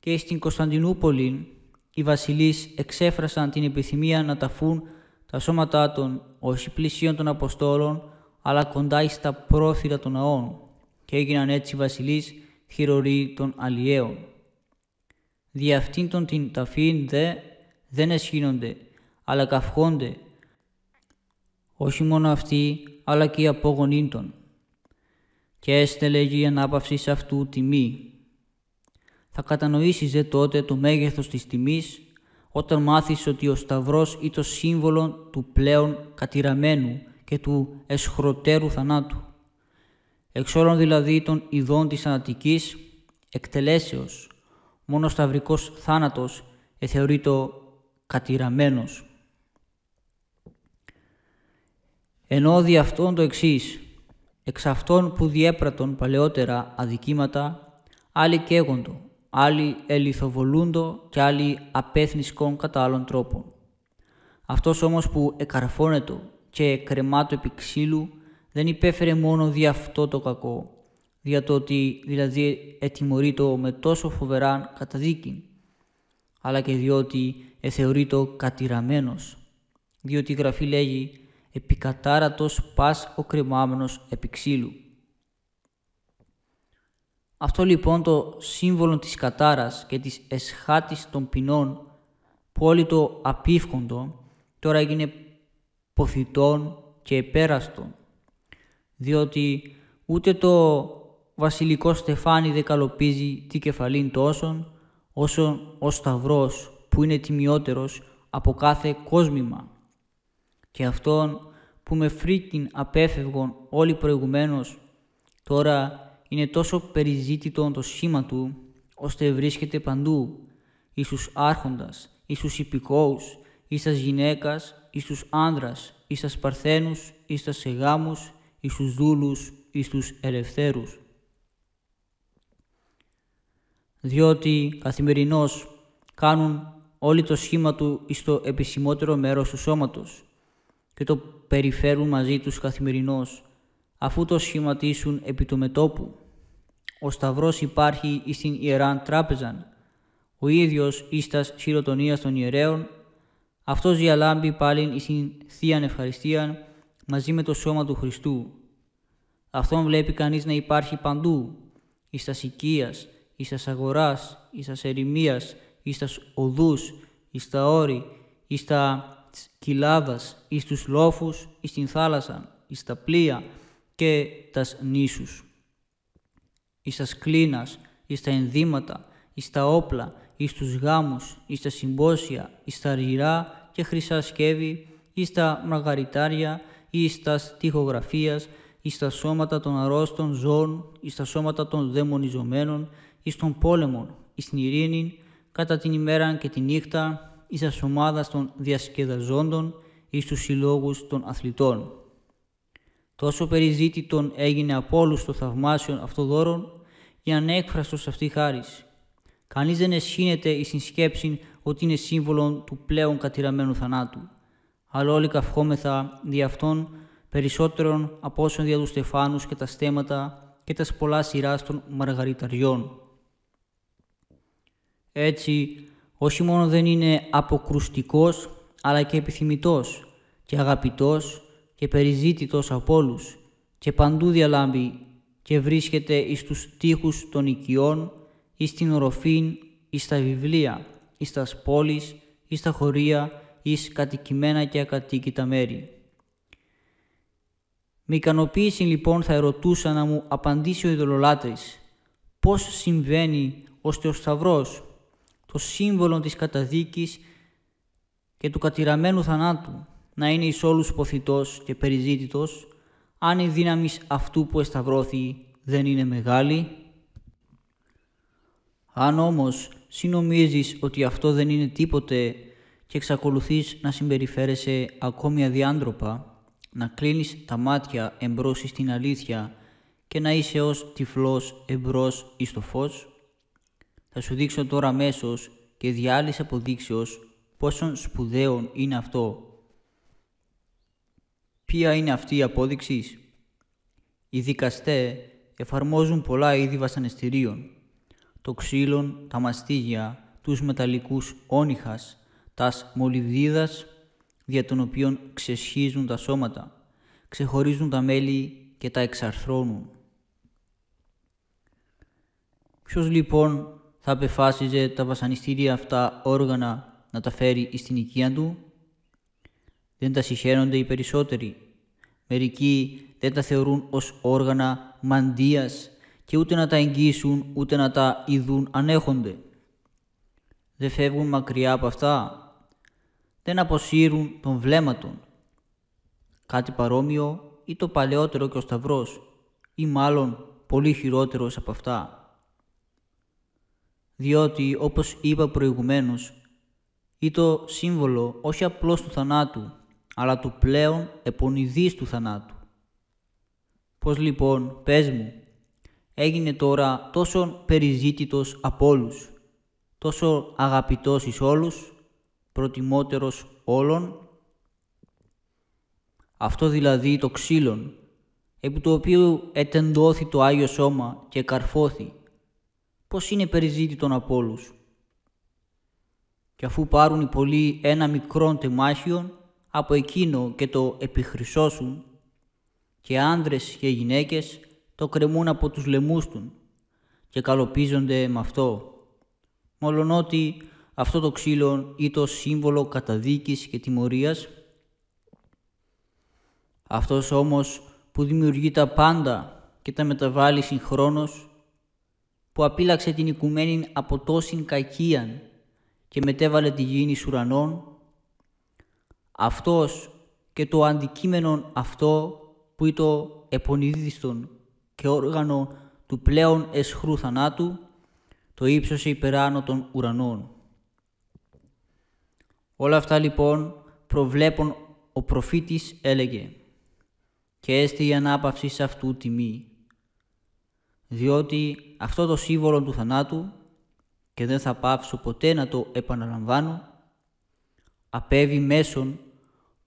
Και στην Κωνσταντινούπολη οι βασιλείς εξέφρασαν την επιθυμία να ταφούν τα σώματά των όχι πλησίων των Αποστόλων, αλλά κοντά εις τα πρόθυρα των ναών και έγιναν έτσι βασιλείς χειροροί των αλλιέων. Δι' αυτήν τον την ταφήν δε δεν εσχύνονται, αλλά καυχόνται, όχι μόνο αυτοί, αλλά και οι απόγονοί των και έστε λέγει η ανάπαυση αυτού τιμή. Θα κατανοήσεις δε τότε το μέγεθος της τιμής όταν μάθεις ότι ο Σταυρός είναι το σύμβολο του πλέον κατηραμένου και του εσχροτέρου θανάτου. Εξ όλων δηλαδή των ειδών της ανατικής εκτελέσεως, μόνο σταυρικός θάνατος εθεωρείται κατηραμένος. Ενώ δι' αυτόν το εξής, εξ αυτών που διέπρατον παλαιότερα αδικήματα, άλλοι καίγοντο, άλλοι ελιθοβολούντο και άλλοι απέθνισκον κατά άλλων τρόπων. Αυτός όμως που εκαρφώνετο και κρεμάτο επί ξύλου, δεν υπέφερε μόνο δι' αυτό το κακό, δια το ότι δηλαδή ετιμωρείτο με τόσο φοβεράν καταδίκη, αλλά και διότι εθεωρείτο κατηραμένος, διότι η Γραφή λέγει επικατάρατος πας ο κρεμάμενος επί ξύλου. Αυτό λοιπόν το σύμβολο της κατάρας και της εσχάτης των ποινών που όλοι το απίφκοντο τώρα έγινε ποθητόν και επέραστον. Διότι ούτε το βασιλικό στεφάνι δεν καλοπίζει τη κεφαλήν τόσον όσο ο σταυρός που είναι τιμιότερος από κάθε κόσμημα. Και αυτόν που με φρίκιν απέφευγον όλοι προηγουμένως, τώρα είναι τόσο περιζήτητο το σχήμα του, ώστε βρίσκεται παντού, εις τους άρχοντας, εις τους υπηκόους, εις τας γυναίκας, εις τους άνδρας, εις τας παρθένους, εις τας εγάμους, εις τους δούλους, εις τους ελευθέρους. Διότι καθημερινώς κάνουν όλοι το σχήμα του εις το επισημότερο μέρος του σώματος και το περιφέρουν μαζί τους καθημερινώς, αφού το σχηματίσουν επί το μετόπου. Ο Σταυρός υπάρχει εις την Ιεράν Τράπεζαν, ο ίδιος εις τας χειροτονίας των ιερέων, αυτός διαλάμπει πάλιν εις την Θείαν Ευχαριστίαν μαζί με το σώμα του Χριστού. Αυτόν βλέπει κανείς να υπάρχει παντού, εις τας οικίας, εις τας αγοράς, εις τας ερημίας, εις τας οδούς, εις τα όρη, εις τα κοιλάδας, εις τους λόφους, εις την θάλασσα, εις τα πλοία και τας νήσους. Εις τας κλίνας, εις τα ενδύματα, εις τα όπλα, εις τους γάμους, εις τα συμπόσια, εις τα αργυρά και χρυσά σκεύη, εις τα μαργαριτάρια, εις τας τυχογραφίας, εις τα σώματα των αρρώστων ζώων, εις τα σώματα των δαιμονιζομένων, εις των πόλεμων, εις την ειρήνη, κατά την ημέρα και τη νύχτα, εις τας ομάδας των διασκεδαζόντων, εις τους συλλόγους των αθλητών. Τόσο περιζήτητον έγινε από όλους το θαυμάσιον αυτό δώρον, για ανέκφραστος αυτή χάρις. Κανείς δεν εσχύνεται η συνσκέψη ότι είναι σύμβολο του πλέον κατηραμένου θανάτου, αλλά όλοι καυχόμεθα δι' αυτόν περισσότερον από όσων δια τους στεφάνους και τα στέματα και τας πολλά σειράς των μαργαριταριών. Έτσι, όχι μόνο δεν είναι αποκρουστικός, αλλά και επιθυμητός και αγαπητός και περιζήτητος από όλους και παντού διαλάμπει και βρίσκεται εις τους τείχους των οικειών, εις την οροφήν, εις τα βιβλία, εις τας πόλεις, εις τα χωρία, εις κατοικημένα και ακατοίκητα μέρη. Με ικανοποίηση λοιπόν θα ερωτούσα να μου απαντήσει ο ειδωλολάτρης πώς συμβαίνει ώστε ο Σταυρός, το σύμβολο της καταδίκης και του κατηραμένου θανάτου, να είναι εις όλους ποθητός και περιζήτητος, αν η δύναμη αυτού που εσταυρώθη δεν είναι μεγάλη. Αν όμως συνομίζεις ότι αυτό δεν είναι τίποτε και εξακολουθείς να συμπεριφέρεσαι ακόμη αδιάντροπα, να κλείνεις τα μάτια εμπρός στην αλήθεια και να είσαι ως τυφλός εμπρός εις το φως, θα σου δείξω τώρα αμέσως και διάλυση αποδείξεως πόσον σπουδαίων είναι αυτό. Ποια είναι αυτή η απόδειξη; Οι δικαστέ εφαρμόζουν πολλά είδη βασανιστήριων. Το ξύλον, τα μαστίγια, τους μεταλλικούς όνυχας, τας μολυβδίδας, δια των οποίων ξεσχίζουν τα σώματα, ξεχωρίζουν τα μέλη και τα εξαρθρώνουν. Ποιος λοιπόν θα απεφάσιζε τα βασανιστήρια αυτά όργανα να τα φέρει στην οικία του; Δεν τα συχαίνονται οι περισσότεροι. Μερικοί δεν τα θεωρούν ως όργανα μαντίας και ούτε να τα εγγύσουν ούτε να τα ειδούν ανέχονται. Δεν φεύγουν μακριά από αυτά. Δεν αποσύρουν τον βλέμματον. Κάτι παρόμοιο ή το παλαιότερο και ο Σταυρός ή μάλλον πολύ χειρότερος από αυτά διότι, όπως είπα προηγουμένως, ή το σύμβολο όχι απλώς του θανάτου, αλλά του πλέον επονιδής του θανάτου. Πώς λοιπόν, πες μου, έγινε τώρα τόσο περιζήτητος από όλους, τόσο αγαπητός εις όλους, προτιμότερος όλων; Αυτό δηλαδή το ξύλον, επί του οποίου ετεντώθη το Άγιο Σώμα και καρφώθη πως είναι περιζήτητον από όλους; Και αφού πάρουν οι πολλοί ένα μικρόν τεμάχιον, από εκείνο και το επιχρυσώσουν, και άνδρες και γυναίκες το κρεμούν από τους λαιμούς τους και καλοπίζονται με αυτό. Μολονότι αυτό το ξύλο ή το σύμβολο καταδίκης και τιμωρίας, αυτός όμως που δημιουργεί τα πάντα και τα μεταβάλλει συγχρόνως, που απείλαξε την οικουμένη από τόσην κακίαν και μετέβαλε τη γη εις ουρανών, αυτός και το αντικείμενο αυτό που είναι το επονίδιστον και όργανο του πλέον εσχρού θανάτου, το ύψωσε υπεράνω των ουρανών. Όλα αυτά λοιπόν προβλέπουν ο προφήτης έλεγε «Και έστε η ανάπαυση σε αυτού τιμή, διότι αυτό το σύμβολο του θανάτου και δεν θα πάψω ποτέ να το επαναλαμβάνω, απέβει μέσον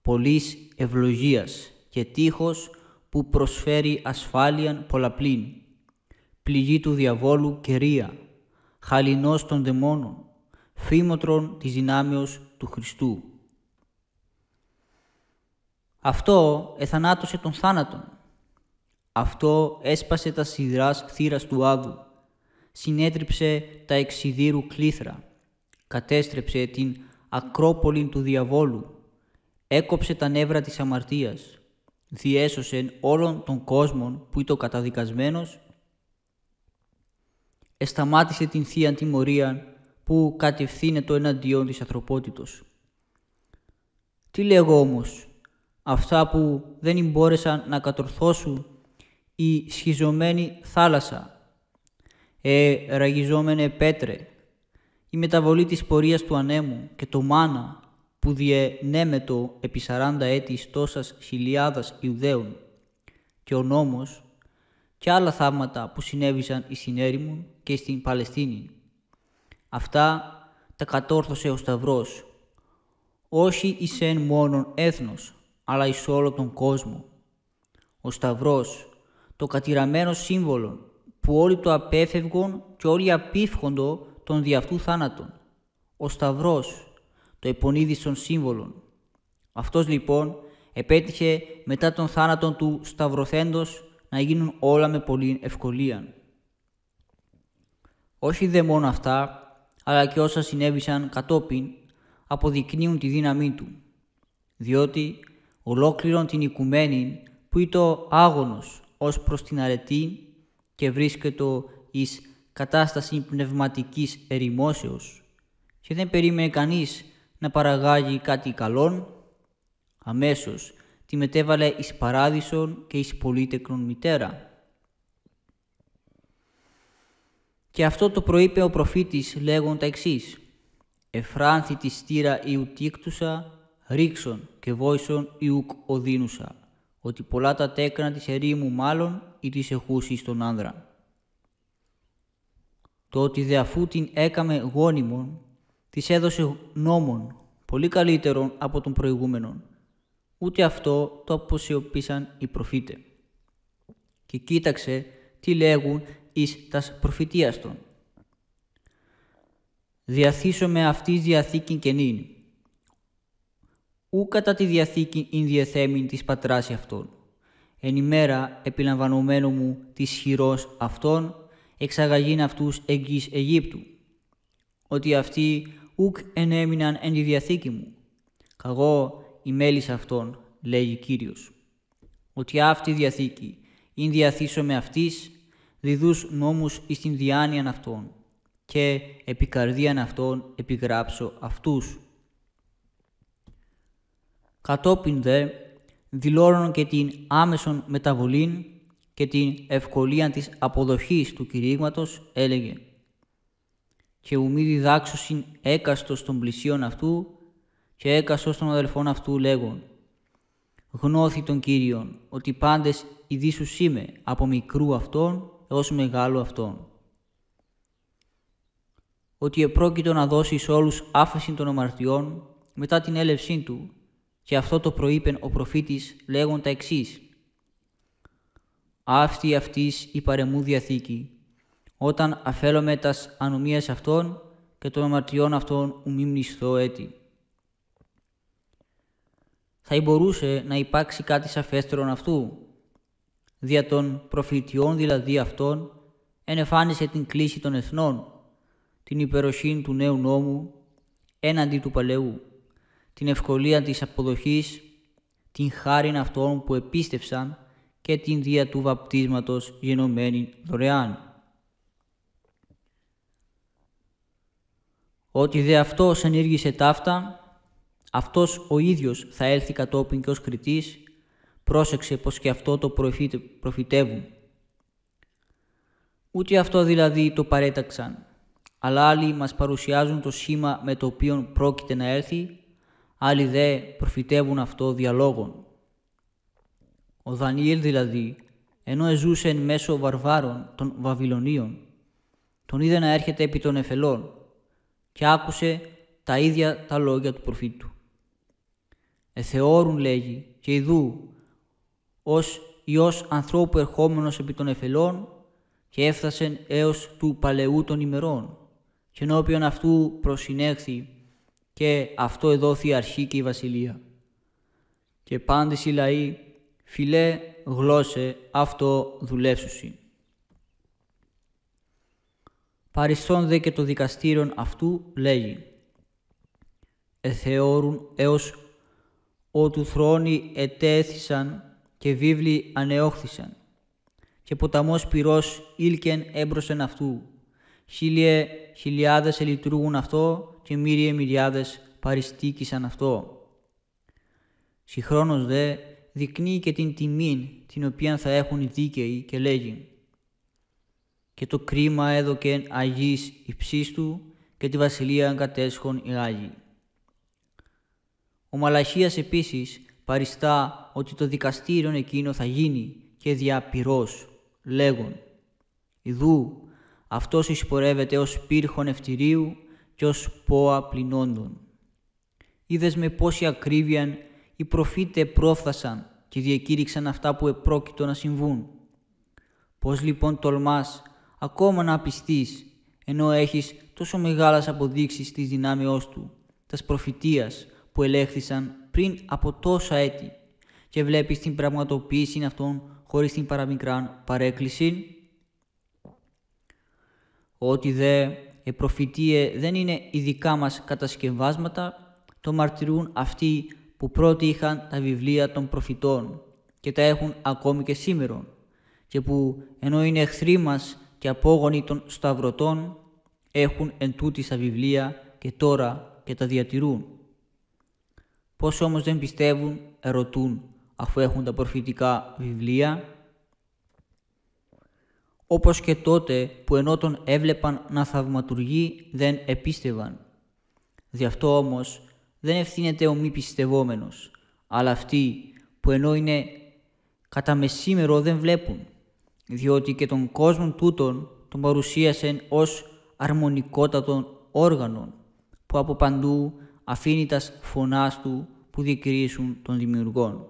πολλής ευλογίας και τείχος που προσφέρει ασφάλειαν πολλαπλήν, πληγή του διαβόλου κερία, χαλινός των δαιμόνων, φήμοτρον της δυνάμεως του Χριστού. Αυτό εθανάτωσε τον θάνατον. Αυτό έσπασε τα σιδράς θύρας του Άδου. Συνέτριψε τα εξιδίρου κλήθρα. Κατέστρεψε την ακρόπολη του διαβόλου. Έκοψε τα νεύρα της αμαρτίας. Διέσωσε όλων των κόσμων που ήταν καταδικασμένος. Εσταμάτησε την Θεία Τιμωρία που κατευθύνεται εναντίον της ανθρωπότητος. Τι λέγω όμως, αυτά που δεν μπόρεσαν να κατορθώσουν η σχιζωμένη θάλασσα, ε, ραγιζόμενε πέτρε, η μεταβολή της πορείας του ανέμου και το μάνα που διενέμετο επί 40 έτη τόσας χιλιάδας Ιουδαίων και ο νόμος και άλλα θαύματα που συνέβησαν στην έρημον και στην Παλαιστίνη. Αυτά τα κατόρθωσε ο Σταυρός, όχι εις εν μόνον έθνος, αλλά εις όλο τον κόσμο. Ο Σταυρός, το κατηραμένο σύμβολο, που όλοι το απέφευγον και όλοι απίφχοντο τον δι' αυτού θάνατον. Ο Σταυρός, το επονίδιστον σύμβολον. Αυτός λοιπόν επέτυχε μετά τον θάνατον του Σταυροθέντος να γίνουν όλα με πολλή ευκολία. Όχι δε μόνο αυτά, αλλά και όσα συνέβησαν κατόπιν, αποδεικνύουν τη δύναμή του, διότι ολόκληρον την οικουμένη που ήταν άγωνος ως προς την αρετή και βρίσκεται εις κατάσταση πνευματικής ερημόσεως και δεν περίμενε κανείς να παραγάγει κάτι καλόν, αμέσως τη μετέβαλε εις παράδεισον και εις πολύτεκνον μητέρα. Και αυτό το προείπε ο προφήτης λέγον τα εξής «Εφράνθη τη στήρα Ιουτίκτουσα, ρίξον και βόησον Ιουκ οδύνουσα, ότι πολλά τα τέκνα της ερήμου μάλλον ή της εχούσης στον άνδρα». Το ότι δε αφού την έκαμε γόνιμον, της έδωσε νόμον, πολύ καλύτερον από τον προηγούμενον. Ούτε αυτό το αποσιωπήσαν οι προφήτες. Και κοίταξε τι λέγουν εις τας προφητείας των. Διαθήσω με αυτής διαθήκην καινήν. Ού κατά τη διαθήκη ειν διεθέμην της πατράς αυτών. Εν ημέρα επιλαμβανομένου μου της χειρός αυτών, εξαγαγήν αυτούς εγγύς Αιγύπτου. Ότι αυτοί ουκ ενέμειναν εν τη διαθήκη μου. Καγώ η μέλης αυτών, λέγει Κύριος. Ότι αυτή διαθήκη, ειν διαθήσω με αυτής, διδούς νόμους εις την διάνοιαν αυτών και επικαρδίαν αυτών επιγράψω αυτούς. Κατόπιν δε δηλώνουν και την άμεσον μεταβολήν και την ευκολία της αποδοχής του κηρύγματος έλεγε «Και ουμή διδάξωσιν έκαστος των πλησίων αυτού και έκαστος των αδελφών αυτού λέγον «Γνώθη τον Κύριον ότι πάντες ειδήσους είμαι από μικρού αυτών έως μεγάλου αυτόν. Ότι επρόκειτο να δώσει σε όλους άφεση των αμαρτιών μετά την έλευσή του και αυτό το προείπεν ο προφήτης λέγον τα εξής. Αυτή αυτής η παρεμού διαθήκη, όταν αφέλομαι τας ανομίας αυτών και των αμαρτιών αυτών ου μη μνηστώ έτη. Θα μπορούσε να υπάρξει κάτι σαφέστερον αυτού, δια των προφητιών δηλαδή αυτών, ενεφάνισε την κλίση των εθνών, την υπεροχή του νέου νόμου έναντι του παλαιού, την ευκολία της αποδοχής, την χάριν αυτών που επίστευσαν και την δια του βαπτίσματος γενομένη δωρεάν. Ότι δε αυτός ενήργησε ταύτα, αυτός ο ίδιος θα έλθει κατόπιν και ως κριτής Πρόσεξε πως και αυτό το προφητεύουν. Ούτε αυτό δηλαδή το παρέταξαν, αλλά άλλοι μας παρουσιάζουν το σήμα με το οποίο πρόκειται να έλθει, άλλοι δε προφητεύουν αυτό διαλόγων. Ο Δανιήλ δηλαδή, ενώ εζούσε εν μέσω βαρβάρων των Βαβυλωνίων, τον είδε να έρχεται επί των εφελών και άκουσε τα ίδια τα λόγια του προφήτου. Εθεώρουν, λέγει, και ιδού, ως Υιός ανθρώπου ερχόμενος επί των εφελών και έφτασεν έως του παλαιού των ημερών και ενώπιον αυτού προσυνέχθη και αυτό εδόθη η αρχή και η βασιλεία. Και πάντες οι λαοί, φιλέ γλώσσε, αυτό δουλεύσουσι. Παριστών δε και το δικαστήριον αυτού λέγει «Εθεώρουν έως ότου θρόνοι ετέθησαν και βίβλοι ανεόχθησαν και ποταμός πυρός ήλκεν έμπροσεν αυτού. Χίλιε χιλιάδες ελειτουργούν αυτό και μύριε μυριάδες παριστήκησαν αυτό. Συγχρόνως δε δεικνύει και την τιμή την οποία θα έχουν οι δίκαιοι και λέγει «Και το κρίμα έδωκεν Αγίης υψίστου και τη βασιλεία κατέσχον οι Άγιοι». Ο Μαλαχίας επίσης παριστά ότι το δικαστήριο εκείνο θα γίνει και διαπυρός, λέγον «Ιδού, αυτός εισπορεύεται ως πύρχον ευτηρίου και ως πόα πληνόντων. Είδες με πόση ακρίβεια οι προφήτε πρόφθασαν και διακήρυξαν αυτά που επρόκειτο να συμβούν. Πώς λοιπόν τολμάς ακόμα να πιστείς, ενώ έχεις τόσο μεγάλες αποδείξεις της δυνάμεώς του, τας προφητείας που ελέγχθησαν πριν από τόσα έτη και βλέπεις την πραγματοποίηση αυτών χωρίς την παραμικράν παρέκκληση; Ότι δε οι προφητείε δεν είναι ειδικά μας κατασκευάσματα, το μαρτυρούν αυτοί που πρώτοι είχαν τα βιβλία των προφητών και τα έχουν ακόμη και σήμερα και που ενώ είναι εχθροί μας και απόγονοι των σταυρωτών έχουν εν τούτη στα βιβλία και τώρα και τα διατηρούν. Πώς όμως δεν πιστεύουν, ερωτούν, αφού έχουν τα προφητικά βιβλία; Όπως και τότε που ενώ τον έβλεπαν να θαυματουργεί δεν επίστευαν. Δι' αυτό όμως δεν ευθύνεται ο μη πιστευόμενος, αλλά αυτοί που ενώ είναι κατά μεσήμερο δεν βλέπουν, διότι και τον κόσμο τούτον τον παρουσίασεν ως αρμονικότατον όργανον, που από παντού αφήνει τας φωνάς του που δικρίσουν των δημιουργών.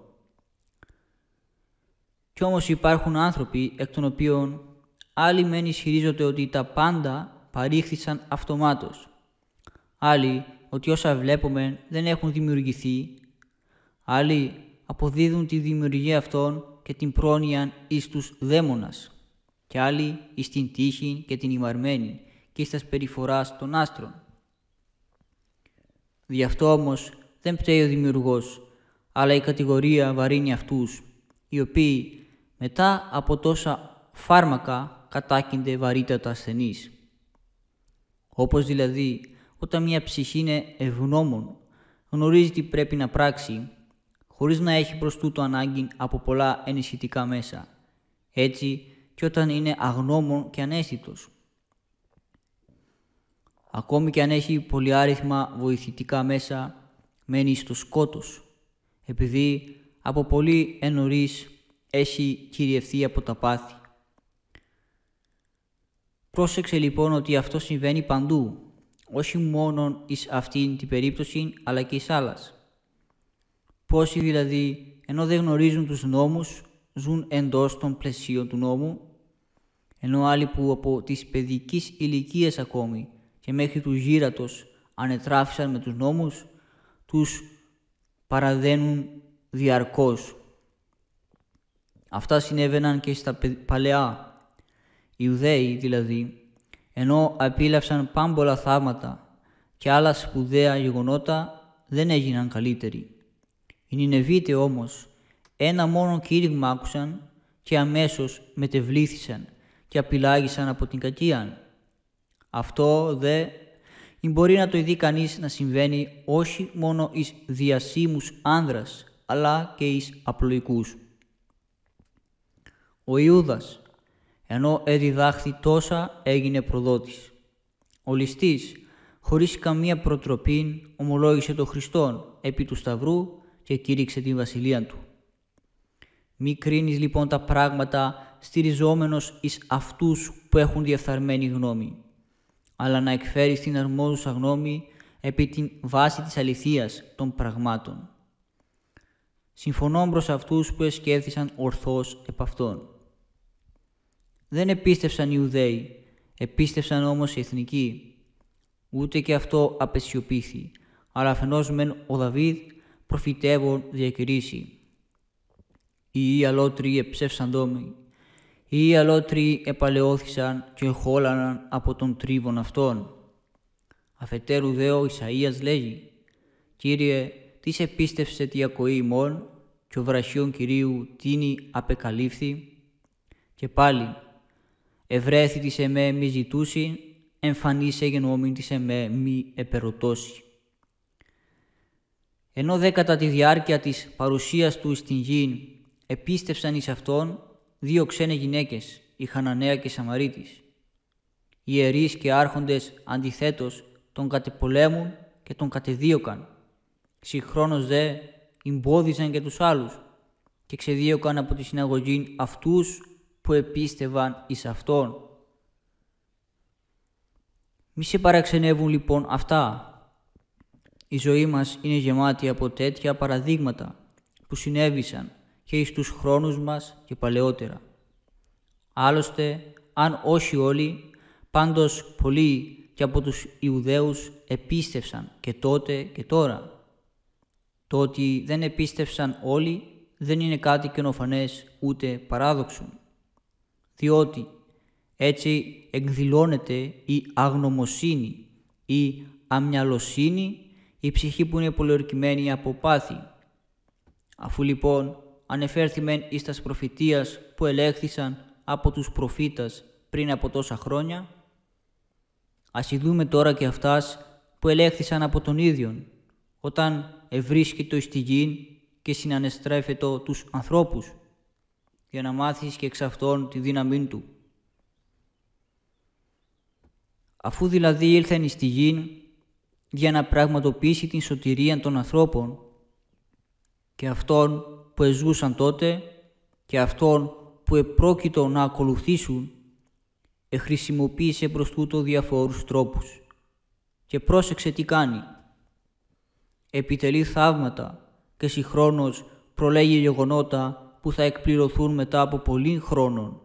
Κι όμως υπάρχουν άνθρωποι εκ των οποίων άλλοι μεν ισχυρίζονται ότι τα πάντα παρήχθησαν αυτομάτως. Άλλοι ότι όσα βλέπουμε δεν έχουν δημιουργηθεί. Άλλοι αποδίδουν τη δημιουργία αυτών και την πρόνοια εις τους δαίμονας. Και άλλοι εις την τύχη και την ημαρμένη και εις τας περιφοράς των άστρων. Δι' αυτό όμως δεν πταίει ο δημιουργός, αλλά η κατηγορία βαρύνει αυτούς, οι οποίοι μετά από τόσα φάρμακα κατάκυνται βαρύτατα ασθενείς. Όπως δηλαδή όταν μια ψυχή είναι ευγνώμων, γνωρίζει τι πρέπει να πράξει, χωρίς να έχει προς τούτο ανάγκη από πολλά ενισχυτικά μέσα. Έτσι και όταν είναι αγνώμων και ανέστητος. Ακόμη και αν έχει πολυάριθμα βοηθητικά μέσα, μένει στο σκότος, επειδή από πολύ ενωρίς έχει κυριευθεί από τα πάθη. Πρόσεξε λοιπόν ότι αυτό συμβαίνει παντού, όχι μόνο εις αυτήν την περίπτωση, αλλά και εις άλλας. Πόσοι δηλαδή, ενώ δεν γνωρίζουν τους νόμους, ζουν εντός των πλαισίων του νόμου, ενώ άλλοι που από τις παιδικής ηλικίες ακόμη και μέχρι του γύρατος ανετράφησαν με τους νόμους, τους παραδένουν διαρκώς. Αυτά συνέβαιναν και στα παλαιά. Οι Ιουδαίοι δηλαδή, ενώ απίλαυσαν πάμπολα θαύματα και άλλα σπουδαία γεγονότα, δεν έγιναν καλύτεροι. Οι Νινεβίτε όμως ένα μόνο κήρυγμα άκουσαν και αμέσως μετεβλήθησαν και απειλάγησαν από την κακία. Αυτό δε ή μπορεί να το ειδεί κανείς να συμβαίνει όχι μόνο εις διασύμους άνδρας, αλλά και εις απλοϊκούς. Ο Ιούδας, ενώ εδιδάχθη τόσα, έγινε προδότης. Ο ληστής, χωρίς καμία προτροπή ομολόγησε το Χριστόν επί του Σταυρού και κήρυξε την βασιλεία του. Μη κρίνεις λοιπόν τα πράγματα στηριζόμενος εις αυτούς που έχουν διαφθαρμένη γνώμη, αλλά να εκφέρεις την αρμόζουσα γνώμη επί την βάση της αληθείας των πραγμάτων. Συμφωνώ προς αυτούς που εσκέφθησαν ορθώς επ' αυτόν. Δεν επίστευσαν οι Ιουδαίοι, επίστευσαν όμως οι εθνικοί. Ούτε και αυτό απεσιωπήθη, αλλά αφενός μεν ο Δαβίδ προφητεύων διακηρύσει. Οι αλότριοι εψεύσαν δόμοι, οι αλότριοι επαλαιώθησαν και χόλαναν από τον τρίβον αυτών. Αφετέρου δε ο Ισαΐας λέγει «Κύριε, τι επίστευσε τη ακοή ημών και ο βραχιόν Κυρίου τίνη απεκαλύφθη» και πάλι «Ευρέθη της εμέ μη ζητούσι, εμφανίσε γενόμην της εμέ μη επερωτώσει». Ενώ δε κατά τη διάρκεια της παρουσίας του στην γη επίστευσαν εις αυτόν δύο ξένες γυναίκες, η Χαναναία και η Σαμαρίτης. Οι ιερείς και άρχοντες αντιθέτως τον κατεπολέμουν και τον κατεδίωκαν. Συγχρόνως δε εμπόδιζαν και τους άλλους και ξεδίωκαν από τη συναγωγή αυτούς που επίστευαν εις Αυτόν. Μη σε παραξενεύουν λοιπόν αυτά. Η ζωή μας είναι γεμάτη από τέτοια παραδείγματα που συνέβησαν και εις τους χρόνους μας και παλαιότερα. Άλλωστε, αν όχι όλοι, πάντως πολλοί και από τους Ιουδαίους επίστευσαν και τότε και τώρα. Το ότι δεν επίστευσαν όλοι δεν είναι κάτι καινοφανές ούτε παράδοξο. Διότι έτσι εκδηλώνεται η αγνωμοσύνη ή αμυαλοσύνη η ψυχή που είναι πολιορκημένη από πάθη. Αφού λοιπόν ανεφέρθημεν εις τας προφητείας που ελέγχθησαν από τους προφήτας πριν από τόσα χρόνια, Ας δούμε τώρα και αυτάς που ελέγχθησαν από τον ίδιον, όταν ευρίσκεται στη γη και συνανεστρέφεται τους ανθρώπους, για να μάθεις και εξ αυτών τη δύναμή του. Αφού δηλαδή ήλθαν στη γη για να πραγματοποιήσει την σωτηρία των ανθρώπων και αυτών που εζούσαν τότε και αυτών που επρόκειτο να ακολουθήσουν εχρησιμοποίησε προς τούτο διαφόρους τρόπους. Και πρόσεξε τι κάνει. Επιτελεί θαύματα και συγχρόνως προλέγει γεγονότα που θα εκπληρωθούν μετά από πολλήν χρόνων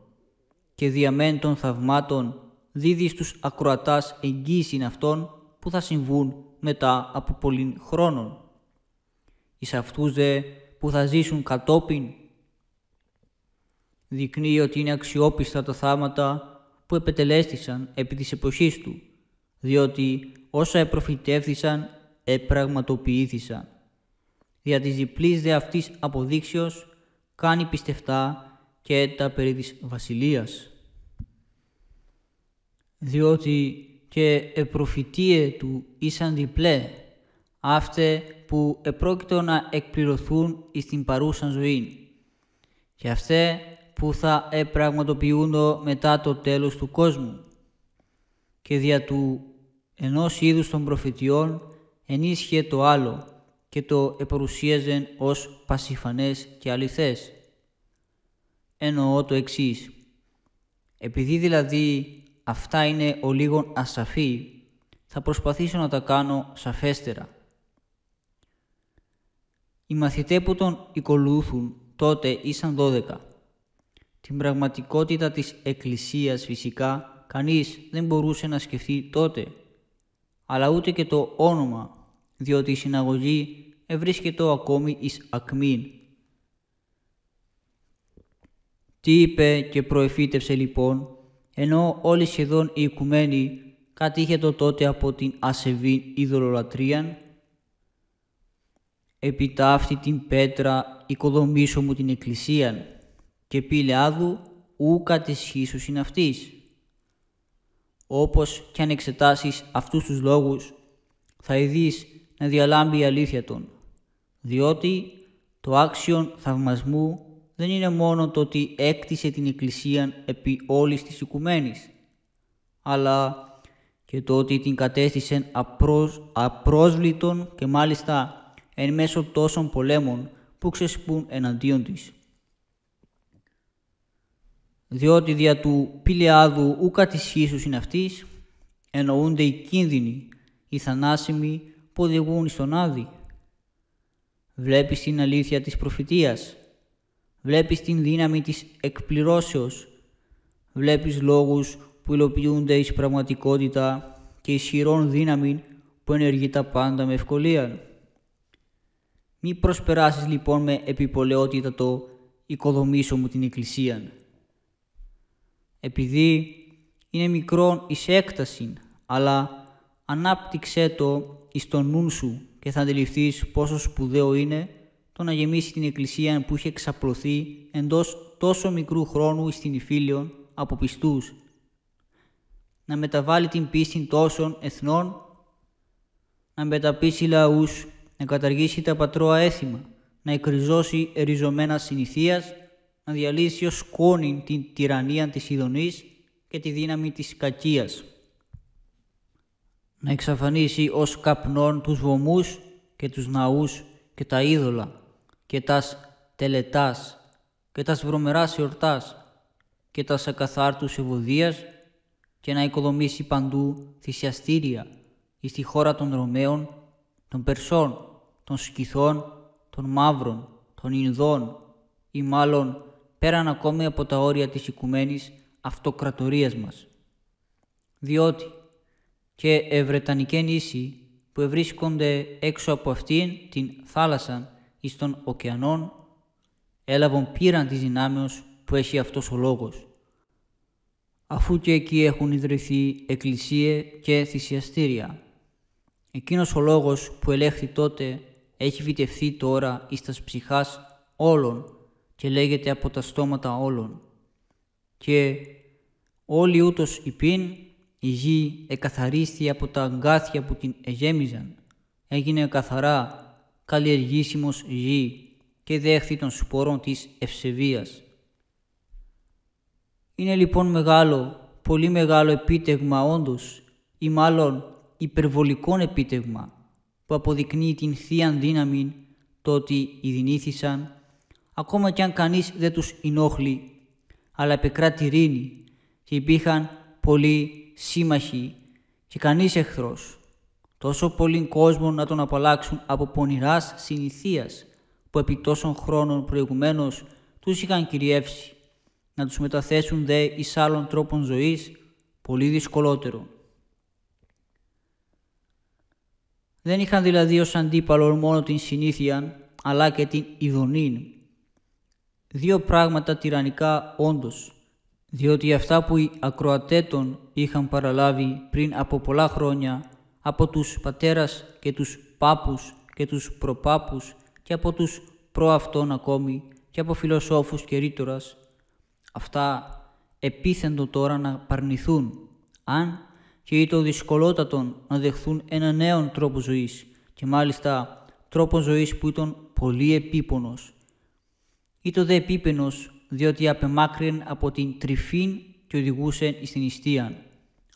και διαμέν των θαυμάτων δίδει στους ακροατάς εγγύησιν αυτών που θα συμβούν μετά από πολλήν χρόνων. Εις αυτούς δε που θα ζήσουν κατόπιν δεικνύει ότι είναι αξιόπιστα τα θάματα που επετελέστησαν επί της εποχής του, διότι όσα επροφητεύθησαν επραγματοποιήθησαν. Δια της διπλής δε αυτής αποδείξεως κάνει πιστευτά και τα περί της βασιλείας. Διότι και επροφητείε του ήσαν διπλέ, αύτε που επρόκειτο να εκπληρωθούν εις την παρούσαν ζωή. Και αυτέ που θα επραγματοποιούνται μετά το τέλος του κόσμου και δια του ενός είδους των προφητιών ενίσχυε το άλλο και το επαρουσίαζεν ως πασιφανές και αληθές. Εννοώ το εξής. Επειδή δηλαδή αυτά είναι ο λίγων ασαφή, θα προσπαθήσω να τα κάνω σαφέστερα. Οι μαθητέ που τον οικολούθουν τότε ήσαν δώδεκα την πραγματικότητα της Εκκλησίας φυσικά κανείς δεν μπορούσε να σκεφτεί τότε, αλλά ούτε και το όνομα, διότι η συναγωγή ευρίσκεται ακόμη εις ακμήν. Τι είπε και προεφήτευσε λοιπόν, ενώ όλοι σχεδόν οι οικουμένοι κατήχετο τότε από την ασεβή ειδωλολατρίαν, επιτάφτη την πέτρα οικοδομήσω μου την εκκλησίαν και πηλεάδου ου κατεσχίσους είναι αυτής. Όπως κι αν εξετάσεις αυτούς τους λόγους, θα ειδείς να διαλάμπει η αλήθεια των, διότι το άξιον θαυμασμού δεν είναι μόνο το ότι έκτισε την Εκκλησία επί όλης της οικουμένης, αλλά και το ότι την κατέστησεν απρός, απρόσβλητον και μάλιστα εν μέσω τόσων πολέμων που ξεσπούν εναντίον της. Διότι δια του πηλεάδου ούκα της χίσους είναι αυτής, εννοούνται οι κίνδυνοι, οι θανάσιμοι που οδηγούν στον άδη. Βλέπεις την αλήθεια της προφητείας, βλέπεις την δύναμη της εκπληρώσεως, βλέπεις λόγους που υλοποιούνται εις πραγματικότητα και ισχυρών δύναμη που ενεργεί τα πάντα με ευκολία. Μη προσπεράσεις λοιπόν με επιπολαιότητα το «οικοδομήσω μου την εκκλησία». Επειδή είναι μικρόν εις έκταση, αλλά ανάπτυξέ το εις το νου σου και θα αντιληφθείς πόσο σπουδαίο είναι το να γεμίσει την εκκλησία που είχε εξαπλωθεί εντός τόσο μικρού χρόνου στην Ιφίλιον από πιστούς. Να μεταβάλει την πίστη τόσων εθνών, να μεταπίσει λαούς, να καταργήσει τα πατρώα έθιμα, να εκριζώσει εριζωμένα συνηθίας, να διαλύσει ως σκόνη την τυραννία της Ιδονής και τη δύναμη της κακίας, να εξαφανίσει ως καπνών τους βωμούς και τους ναούς και τα είδωλα και τας τελετάς και τας βρωμεράς εορτάς και τας ακαθάρτους ευωδίας και να οικοδομήσει παντού θυσιαστήρια εις τη χώρα των Ρωμαίων, των Περσών, των Σκυθών, των Μαύρων, των Ινδών ή μάλλον πέραν ακόμη από τα όρια της οικουμένης αυτοκρατορίας μας. Διότι και ευρετανικέ νήσι που ευρίσκονται έξω από αυτήν την θάλασσα εις των ωκεανών έλαβαν πήραν της δυνάμεως που έχει αυτός ο λόγος αφού και εκεί έχουν ιδρυθεί εκκλησίε και θυσιαστήρια. Εκείνος ο λόγος που ελέγχθη τότε έχει βιτευθεί τώρα εις τας ψυχάς όλων και λέγεται από τα στόματα όλων. Και όλοι ούτως υπήν η γη εκαθαρίστη από τα αγκάθια που την εγέμιζαν. Έγινε καθαρά, καλλιεργήσιμος γη και δέχθη των σπόρων της ευσεβίας. Είναι λοιπόν μεγάλο, πολύ μεγάλο επίτευγμα όντως ή μάλλον υπερβολικό επίτευγμα που αποδεικνύει την θεία δύναμη το ότι ειδηνήθησαν ακόμα κι αν κανείς δεν τους ενόχλει αλλά επικράτη ειρήνη και υπήρχαν πολλοί σύμμαχοι και κανείς εχθρός τόσο πολύ κόσμο να τον απαλλάξουν από πονηράς συνηθίας που επί τόσων χρόνων προηγουμένως τους είχαν κυριεύσει να τους μεταθέσουν δε εις άλλων τρόπων ζωής, πολύ δυσκολότερο. Δεν είχαν δηλαδή ως αντίπαλο μόνο την συνήθεια, αλλά και την ειδονήν. Δύο πράγματα τυραννικά όντως, διότι αυτά που οι ακροατέτων είχαν παραλάβει πριν από πολλά χρόνια από τους πατέρας και τους πάπους και τους προπάπους και από τους προαυτών ακόμη και από φιλοσόφους και ρήτορας, αυτά επίθεντο τώρα να παρνηθούν, αν και ή το δυσκολότατον να δεχθούν ένα νέο τρόπο ζωής και μάλιστα τρόπο ζωής που ήταν πολύ επίπονος. Ή το δε επίπενος διότι απεμάκρυν από την τρυφήν και οδηγούσεν εις την ιστίαν,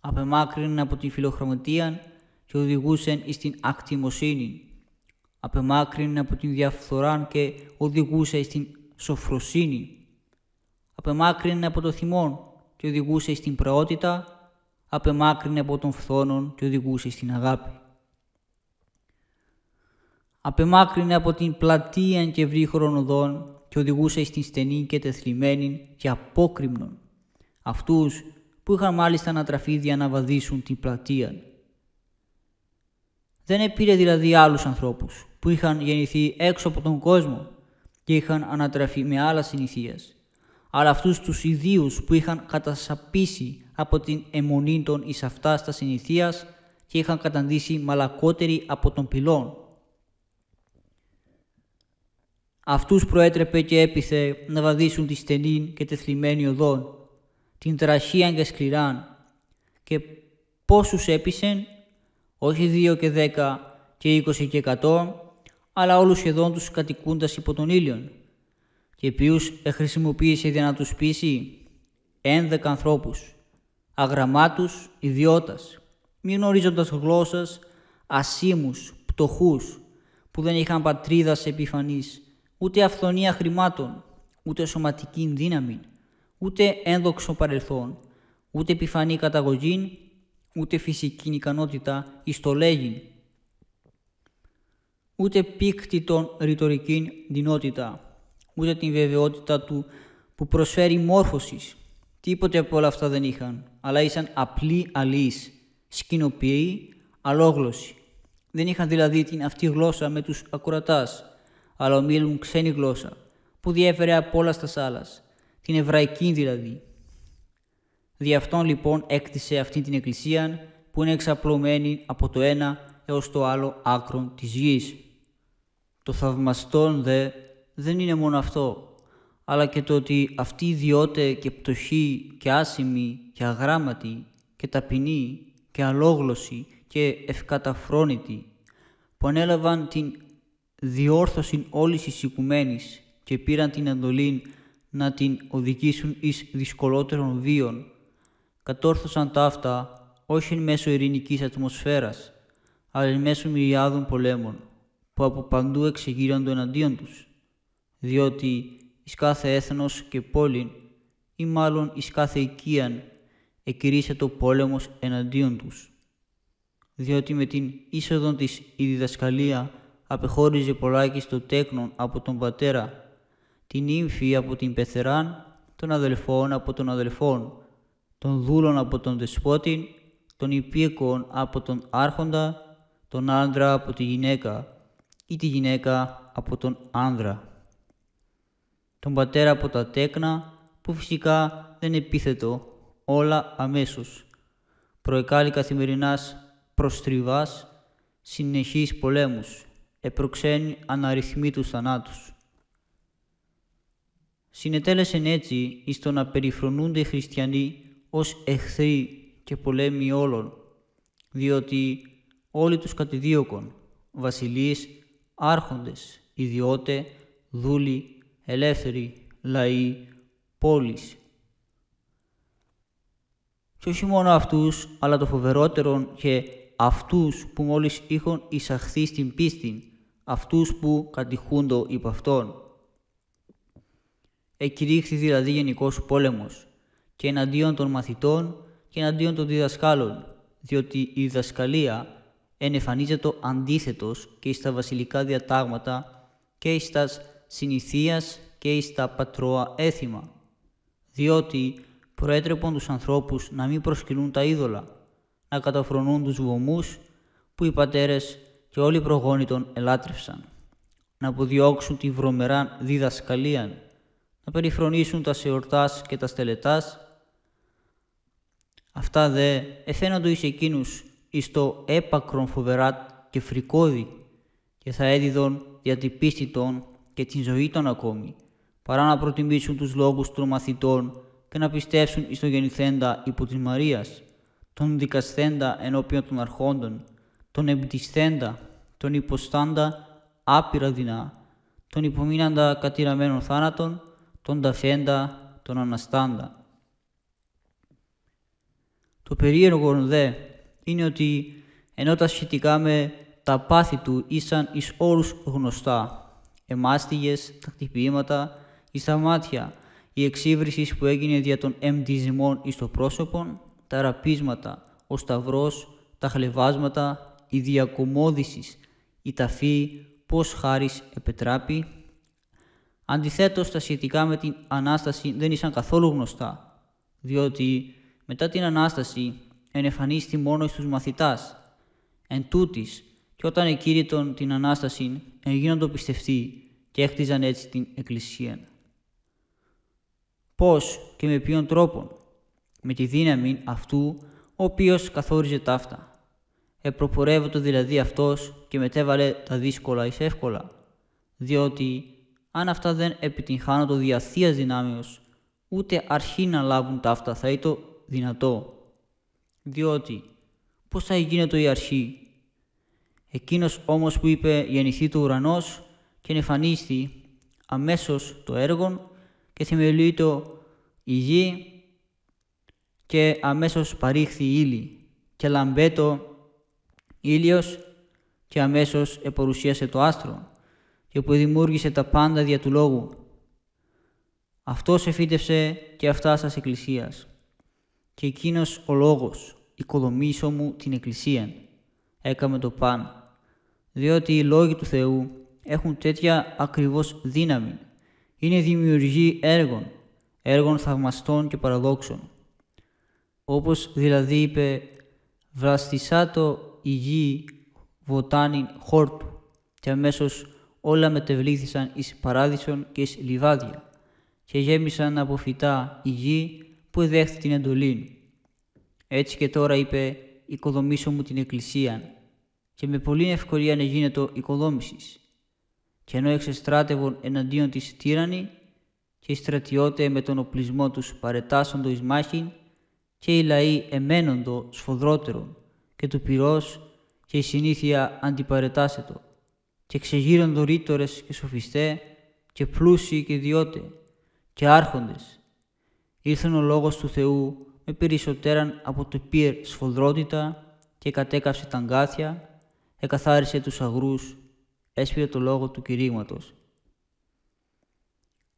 απεμάκρυν από την φιλοχρωματία και οδηγούσεν εις την ακτιμοσύνη, απεμάκρυν από την διαφθορά και οδηγούσε εις την σοφροσύνη, απεμάκρυνε από το θυμόν και οδηγούσε στην προότητα, απεμάκρυνε από τον φθόνον και οδηγούσε στην αγάπη. Απεμάκρυνε από την πλατεία και βρύχωρων οδών και οδηγούσε στην στενή και τεθλιμμένη και απόκριμνον, αυτούς που είχαν μάλιστα να τραφίδια να βαδίσουν την πλατεία. Δεν επήρε δηλαδή άλλους ανθρώπους που είχαν γεννηθεί έξω από τον κόσμο και είχαν ανατραφεί με άλλα συνηθίας αλλά αυτούς τους ιδίους που είχαν κατασαπίσει από την αιμονή των εις αυτά στα συνηθίας και είχαν καταντήσει μαλακότεροι από τον πυλών. Αυτούς προέτρεπε και έπιθε να βαδίσουν τη στενή και τεθλιμμένη οδόν, την τραχία και σκληράν, και πόσους έπισεν, όχι δύο και δέκα και είκοσι και εκατό, αλλά όλους σχεδόν τους κατοικούντας υπό τον ήλιον και ποιους χρησιμοποίησε για να τους πείσει ένδεκα ανθρώπους, αγραμμάτους ιδιώτας, μη γνωρίζοντας γλώσσας, ασήμους, πτωχούς, που δεν είχαν πατρίδας σε επιφανής, ούτε αυθονία χρημάτων, ούτε σωματική δύναμη, ούτε ένδοξο παρελθόν, ούτε επιφανή καταγωγή, ούτε φυσική ικανότητα εις το λέγειν, ούτε πίκτητον ρητορική δυνότητα, ούτε την βεβαιότητα του που προσφέρει μόρφωσης. Τίποτε από όλα αυτά δεν είχαν, αλλά ήσαν απλοί αλείς, σκηνοποιοί, αλόγλωσσοι. Δεν είχαν δηλαδή την αυτή γλώσσα με τους ακουρατάς, αλλά ομίλουν ξένη γλώσσα, που διέφερε από όλα στα άλλας, την εβραϊκή δηλαδή. Δι' αυτόν λοιπόν έκτισε αυτή την εκκλησία που είναι εξαπλωμένη από το ένα έως το άλλο άκρο της γης. Το θαυμαστόν δε δεν είναι μόνο αυτό, αλλά και το ότι αυτοί οι ιδιώτες και πτωχοί και άσημοι και αγράμματοι και ταπεινοί και αλόγλωσσοι και ευκαταφρόνητοι που ανέλαβαν την διόρθωση όλης της οικουμένης και πήραν την εντολή να την οδηγήσουν εις δυσκολότερων βίων, κατόρθωσαν ταύτα όχι μέσω ειρηνικής ατμοσφαίρας, αλλά μέσω μυριάδων πολέμων, που από παντού εξεγείρονται εναντίον τους, διότι εις κάθε έθνος και πόλη, ή μάλλον εις κάθε οικίαν, εκηρύσσεται ο πόλεμος εναντίον τους. Διότι με την είσοδο της η διδασκαλία απεχώριζε πολλάκι το τέκνον από τον πατέρα, την ύμφη από την πεθεράν, των αδελφών από τον αδελφών, των δούλων από τον δεσπότη, των υπήκων από τον άρχοντα, τον άντρα από τη γυναίκα ή τη γυναίκα από τον άνδρα. Τον πατέρα από τα τέκνα, που φυσικά δεν επίθετο όλα αμέσως. Προεκάλει καθημερινάς προστριβάς, συνεχείς πολέμους, επροξένει αναριθμήτους θανάτους. Συνετέλεσεν έτσι εις το να περιφρονούνται οι χριστιανοί ως εχθροί και πολέμοι όλων, διότι όλοι τους κατηδίωκον, βασιλείς, άρχοντες, ιδιώτε, δούλοι, ελεύθεροι, λαοί, πόλεις. Και όχι μόνο αυτούς, αλλά το φοβερότερο και αυτούς που μόλις είχαν εισαχθεί στην πίστη, αυτούς που κατηχούντο υπ' αυτόν. Εκηρύχθη δηλαδή γενικός πόλεμος και εναντίον των μαθητών και εναντίον των διδασκάλων, διότι η διδασκαλία ενεφανίζεται αντίθετος και εις τα βασιλικά διατάγματα και εις τα συνηθίας και εις τα πατρώα έθιμα, διότι προέτρεπον τους ανθρώπους να μην προσκυνούν τα είδωλα, να καταφρονούν τους βωμούς που οι πατέρες και όλοι οι προγόνοι των ελάτρευσαν, να αποδιώξουν τη βρωμερά διδασκαλία, να περιφρονήσουν τα σεορτάς και τα στελετάς. Αυτά δε εφαίνοντο εις εκείνους εις το έπακρον φοβερά και φρικόδι και θα έδιδον δια την πίστη των και την ζωή των ακόμη, παρά να προτιμήσουν τους λόγους των μαθητών και να πιστεύσουν εις το γεννηθέντα υπό της Μαρίας, τον δικασθέντα ενώπιον των αρχόντων, τον εμπτισθέντα, τον υποστάντα άπειρα δεινά, τον υπομείναντα κατηραμένων θάνατων, τον ταφέντα, τον αναστάντα. Το περίεργο δε είναι ότι ενώ τα σχετικά με τα πάθη του ήσαν εις όλους γνωστά, εμάστιγες, τα χτυπήματα, εις τα μάτια, η εξύβριση που έγινε δια των εμπτισμών εις το πρόσωπον, τα ραπίσματα, ο σταυρός, τα χλεβάσματα, η διακομόδησης, η ταφή, πώς χάρις επετράπη. Αντιθέτως, τα σχετικά με την Ανάσταση δεν ήσαν καθόλου γνωστά, διότι μετά την Ανάσταση ενεφανίστη μόνο στους μαθητάς. Εν τούτης, και όταν εκήρυτον την Ανάσταση, εγίνοντο πιστευτοί και έχτιζαν έτσι την Εκκλησία. Πώς και με ποιον τρόπον, με τη δύναμη αυτού, ο οποίος καθόριζε ταύτα. Επροπορεύεται δηλαδή αυτός και μετέβαλε τα δύσκολα εις εύκολα, διότι αν αυτά δεν επιτυγχάνονται δια θείας δυνάμεως, ούτε αρχή να λάβουν ταύτα θα ήταν δυνατό. Διότι πώς θα γίνεται η αρχή; Εκείνος όμως που είπε γεννηθεί το ουρανός και εμφανίστη αμέσως το έργο και θεμελιούτο η γη και αμέσως παρήχθη η ύλη, και λαμπέτο ήλιος και αμέσως επορουσίασε το άστρο και που δημιούργησε τα πάντα δια του λόγου. Αυτός εφύτευσε και αυτά σας εκκλησίας. Και εκείνος ο λόγος, οικοδομήσω μου την εκκλησία, έκαμε το παν, διότι οι λόγοι του Θεού έχουν τέτοια ακριβώς δύναμη. Είναι δημιουργοί έργων, έργων θαυμαστών και παραδόξων. Όπως δηλαδή είπε «Βραστισάτο η γη βοτάνιν χόρτου» και αμέσως όλα μετεβλήθησαν εις παράδεισον και εις λιβάδια και γέμισαν από φυτά η γη που εδέχθη την εντολή. Έτσι και τώρα είπε «Οικοδομήσω μου την εκκλησία» και με πολλή ευκολία να γίνεται οικοδόμησης. Και ενώ εξεστράτευον εναντίον της τύρανη και οι στρατιώτες με τον οπλισμό τους παρετάσσοντο εις μάχην και οι λαοί εμένοντο σφοδρότερον και του πυρός και η συνήθεια αντιπαρετάσσετο και ξεγείροντο ρήτορες και σοφιστέ και πλούσιοι και ιδιώτες και άρχοντες. Ήρθαν ο λόγος του Θεού με περισσότεραν από το πυρ σφοδρότητα και κατέκαψε τα αγκάθια, εκαθάρισε τους αγρούς, έσπηρε το λόγο του κηρύγματος.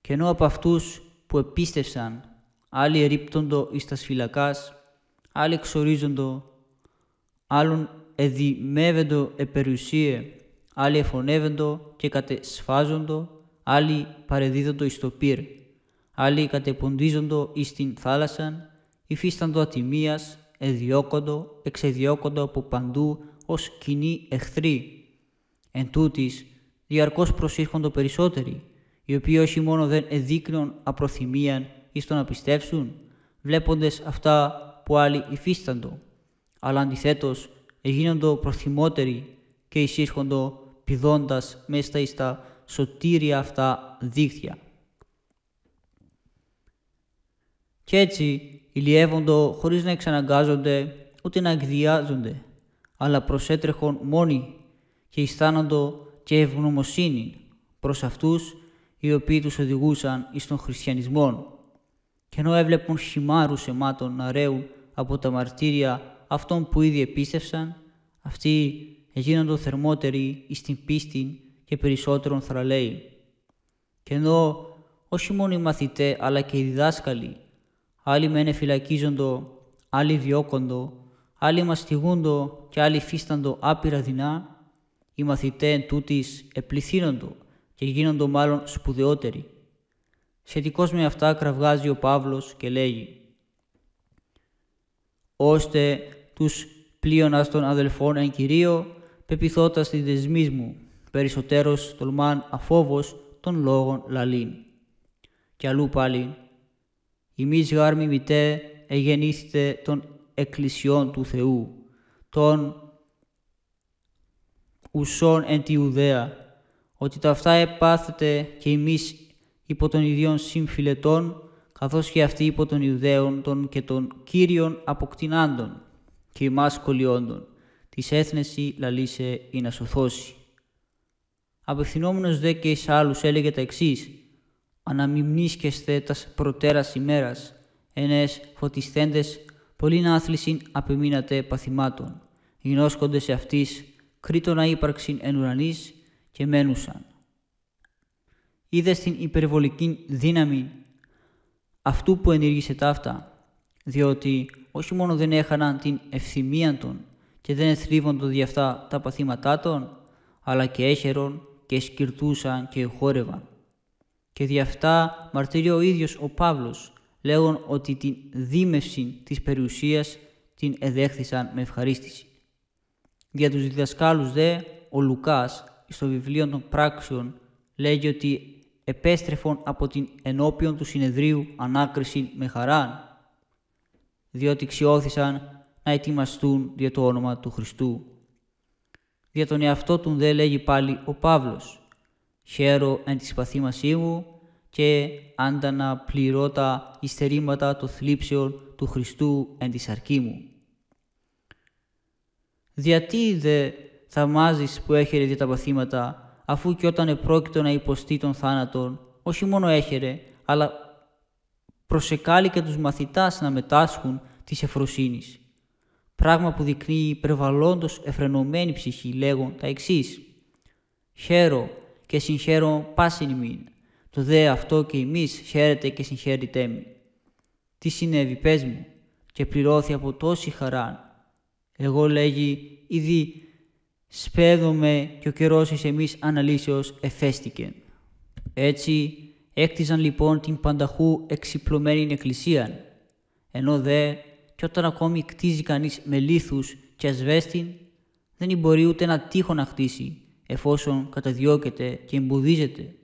Και ενώ από αυτούς που επίστευσαν, άλλοι ερήπτοντο εις τας σφυλακάς, άλλοι εξορίζοντο, άλλων εδημεύεντο επερουσίε, άλλοι εφωνεύεντο και κατεσφάζοντο, άλλοι παρεδίδοντο εις το πυρ, άλλοι κατεποντίζοντο εις την θάλασσαν, υφίσταντο ατιμίας, εδιώκοντο, εξεδιώκοντο από παντού ως κοινοί εχθροί. Εν τούτης, διαρκώς προσήρχοντο περισσότεροι, οι οποίοι όχι μόνο δεν εδείκνουν απροθυμίαν εις το να πιστέψουν, βλέποντες αυτά που άλλοι υφίσταντο, αλλά αντιθέτως εγίνοντο προθυμότεροι και εισήρχοντο πηδώντας μέσα εις τα σωτήρια αυτά δίχτυα. Κι έτσι ηλιεύοντο χωρίς να εξαναγκάζονται ούτε να εκδιάζονται, αλλά προσέτρεχον μόνοι και αισθάνοντο και ευγνωμοσύνη προς αυτούς οι οποίοι τους οδηγούσαν εις τον χριστιανισμό. Και ενώ έβλεπαν χυμάρους αιμάτων να ρέουν από τα μαρτύρια αυτών που ήδη επίστευσαν, αυτοί έγιναν θερμότεροι εις την πίστη και περισσότερον θραλέοι. Και ενώ όχι μόνο οι μαθητέ αλλά και οι διδάσκαλοι, άλλοι μεν φυλακίζοντο, άλλοι διώκοντο, άλλοι μαστιγούντο και άλλοι φύσταντο άπειρα δεινά, οι μαθητές εν τούτης επληθύνοντο και γίνοντο μάλλον σπουδαιότεροι. Σχετικώς με αυτά κραυγάζει ο Παύλος και λέγει «Ώστε τους πλείονας των αδελφών εν Κυρίω, πεπιθώτας της δεσμής μου, περισσότερος τολμάν αφόβος των λόγων λαλήν». Και αλλού πάλι «Ημείς γάρμοι μητέ εγεννήθητε των εκκλησιών του Θεού, των ουσών εν τη Ουδαία, ότι τα αυτά επάθετε και εμείς υπό των ιδίων συμφιλετών, καθώς και αυτοί υπό των Ιουδαίων των και των Κύριων αποκτηνάντων και ημάς κολλιόντων, της έθνεση λαλήσε ή να σωθώσει. Απευθυνόμενος δε και εις άλλους έλεγε τα εξής, αναμιμνίσκεστε τας προτέρας ημέρας, ενές φωτισθέντες πολλήν άθλησιν απεμείνατε παθημάτων, γινώσκονται σε αυτής κρίτονα ύπαρξην εν ουρανής και μένουσαν. Είδες την υπερβολική δύναμη αυτού που ενήργησε ταύτα, διότι όχι μόνο δεν έχαναν την ευθυμία των και δεν εθρίβοντο δι' αυτά τα παθήματά των, αλλά και έχερον και σκυρτούσαν και χόρευαν. Και δι' αυτά μαρτύρει ο ίδιος ο Παύλος, λέγον ότι την δίμευση της περιουσίας την εδέχθησαν με ευχαρίστηση. Δια τους διδασκάλους δε, ο Λουκάς στο βιβλίο των πράξεων λέγει ότι επέστρεφον από την ενώπιον του συνεδρίου ανάκριση με χαρά, διότι ξιώθησαν να ετοιμαστούν για το όνομα του Χριστού. Για τον εαυτό του δε λέγει πάλι ο Παύλος «Χαίρο εν της παθήμασή μου και άντανα πληρώ τα υστερήματα των θλίψεων του Χριστού εν της αρκή μου». Διατί δε θαυμάζεις που έχερε δια τα παθήματα, αφού και όταν επρόκειτο να υποστεί τον θάνατον, όχι μόνο έχερε, αλλά προσεκάλει και τους μαθητάς να μετάσχουν της εφροσύνης. πράγμα που δεικνύει υπερβαλλόντος εφρενωμένη ψυχή, λέγον τα εξής. Χαίρο και συγχαίρω πάσιν ημίν, το δε αυτό και εμείς χαίρετε και συγχαίρητέ μη. Τι συνέβη, πες μου, και πληρώθη από τόση χαρά. Εγώ λέγει, ήδη σπέδομαι και ο καιρός εις εμείς αναλύσεως εφέστηκε. Έτσι έκτιζαν λοιπόν την πανταχού εξυπλωμένη εκκλησία, ενώ δε και όταν ακόμη κτίζει κανείς με λίθους και ασβέστην, δεν μπορεί ούτε ένα τείχο να χτίσει, εφόσον καταδιώκεται και εμποδίζεται.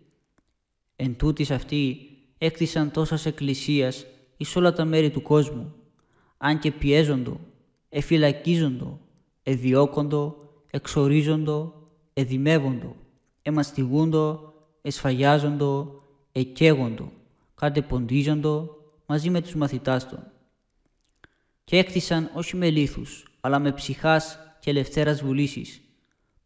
Εν τούτης αυτοί έκτισαν τόσας εκκλησίας εις όλα τα μέρη του κόσμου, αν και πιέζοντο, εφυλακίζοντο, εδιώκοντο, εξορίζοντο, εδημεύοντο, εμαστιγούντο, εσφαγιάζοντο, εκαίγοντο, κατεποντίζοντο, μαζί με τους μαθητάς των. Και έκτισαν όχι με λίθους, αλλά με ψυχάς και ελευθέρας βουλήσεις,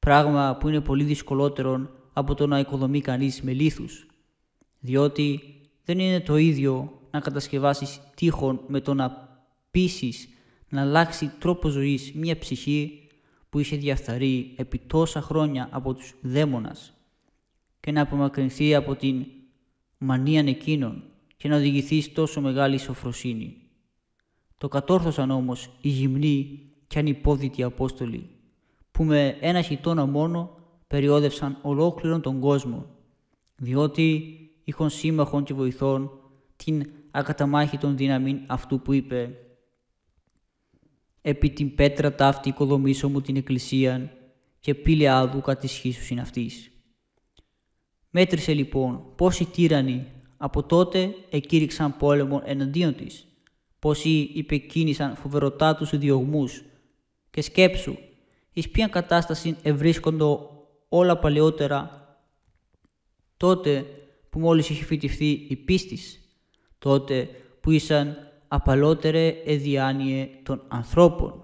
πράγμα που είναι πολύ δυσκολότερο από το να οικοδομεί κανείς με λίθους, διότι δεν είναι το ίδιο να κατασκευάσεις τείχον με το να πείσεις να αλλάξει τρόπο ζωής μια ψυχή που είχε διαφθαρεί επί τόσα χρόνια από τους δαίμονας και να απομακρυνθεί από την μανία εκείνων και να οδηγηθεί τόσο μεγάλη σοφροσύνη. Το κατόρθωσαν όμως οι γυμνοί και ανυπόδητοι Απόστολοι, που με ένα χιτόνα μόνο περιόδευσαν ολόκληρον τον κόσμο, διότι είχαν σύμμαχων και βοηθών την ακαταμάχητον δύναμη αυτού που είπε «Επί την πέτρα ταύτη οικοδομήσω μου την εκκλησία και πύλε άδου κατησχίσουσιν αυτής». Μέτρησε λοιπόν πόσοι τύρανοι από τότε εκήρυξαν πόλεμο εναντίον της, πόσοι υπεκίνησαν φοβεροτάτους διωγμούς και σκέψου εις ποιαν κατάσταση ευρίσκοντο όλα παλαιότερα τότε που μόλις είχε φυτιφθεί η πίστης, τότε που ήσαν απαλότερε εδιάνυε των ανθρώπων.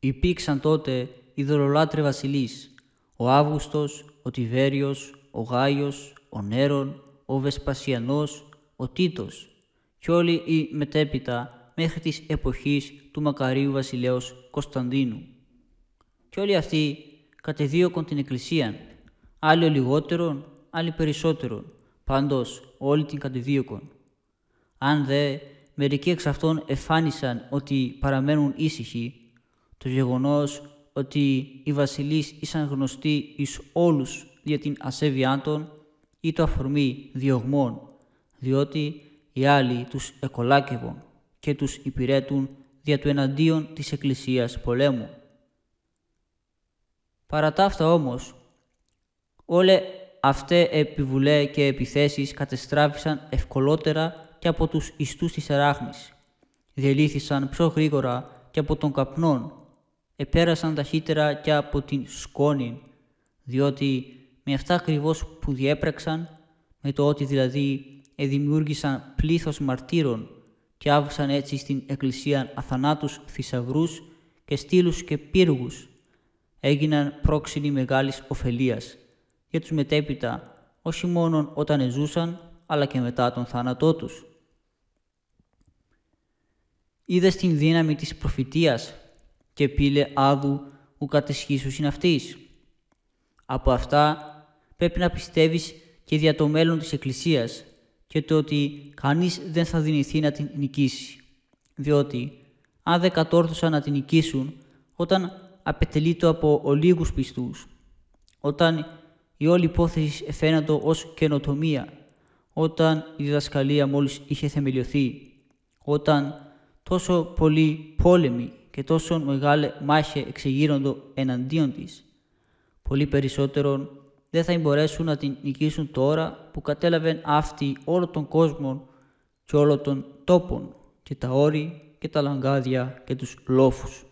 Υπήρξαν τότε οι δωρολάτρε βασιλείς, ο Αύγουστος, ο Τιβέριος, ο Γάιος, ο Νέρον, ο Βεσπασιανός, ο Τίτος και όλοι οι μετέπειτα μέχρι της εποχής του Μακαρίου βασιλέως Κωνσταντίνου. Και όλοι αυτοί κατεδίωκον την Εκκλησία, άλλοι λιγότερον, άλλοι περισσότερον, πάντως όλοι την κατεδίωκον. Αν δε μερικοί εξ αυτών εφάνισαν ότι παραμένουν ήσυχοι, το γεγονός ότι οι βασιλείς ήσαν γνωστοί εις όλους για την ασέβειά των ή το αφορμή διωγμών, διότι οι άλλοι τους εκολάκευον και τους υπηρέτουν δια του εναντίον της Εκκλησίας πολέμου. Παρά τα αυτά όμως, όλε αυτέ επιβουλέ και επιθέσεις κατεστράφησαν ευκολότερα και από τους ιστούς της Αράχνης. Διελήθησαν πιο γρήγορα και από τον καπνόν, επέρασαν ταχύτερα και από την σκόνη, διότι με αυτά ακριβώς που διέπραξαν, με το ότι δηλαδή εδημιούργησαν πλήθος μαρτύρων και άβουσαν έτσι στην Εκκλησία αθανάτους θησαυρούς και στήλους και πύργους, έγιναν πρόξενοι μεγάλης ωφελίας για τους μετέπειτα, όχι μόνο όταν ζούσαν, αλλά και μετά τον θάνατό τους. Είδε την δύναμη της προφητείας και πήλε άδου ου κατεσχίσουσιν αυτής. Από αυτά πρέπει να πιστεύεις και για το μέλλον της Εκκλησίας και το ότι κανείς δεν θα δυνηθεί να την νικήσει. Διότι αν δεν κατόρθωσαν να την νικήσουν όταν απαιτελείτο από ολίγους πιστούς, όταν η όλη υπόθεση φαίνεται ως καινοτομία, όταν η διδασκαλία μόλις είχε θεμελιωθεί, όταν τόσο πολλοί πόλεμοι και τόσο μεγάλη μάχη εξεγείροντο εναντίον της. Πολύ περισσότερον δεν θα μπορέσουν να την νικήσουν τώρα που κατέλαβαν αυτοί όλο τον κόσμο και όλο τον τόπον και τα όρη και τα λαγκάδια και τους λόφους.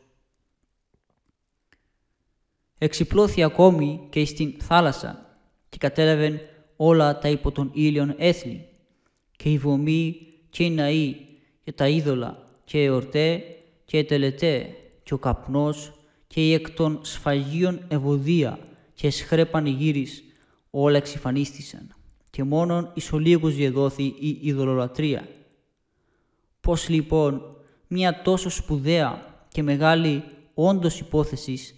Εξυπλώθη ακόμη και στην θάλασσα και κατέλαβαν όλα τα υπό τον ήλιον έθνη και οι βομοί και οι ναοί και τα είδωλα και εορτέ και τελετέ και ο καπνός και η εκ των σφαγίων ευωδία και σχρέ πανηγύρις όλα εξυφανίστησαν και μόνον εις ολίγους διεδόθη η ειδωλολατρία. Πώς λοιπόν μια τόσο σπουδαία και μεγάλη όντως υπόθεσης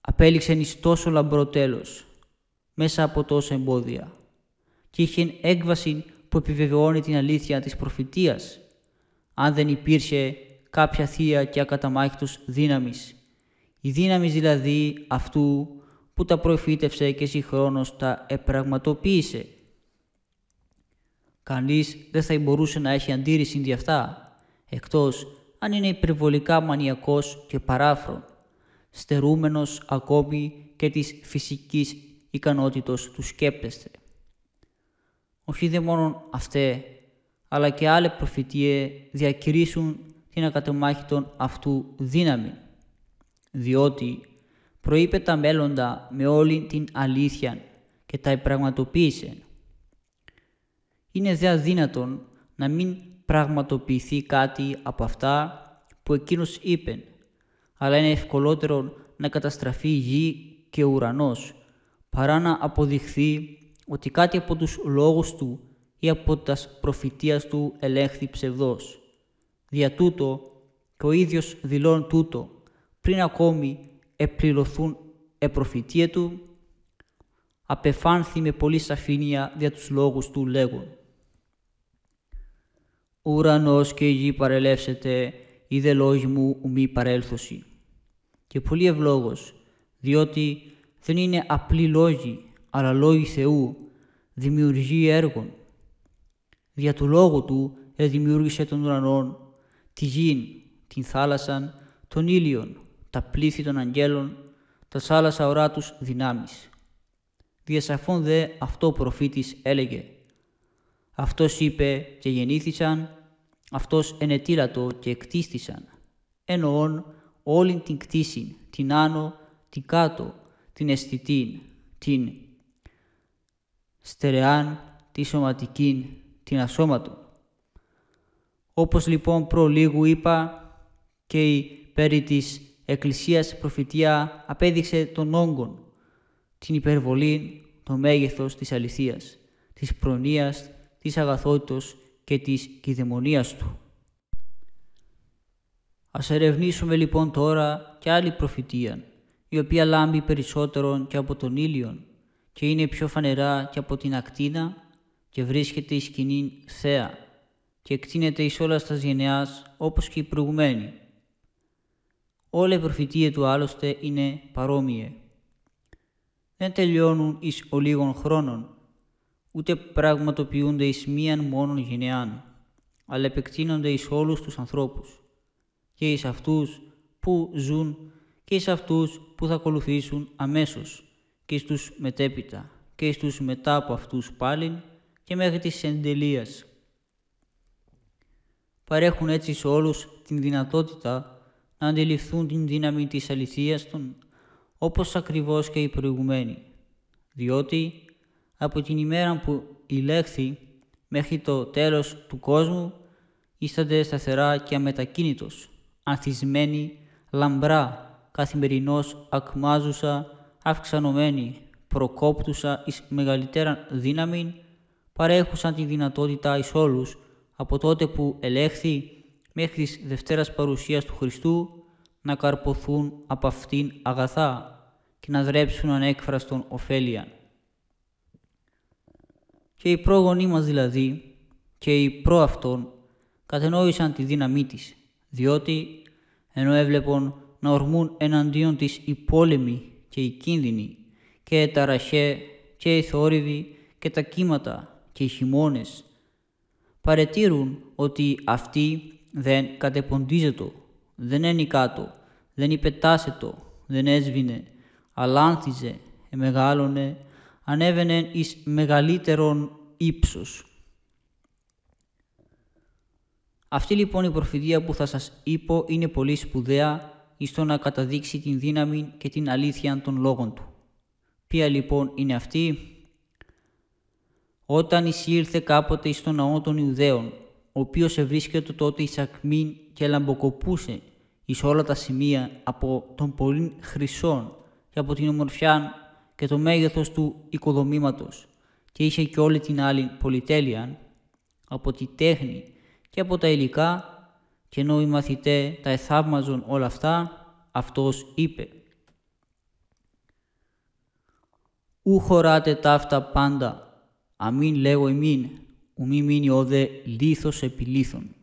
απέληξεν εις τόσο λαμπρό τέλος, μέσα από τόσα εμπόδια και είχε έκβαση που επιβεβαιώνει την αλήθεια της προφητείας, αν δεν υπήρχε κάποια θεία και ακαταμάχητος δύναμης. Η δύναμη δηλαδή αυτού που τα προφήτευσε και συγχρόνως τα επραγματοποίησε. Κανείς δεν θα μπορούσε να έχει αντίρρηση δι' αυτά, εκτός αν είναι υπερβολικά μανιακός και παράφρον, στερούμενος ακόμη και της φυσικής ικανότητος του σκέπτεστε. Όχι δε μόνο αυτέ, αλλά και άλλε προφητείε διακηρύσουν την ακατεμάχητον αυτού δύναμη, διότι προείπε τα μέλλοντα με όλη την αλήθεια και τα επραγματοποίησε. Είναι δε αδύνατον να μην πραγματοποιηθεί κάτι από αυτά που εκείνος είπε, αλλά είναι ευκολότερο να καταστραφεί η γη και ο ουρανός, παρά να αποδειχθεί ότι κάτι από τους λόγους του ή από τας προφητείας του ελέγχθη ψευδός. Δια τούτο και ο ίδιος δηλώνει τούτο, πριν ακόμη επληρωθούν επροφητεία του, απεφάνθη με πολύ σαφήνεια δια τους λόγους του λέγουν. «Ουρανός και η γη παρελεύσετε, ή δε λόγοι μου μη παρέλθωση». Και πολύ ευλόγος, διότι δεν είναι απλοί λόγοι, αλλά λόγοι Θεού, δημιουργεί έργων. Δια του λόγου του εδημιούργησε τον ουρανόν, τη γη, την θάλασσαν, τον ήλιον, τα πλήθη των αγγέλων, τα σάλασα οράτους δυνάμεις. Διασαφών δε αυτό ο προφήτης έλεγε «Αυτός είπε και γεννήθησαν, αυτός ενετήλατο και εκτίστησαν, εννοών όλην την κτίσιν, την άνω, την κάτω, την αισθητήν, την στερεάν, τη σωματική, την ασώματο. Όπως λοιπόν προλίγου είπα και η περί της Εκκλησίας προφητεία απέδειξε τον όγκον, την υπερβολή, το μέγεθος της αληθείας, της προνοίας, της αγαθότητος και της κυδαιμονίας του. Ας ερευνήσουμε λοιπόν τώρα και άλλη προφητεία, η οποία λάμπει περισσότερον και από τον ήλιον και είναι πιο φανερά και από την ακτίνα και βρίσκεται η σκηνή θέα και εκτείνεται εις όλα στα γενεάς όπως και η προηγουμένη. Όλα η προφητεία του άλλωστε είναι παρόμοιες. Δεν τελειώνουν εις ολίγων χρόνων, ούτε πραγματοποιούνται εις μίαν μόνον γενεάν, αλλά επεκτείνονται εις όλους τους ανθρώπους, και εις αυτούς που ζουν και εις αυτούς που θα ακολουθήσουν αμέσως, και στους μετέπειτα, και στους μετά από αυτούς πάλιν, και μέχρι της εντελείας. Παρέχουν έτσι σε όλους την δυνατότητα να αντιληφθούν την δύναμη της αληθείας των, όπως ακριβώς και οι προηγουμένοι, διότι από την ημέρα που ηλέχθη μέχρι το τέλος του κόσμου ίστανται σταθερά και αμετακίνητος, ανθισμένοι, λαμπρά, καθημερινώς ακμάζουσα, αυξανωμένοι, προκόπτουσα εις μεγαλύτερα δύναμη, παρέχουσαν τη δυνατότητα εις όλους από τότε που ελέγχθη μέχρι της Δευτέρας Παρουσίας του Χριστού να καρποθούν από αυτήν αγαθά και να δρέψουν ανέκφραστον ωφέλιαν. Και οι πρόγονοί μας δηλαδή και οι προαυτών κατενόησαν τη δύναμή της, διότι ενώ έβλεπον να ορμούν εναντίον της οι πόλεμοι και οι κίνδυνοι και τα ραχέ και οι θόρυβοι και τα κύματα και οι χειμώνες παρετήρουν ότι αυτή δεν κατεποντίζεται, δεν είναι κάτω, δεν υπετάσετο, δεν έσβηνε, αλλά άνθιζε, εμεγάλωνε, ανέβαινε εις μεγαλύτερον ύψος. Αυτή λοιπόν η προφητεία που θα σας είπω είναι πολύ σπουδαία εις το να καταδείξει την δύναμη και την αλήθεια των λόγων του. Ποια λοιπόν είναι αυτή; Όταν εισήλθε κάποτε εις τον ναό των Ιουδαίων, ο οποίος ευρίσκεται τότε εις ακμήν και λαμποκοπούσε εις όλα τα σημεία από τον πολύ χρυσόν και από την ομορφιά και το μέγεθος του οικοδομήματος. Και είχε και όλη την άλλη πολυτέλεια από τη τέχνη και από τα υλικά και ενώ οι μαθητέ τα εθαύμαζον όλα αυτά, αυτός είπε «Ου χωράτε ταύτα πάντα, αμήν λέγω εμήν, ου μη μείνει όδε λίθος επί λίθων».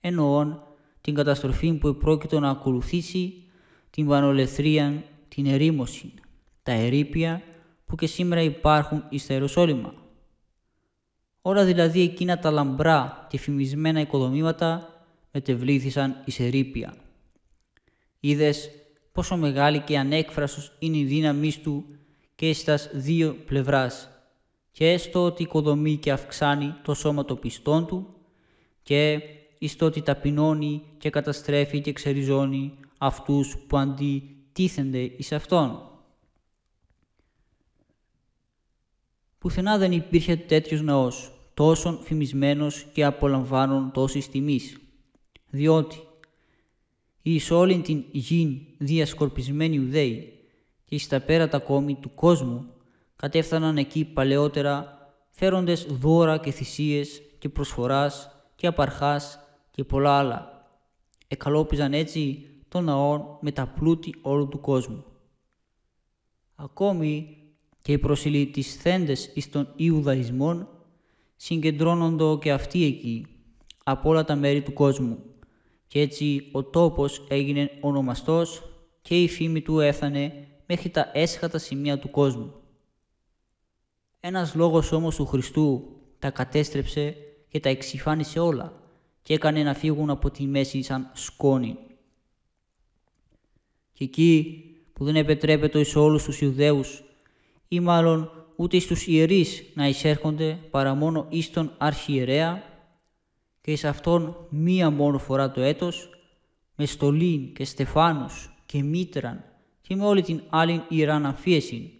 Εννοών την καταστροφή που επρόκειτο να ακολουθήσει την πανολεθρία, την ερήμωση, τα ερήπια που και σήμερα υπάρχουν εις τα Ιεροσόλυμα. Όλα δηλαδή εκείνα τα λαμπρά και φημισμένα οικοδομήματα μετεβλήθησαν εις ερήπια. Είδες πόσο μεγάλη και ανέκφραστος είναι η δύναμή του και στας δύο πλευράς και έστω ότι οικοδομεί και αυξάνει το σώμα των πιστών του και εις το ότι ταπεινώνει και καταστρέφει και ξεριζώνει αυτούς που αντιτίθενται εις Αυτόν. Πουθενά δεν υπήρχε τέτοιος ναός, τόσο φημισμένος και απολαμβάνων τόσης τιμής, διότι εις όλην την γην διασκορπισμένη ουδέοι και εις τα πέρατα ακόμη του κόσμου κατέφθαναν εκεί παλαιότερα φέροντες δώρα και θυσίες και προσφοράς και απαρχάς και πολλά άλλα. Εκαλόπιζαν έτσι τον ναό με τα πλούτη όλου του κόσμου. Ακόμη και οι προσιλητισθέντες εις των Ιουδαϊσμών συγκεντρώνοντο και αυτοί εκεί από όλα τα μέρη του κόσμου και έτσι ο τόπος έγινε ονομαστός και η φήμη του έφτανε μέχρι τα έσχατα σημεία του κόσμου. Ένας λόγος όμως του Χριστού τα κατέστρεψε και τα εξυφάνισε όλα και έκανε να φύγουν από τη μέση σαν σκόνη. Και εκεί που δεν επιτρέπεται εις όλους τους Ιουδαίους ή μάλλον ούτε στους ιερείς να εισέρχονται παρά μόνο εις τον αρχιερέα και εις αυτόν μία μόνο φορά το έτος με στολήν και στεφάνους και μήτραν και με όλη την άλλη ιεράν αμφίεση.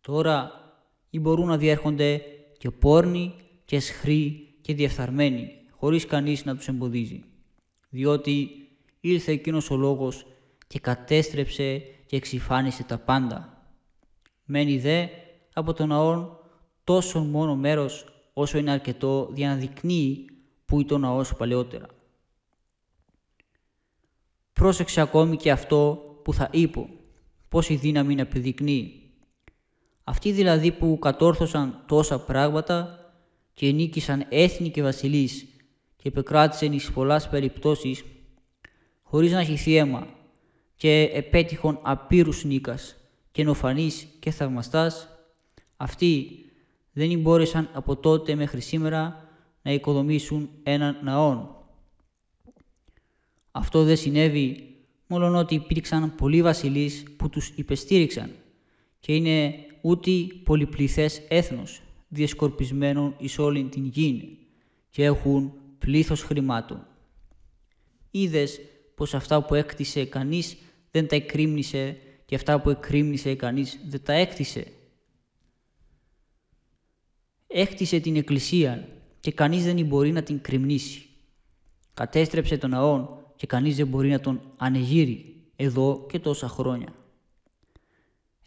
Τώρα ή μπορούν να διέρχονται και πόρνοι και σχροί και διεφθαρμένοι χωρίς κανείς να τους εμποδίζει. Διότι ήλθε εκείνος ο λόγος και κατέστρεψε και εξυφάνισε τα πάντα. Μένει δε από τον ναόν τόσο μόνο μέρος όσο είναι αρκετό για να δεικνύει που ήταν ο ναός παλαιότερα. Πρόσεξε ακόμη και αυτό που θα είπω, πώς η δύναμη να επιδεικνύει. Αυτοί δηλαδή που κατόρθωσαν τόσα πράγματα και νίκησαν έθνη και βασιλείς και επεκράτησαν εις πολλάς περιπτώσεις χωρίς να έχει αίμα και επέτυχον απείρους νίκας και νοφανής και θαυμαστάς, αυτοί δεν μπόρεσαν από τότε μέχρι σήμερα να οικοδομήσουν έναν ναόν. Αυτό δεν συνέβη μόλον ότι υπήρξαν πολλοί βασιλείς που τους υπεστήριξαν και είναι ούτε πολυπληθές έθνος διασκορπισμένων εις όλην την γη και έχουν πλήθος χρημάτων. Είδες πως αυτά που έκτισε κανείς δεν τα εκρήμνησε και αυτά που εκρήμνησε κανείς δεν τα έκτισε. Έκτισε την εκκλησία και κανείς δεν μπορεί να την κρυμνήσει. Κατέστρεψε τον ναόν και κανείς δεν μπορεί να τον ανεγείρει εδώ και τόσα χρόνια.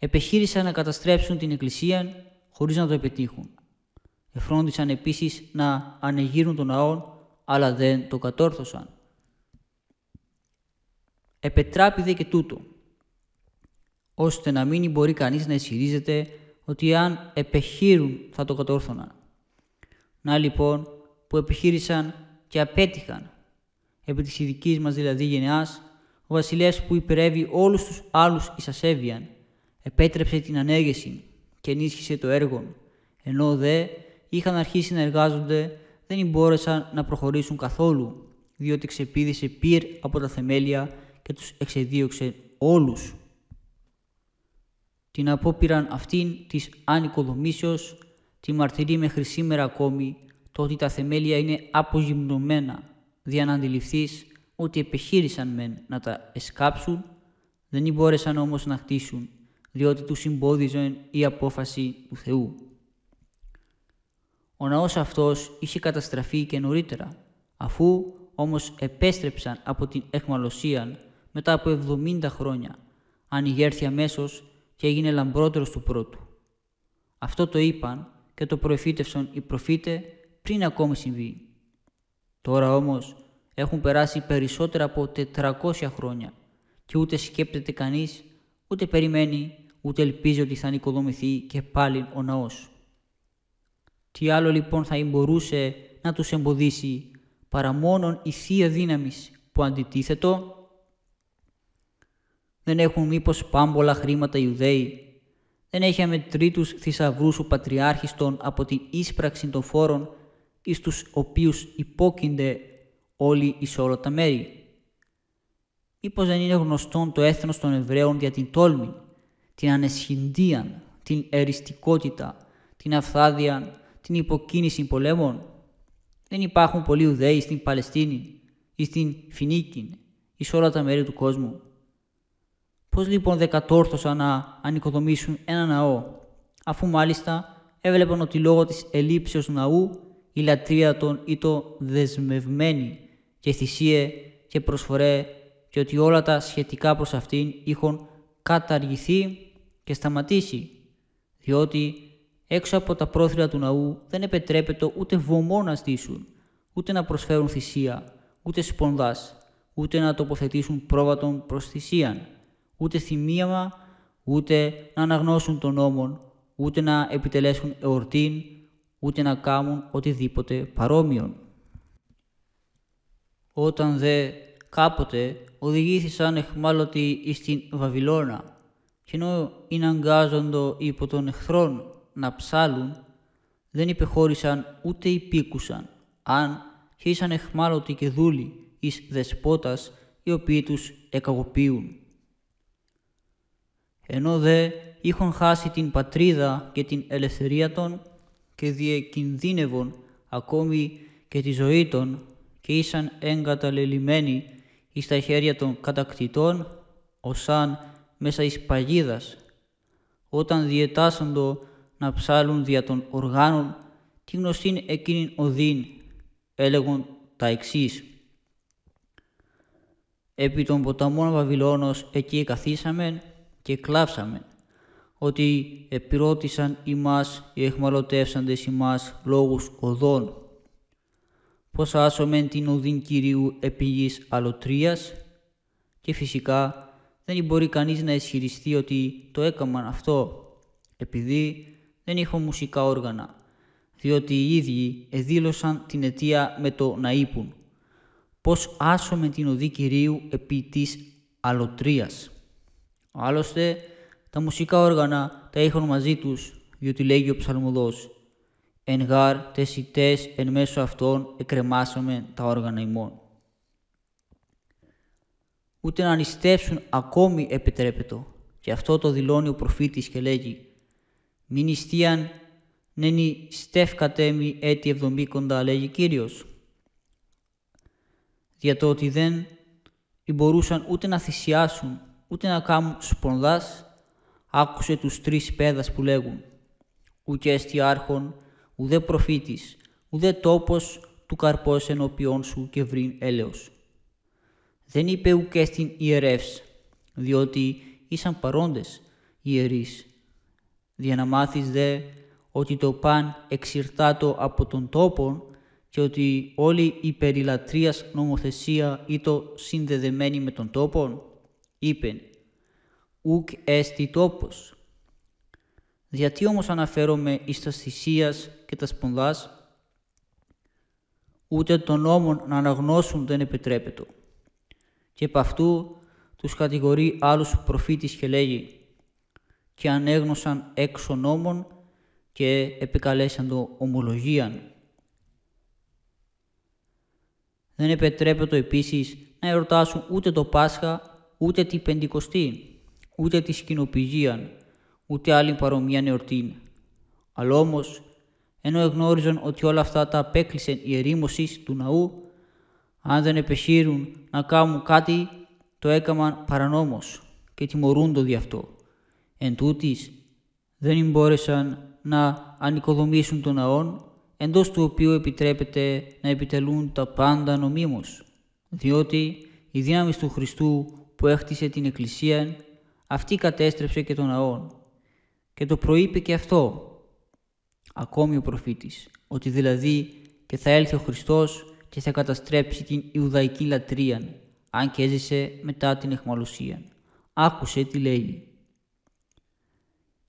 Επεχείρησαν να καταστρέψουν την εκκλησία χωρίς να το επιτύχουν. Εφρόντισαν επίσης να ανεγείρουν τον ναόν αλλά δεν το κατόρθωσαν. Επετράπηδε και τούτο, ώστε να μην μπορεί κανείς να ισχυρίζεται ότι αν επεχείρουν θα το κατόρθωναν. Να λοιπόν που επιχείρησαν και απέτυχαν. Επί της ειδικής μας δηλαδή γενεάς, ο βασιλεύς που υπερεύει όλους τους άλλους εις ασέβειαν, επέτρεψε την ανέγεση και ενίσχυσε το έργο, ενώ δε είχαν αρχίσει να εργάζονται δεν μπόρεσαν να προχωρήσουν καθόλου, διότι ξεπίδησε πυρ από τα θεμέλια και τους εξεδίωξε όλους. Την απόπειραν αυτήν της άνοικοδομήσεως, τη μαρτυρεί μέχρι σήμερα ακόμη το ότι τα θεμέλια είναι απογυμνωμένα, δια να αντιληφθείς ότι επιχείρησαν μεν να τα εσκάψουν, δεν μπόρεσαν όμως να χτίσουν, διότι τους συμπόδιζε η απόφαση του Θεού. Ο ναός αυτός είχε καταστραφεί και νωρίτερα, αφού όμως επέστρεψαν από την εχμαλωσία μετά από 70 χρόνια, ανοιγέρθη αμέσως και έγινε λαμπρότερος του πρώτου. Αυτό το είπαν και το προεφήτευσαν οι προφήτε πριν ακόμη συμβεί. Τώρα όμως Έχουν περάσει περισσότερα από 400 χρόνια και ούτε σκέπτεται κανείς, ούτε περιμένει, ούτε ελπίζει ότι θα νοικοδομηθεί και πάλι ο ναός. Τι άλλο λοιπόν θα μπορούσε να τους εμποδίσει παρά μόνον η Θεία Δύναμης που αντιτίθετο; Δεν έχουν μήπως πάμπολα χρήματα Ιουδαίοι; Δεν έχει αμετρήτους θησαυρούς ο Πατριάρχης των από την ίσπραξη των φόρων εις τους οποίους υπόκεινται όλοι εις όλα τα μέρη; Μήπως δεν είναι γνωστόν το έθνος των Εβραίων για την τόλμη, την ανεσχυντία, την εριστικότητα, την αυθάδεια, την υποκίνηση πολέμων. Δεν υπάρχουν πολλοί Ιουδαίοι στην Παλαιστίνη ή στην Φινίκη ή σε όλα τα μέρη του κόσμου. Πώς λοιπόν δεν κατόρθωσαν να ανοικοδομήσουν ένα ναό, αφού μάλιστα έβλεπαν ότι λόγω της ελήψεως ναού η λατρεία των ήταν δεσμευμένη και θυσίε και προσφορέ και ότι όλα τα σχετικά προς αυτήν είχαν καταργηθεί και σταματήσει, διότι έξω από τα πρόθυρα του ναού δεν επιτρέπεται ούτε βωμό να στήσουν, ούτε να προσφέρουν θυσία, ούτε σπονδάς, ούτε να τοποθετήσουν πρόβατον προς θυσίαν, ούτε θυμίαμα, ούτε να αναγνώσουν τον νόμον, ούτε να επιτελέσουν εορτήν, ούτε να κάνουν οτιδήποτε παρόμοιον. Όταν δε κάποτε οδηγήθησαν εχμάλωτοι εις την Βαβυλώνα, και ενώ είναι αγκάζοντο υπό των εχθρών να ψάλουν, δεν υπεχώρησαν ούτε υπήκουσαν, αν και ήσαν εχμάλωτοι και δούλοι εις δεσπότας, οι οποίοι τους εκαγωπίουν ενώ δε είχαν χάσει την πατρίδα και την ελευθερία των και διεκινδύνευον ακόμη και τη ζωή των και ήσαν εγκαταλελειμμένοι εις τα χέρια των κατακτητών αν μέσα εις παγίδας όταν διετάσσοντο να ψάλουν δια των οργάνων τη γνωστήν εκείνην οδύν έλεγον τα εξής «Επί των ποταμών Βαβυλώνος εκεί καθίσαμεν και κλάψαμε, ότι επιρώτησαν ημάς οι εχμαλωτεύσαντες ημάς λόγους οδών. Πώς άσομεν την οδύν Κυρίου επιγής αλωτρίας και φυσικά δεν μπορεί κανείς να ισχυριστεί ότι το έκαναν αυτό, επειδή δεν είχαν μουσικά όργανα, διότι οι ίδιοι εδήλωσαν την αιτία με το να είπουν πώς άσομεν την οδή Κυρίου επί της αλωτρίας. Άλλωστε, τα μουσικά όργανα τα είχαν μαζί τους, διότι λέγει ο ψαλμοδός «Εν γάρ τεσιτές εν μέσω αυτών εκρεμάσαμε τα όργανα ημών». Ούτε να νηστεύσουν ακόμη επιτρέπετο. Και αυτό το δηλώνει ο προφήτης και λέγει «Μην νηστείαν νένι στεύκατε μη έτη εβδομήκοντα» λέγει Κύριος. Για το ότι δεν μπορούσαν ούτε να θυσιάσουν ούτε να κάνουν σπονδάς, άκουσε τους τρεις πέδας που λέγουν «Ουκ έστι άρχον, ουδέ προφήτης, ουδέ τόπος του καρπός ενώπιόν σου και βρήν έλεος». Δεν είπε ουκ έστιν ιερεύς, διότι ήσαν παρόντες ιερείς. Για να μάθεις δε ότι το παν εξυρτάτο από τον τόπον και ότι όλη η περιλατρίας νομοθεσία ήτο συνδεδεμένη με τον τόπον, είπεν «Ουκ έστι τόπος». Γιατί όμως αναφέρομαι εις τας θυσίας και τας σπονδάς, ούτε τον νόμον να αναγνώσουν δεν επιτρέπεται. Και επ' αυτού τους κατηγορεί άλλους προφήτης και λέγει «Και ανέγνωσαν έξω νόμων και επικαλέσαν το ομολογίαν». Δεν επιτρέπεται επίσης να εορτάσουν ούτε το Πάσχα ούτε την Πεντηκοστή, ούτε τη Σκηνοπηγίαν, ούτε άλλη παρομοία εορτή. Αλλά όμως, ενώ εγνώριζαν ότι όλα αυτά τα απέκλεισαν η ερήμωσης του ναού, αν δεν επεσύρουν να κάνουν κάτι, το έκαναν παρανόμως και τιμωρούντο δι' αυτό. Εν τούτης, δεν μπόρεσαν να ανοικοδομήσουν τον ναόν, εντός του οποίου επιτρέπεται να επιτελούν τα πάντα νομίμως, διότι η δύναμη του Χριστού που έχτισε την Εκκλησία, αυτή κατέστρεψε και τον ναό. Και το προείπε και αυτό, ακόμη ο προφήτης, ότι δηλαδή και θα έλθει ο Χριστός και θα καταστρέψει την Ιουδαϊκή λατρεία, αν και έζησε μετά την εχμαλωσία. Άκουσε τι λέει.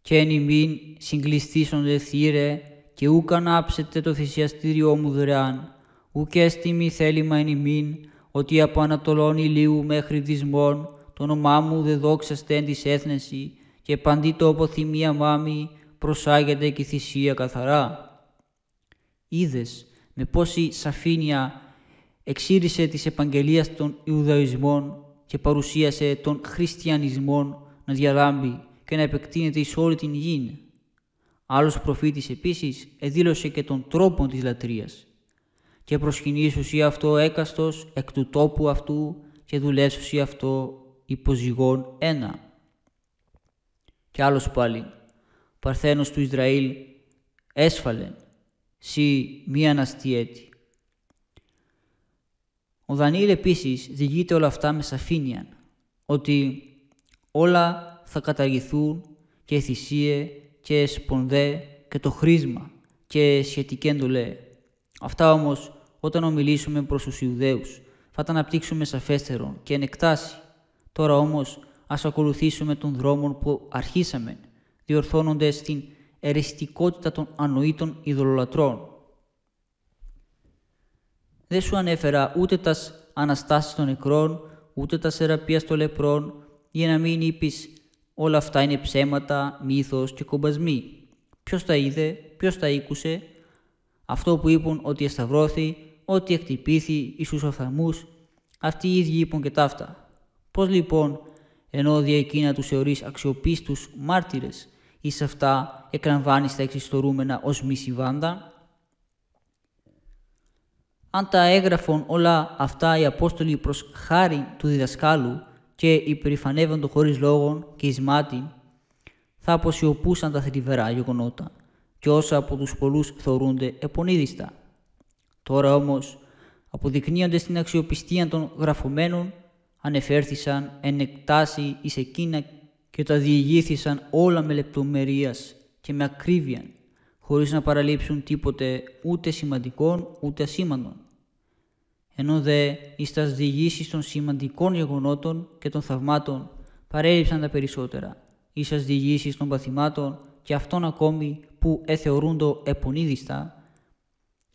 «Και εν ημίν συγκλειστήσονται θύρε και ούκ ανάψετε το θυσιαστήριό μου δωρεάν, ούκ έστιμη θέλημα εν ημίν, ότι από Ανατολών ηλίου μέχρι δυσμών, το όνομά μου δε δόξαστε εν της έθνεση, και παντή τόπο θυμία μάμη προσάγεται και θυσία καθαρά. Είδες με πόση σαφήνεια εξήρισε της επαγγελίας των Ιουδαϊσμών και παρουσίασε τον χριστιανισμόν να διαλάμπει και να επεκτείνεται εις όλη την γη. Άλλος προφήτης επίσης εδήλωσε και τον τρόπο της λατρείας και προσκυνήσουσι αυτό έκαστος εκ του τόπου αυτού και δουλεύσουσι αυτό υποζυγών ένα. Και άλλος πάλι, παρθένος του Ισραήλ, έσφαλεν, σι μη αναστιέτη. Ο Δανίλ επίσης διηγείται όλα αυτά με σαφήνεια, ότι όλα θα καταργηθούν και θυσίε και σπονδέ και το χρήσμα και σχετική εντολέ. Αυτά όμως όταν ομιλήσουμε προς τους Ιουδαίους θα τα αναπτύξουμε σαφέστερον και εν εκτάσει. Τώρα όμως ας ακολουθήσουμε τον δρόμο που αρχίσαμε, διορθώνοντας την ερεστικότητα των ανοήτων ειδωλολατρών. Δεν σου ανέφερα ούτε τας αναστάσεις των νεκρών, ούτε τας σεραπεία των λεπρών, για να μην είπεις όλα αυτά είναι ψέματα, μύθος και κομπασμοί. Ποιος τα είδε, ποιος τα ήκουσε, αυτό που είπαν ότι εσταυρώθη, ότι εκτυπήθη εις τους οφθαλμούς, αυτοί οι ίδιοι είπαν και ταύτα. Πώς λοιπόν, ενώ δια εκείνα τους θεωρείς αξιοπίστους μάρτυρες, εις αυτά εκραμβάνεις τα εξιστορούμενα ως μη συμβάντα. Αν τα έγραφαν όλα αυτά οι Απόστολοι προς χάρη του διδασκάλου και υπερηφανεύοντο χωρίς λόγων και εις θα αποσιωπούσαν τα θλιβερά γεγονότα και όσα από τους πολλούς θεωρούνται επονίδιστα. Τώρα όμως, αποδεικνύονται στην αξιοπιστία των γραφωμένων, ανεφέρθησαν εν εκτάσει εις εκείνα και τα διηγήθησαν όλα με λεπτομερίας και με ακρίβεια, χωρίς να παραλείψουν τίποτε ούτε σημαντικών ούτε ασήμαντων. Ενώ δε εις τας διηγήσεις των σημαντικών γεγονότων και των θαυμάτων παρέλειψαν τα περισσότερα, εις τας διηγήσεις των παθημάτων και αυτών ακόμη που εθεωρούντο επονίδιστα,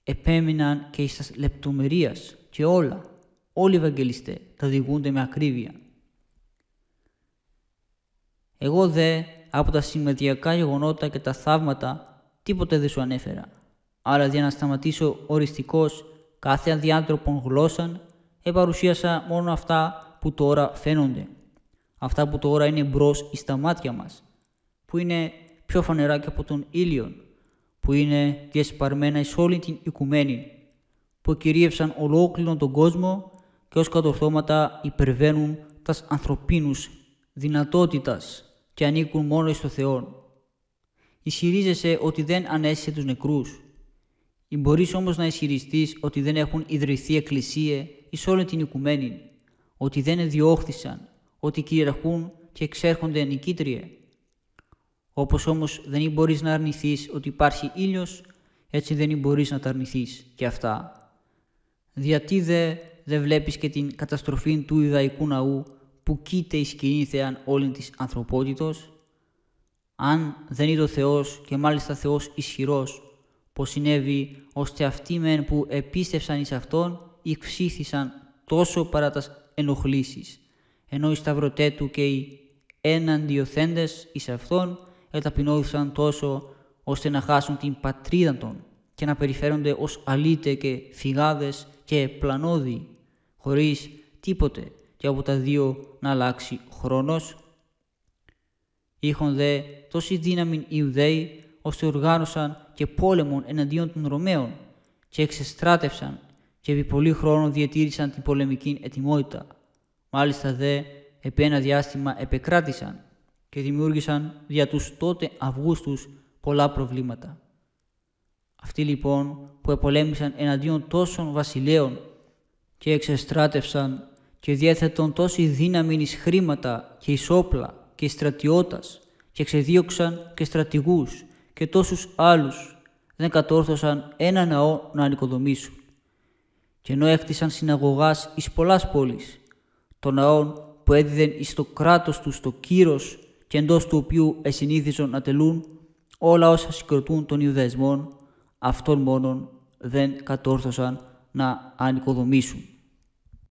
επέμειναν και εις τας λεπτομερίας και όλα, όλοι οι Ευαγγελιστές, τα διηγούνται με ακρίβεια. Εγώ δε από τα σημαντικά γεγονότα και τα θαύματα τίποτε δεν σου ανέφερα. Άρα για να σταματήσω οριστικός κάθε αδιάντροπον γλώσσαν, επαρουσίασα μόνο αυτά που τώρα φαίνονται. Αυτά που τώρα είναι μπρος εις τα μάτια μας, που είναι πιο φανερά και από τον ήλιον, που είναι διασπαρμένα εις όλη την οικουμένη, που κυρίευσαν ολόκληρον τον κόσμο και ως κατορθώματα υπερβαίνουν τας ανθρωπίνους δυνατότητας και ανήκουν μόνο στο Θεό. Ισχυρίζεσαι ότι δεν ανέστησε τους νεκρούς. Ή μπορείς όμως να ισχυριστείς ότι δεν έχουν ιδρυθεί εκκλησίε εις όλη την οικουμένη, ότι δεν διώχθησαν, ότι κυριαρχούν και εξέρχονται νικήτριε. Όπως όμως δεν μπορείς να αρνηθείς ότι υπάρχει ήλιος, έτσι δεν μπορείς να τα αρνηθείς και αυτά. Γιατί δε δεν βλέπεις και την καταστροφή του Ιδαϊκού ναού που κοίται η σκηνή θεάν όλη της ανθρωπότητος, αν δεν είναι ο Θεός και μάλιστα Θεός ισχυρός, πως συνέβη ώστε αυτοί μεν που επίστευσαν εις Αυτόν υψήθησαν τόσο παρά τας ενοχλήσεις, ενώ οι σταυρωτέ του και οι έναντιοθέντες εις Αυτόν εταπεινώθησαν τόσο ώστε να χάσουν την πατρίδα των και να περιφέρονται ως αλήτε και φυγάδες και πλανόδι, χωρίς τίποτε και από τα δύο να αλλάξει χρόνος. Είχαν δε τόση δύναμη οι Ιουδαίοι, ώστε οργάνωσαν και πόλεμον εναντίον των Ρωμαίων και εξεστράτευσαν και επί πολύ χρόνο διατήρησαν την πολεμική ετοιμότητα. Μάλιστα δε επί ένα διάστημα επεκράτησαν και δημιούργησαν δια τους τότε Αυγούστους πολλά προβλήματα. Αυτοί λοιπόν που επολέμησαν εναντίον τόσων βασιλέων και εξεστράτευσαν και διέθετον τόση δύναμη εις χρήματα και εις όπλα και εις στρατιώτας και ξεδίωξαν και στρατηγούς και τόσους άλλους δεν κατόρθωσαν ένα ναό να ανοικοδομήσουν. Και ενώ έκτισαν συναγωγάς εις πολλάς πόλεις, το ναόν που έδιδεν εις το κράτος τους το κύρος και εντός του οποίου εσυνήθιζον να τελούν όλα όσα συγκροτούν των Ιουδαϊσμών, αυτόν μόνον δεν κατόρθωσαν να ανοικοδομήσουν.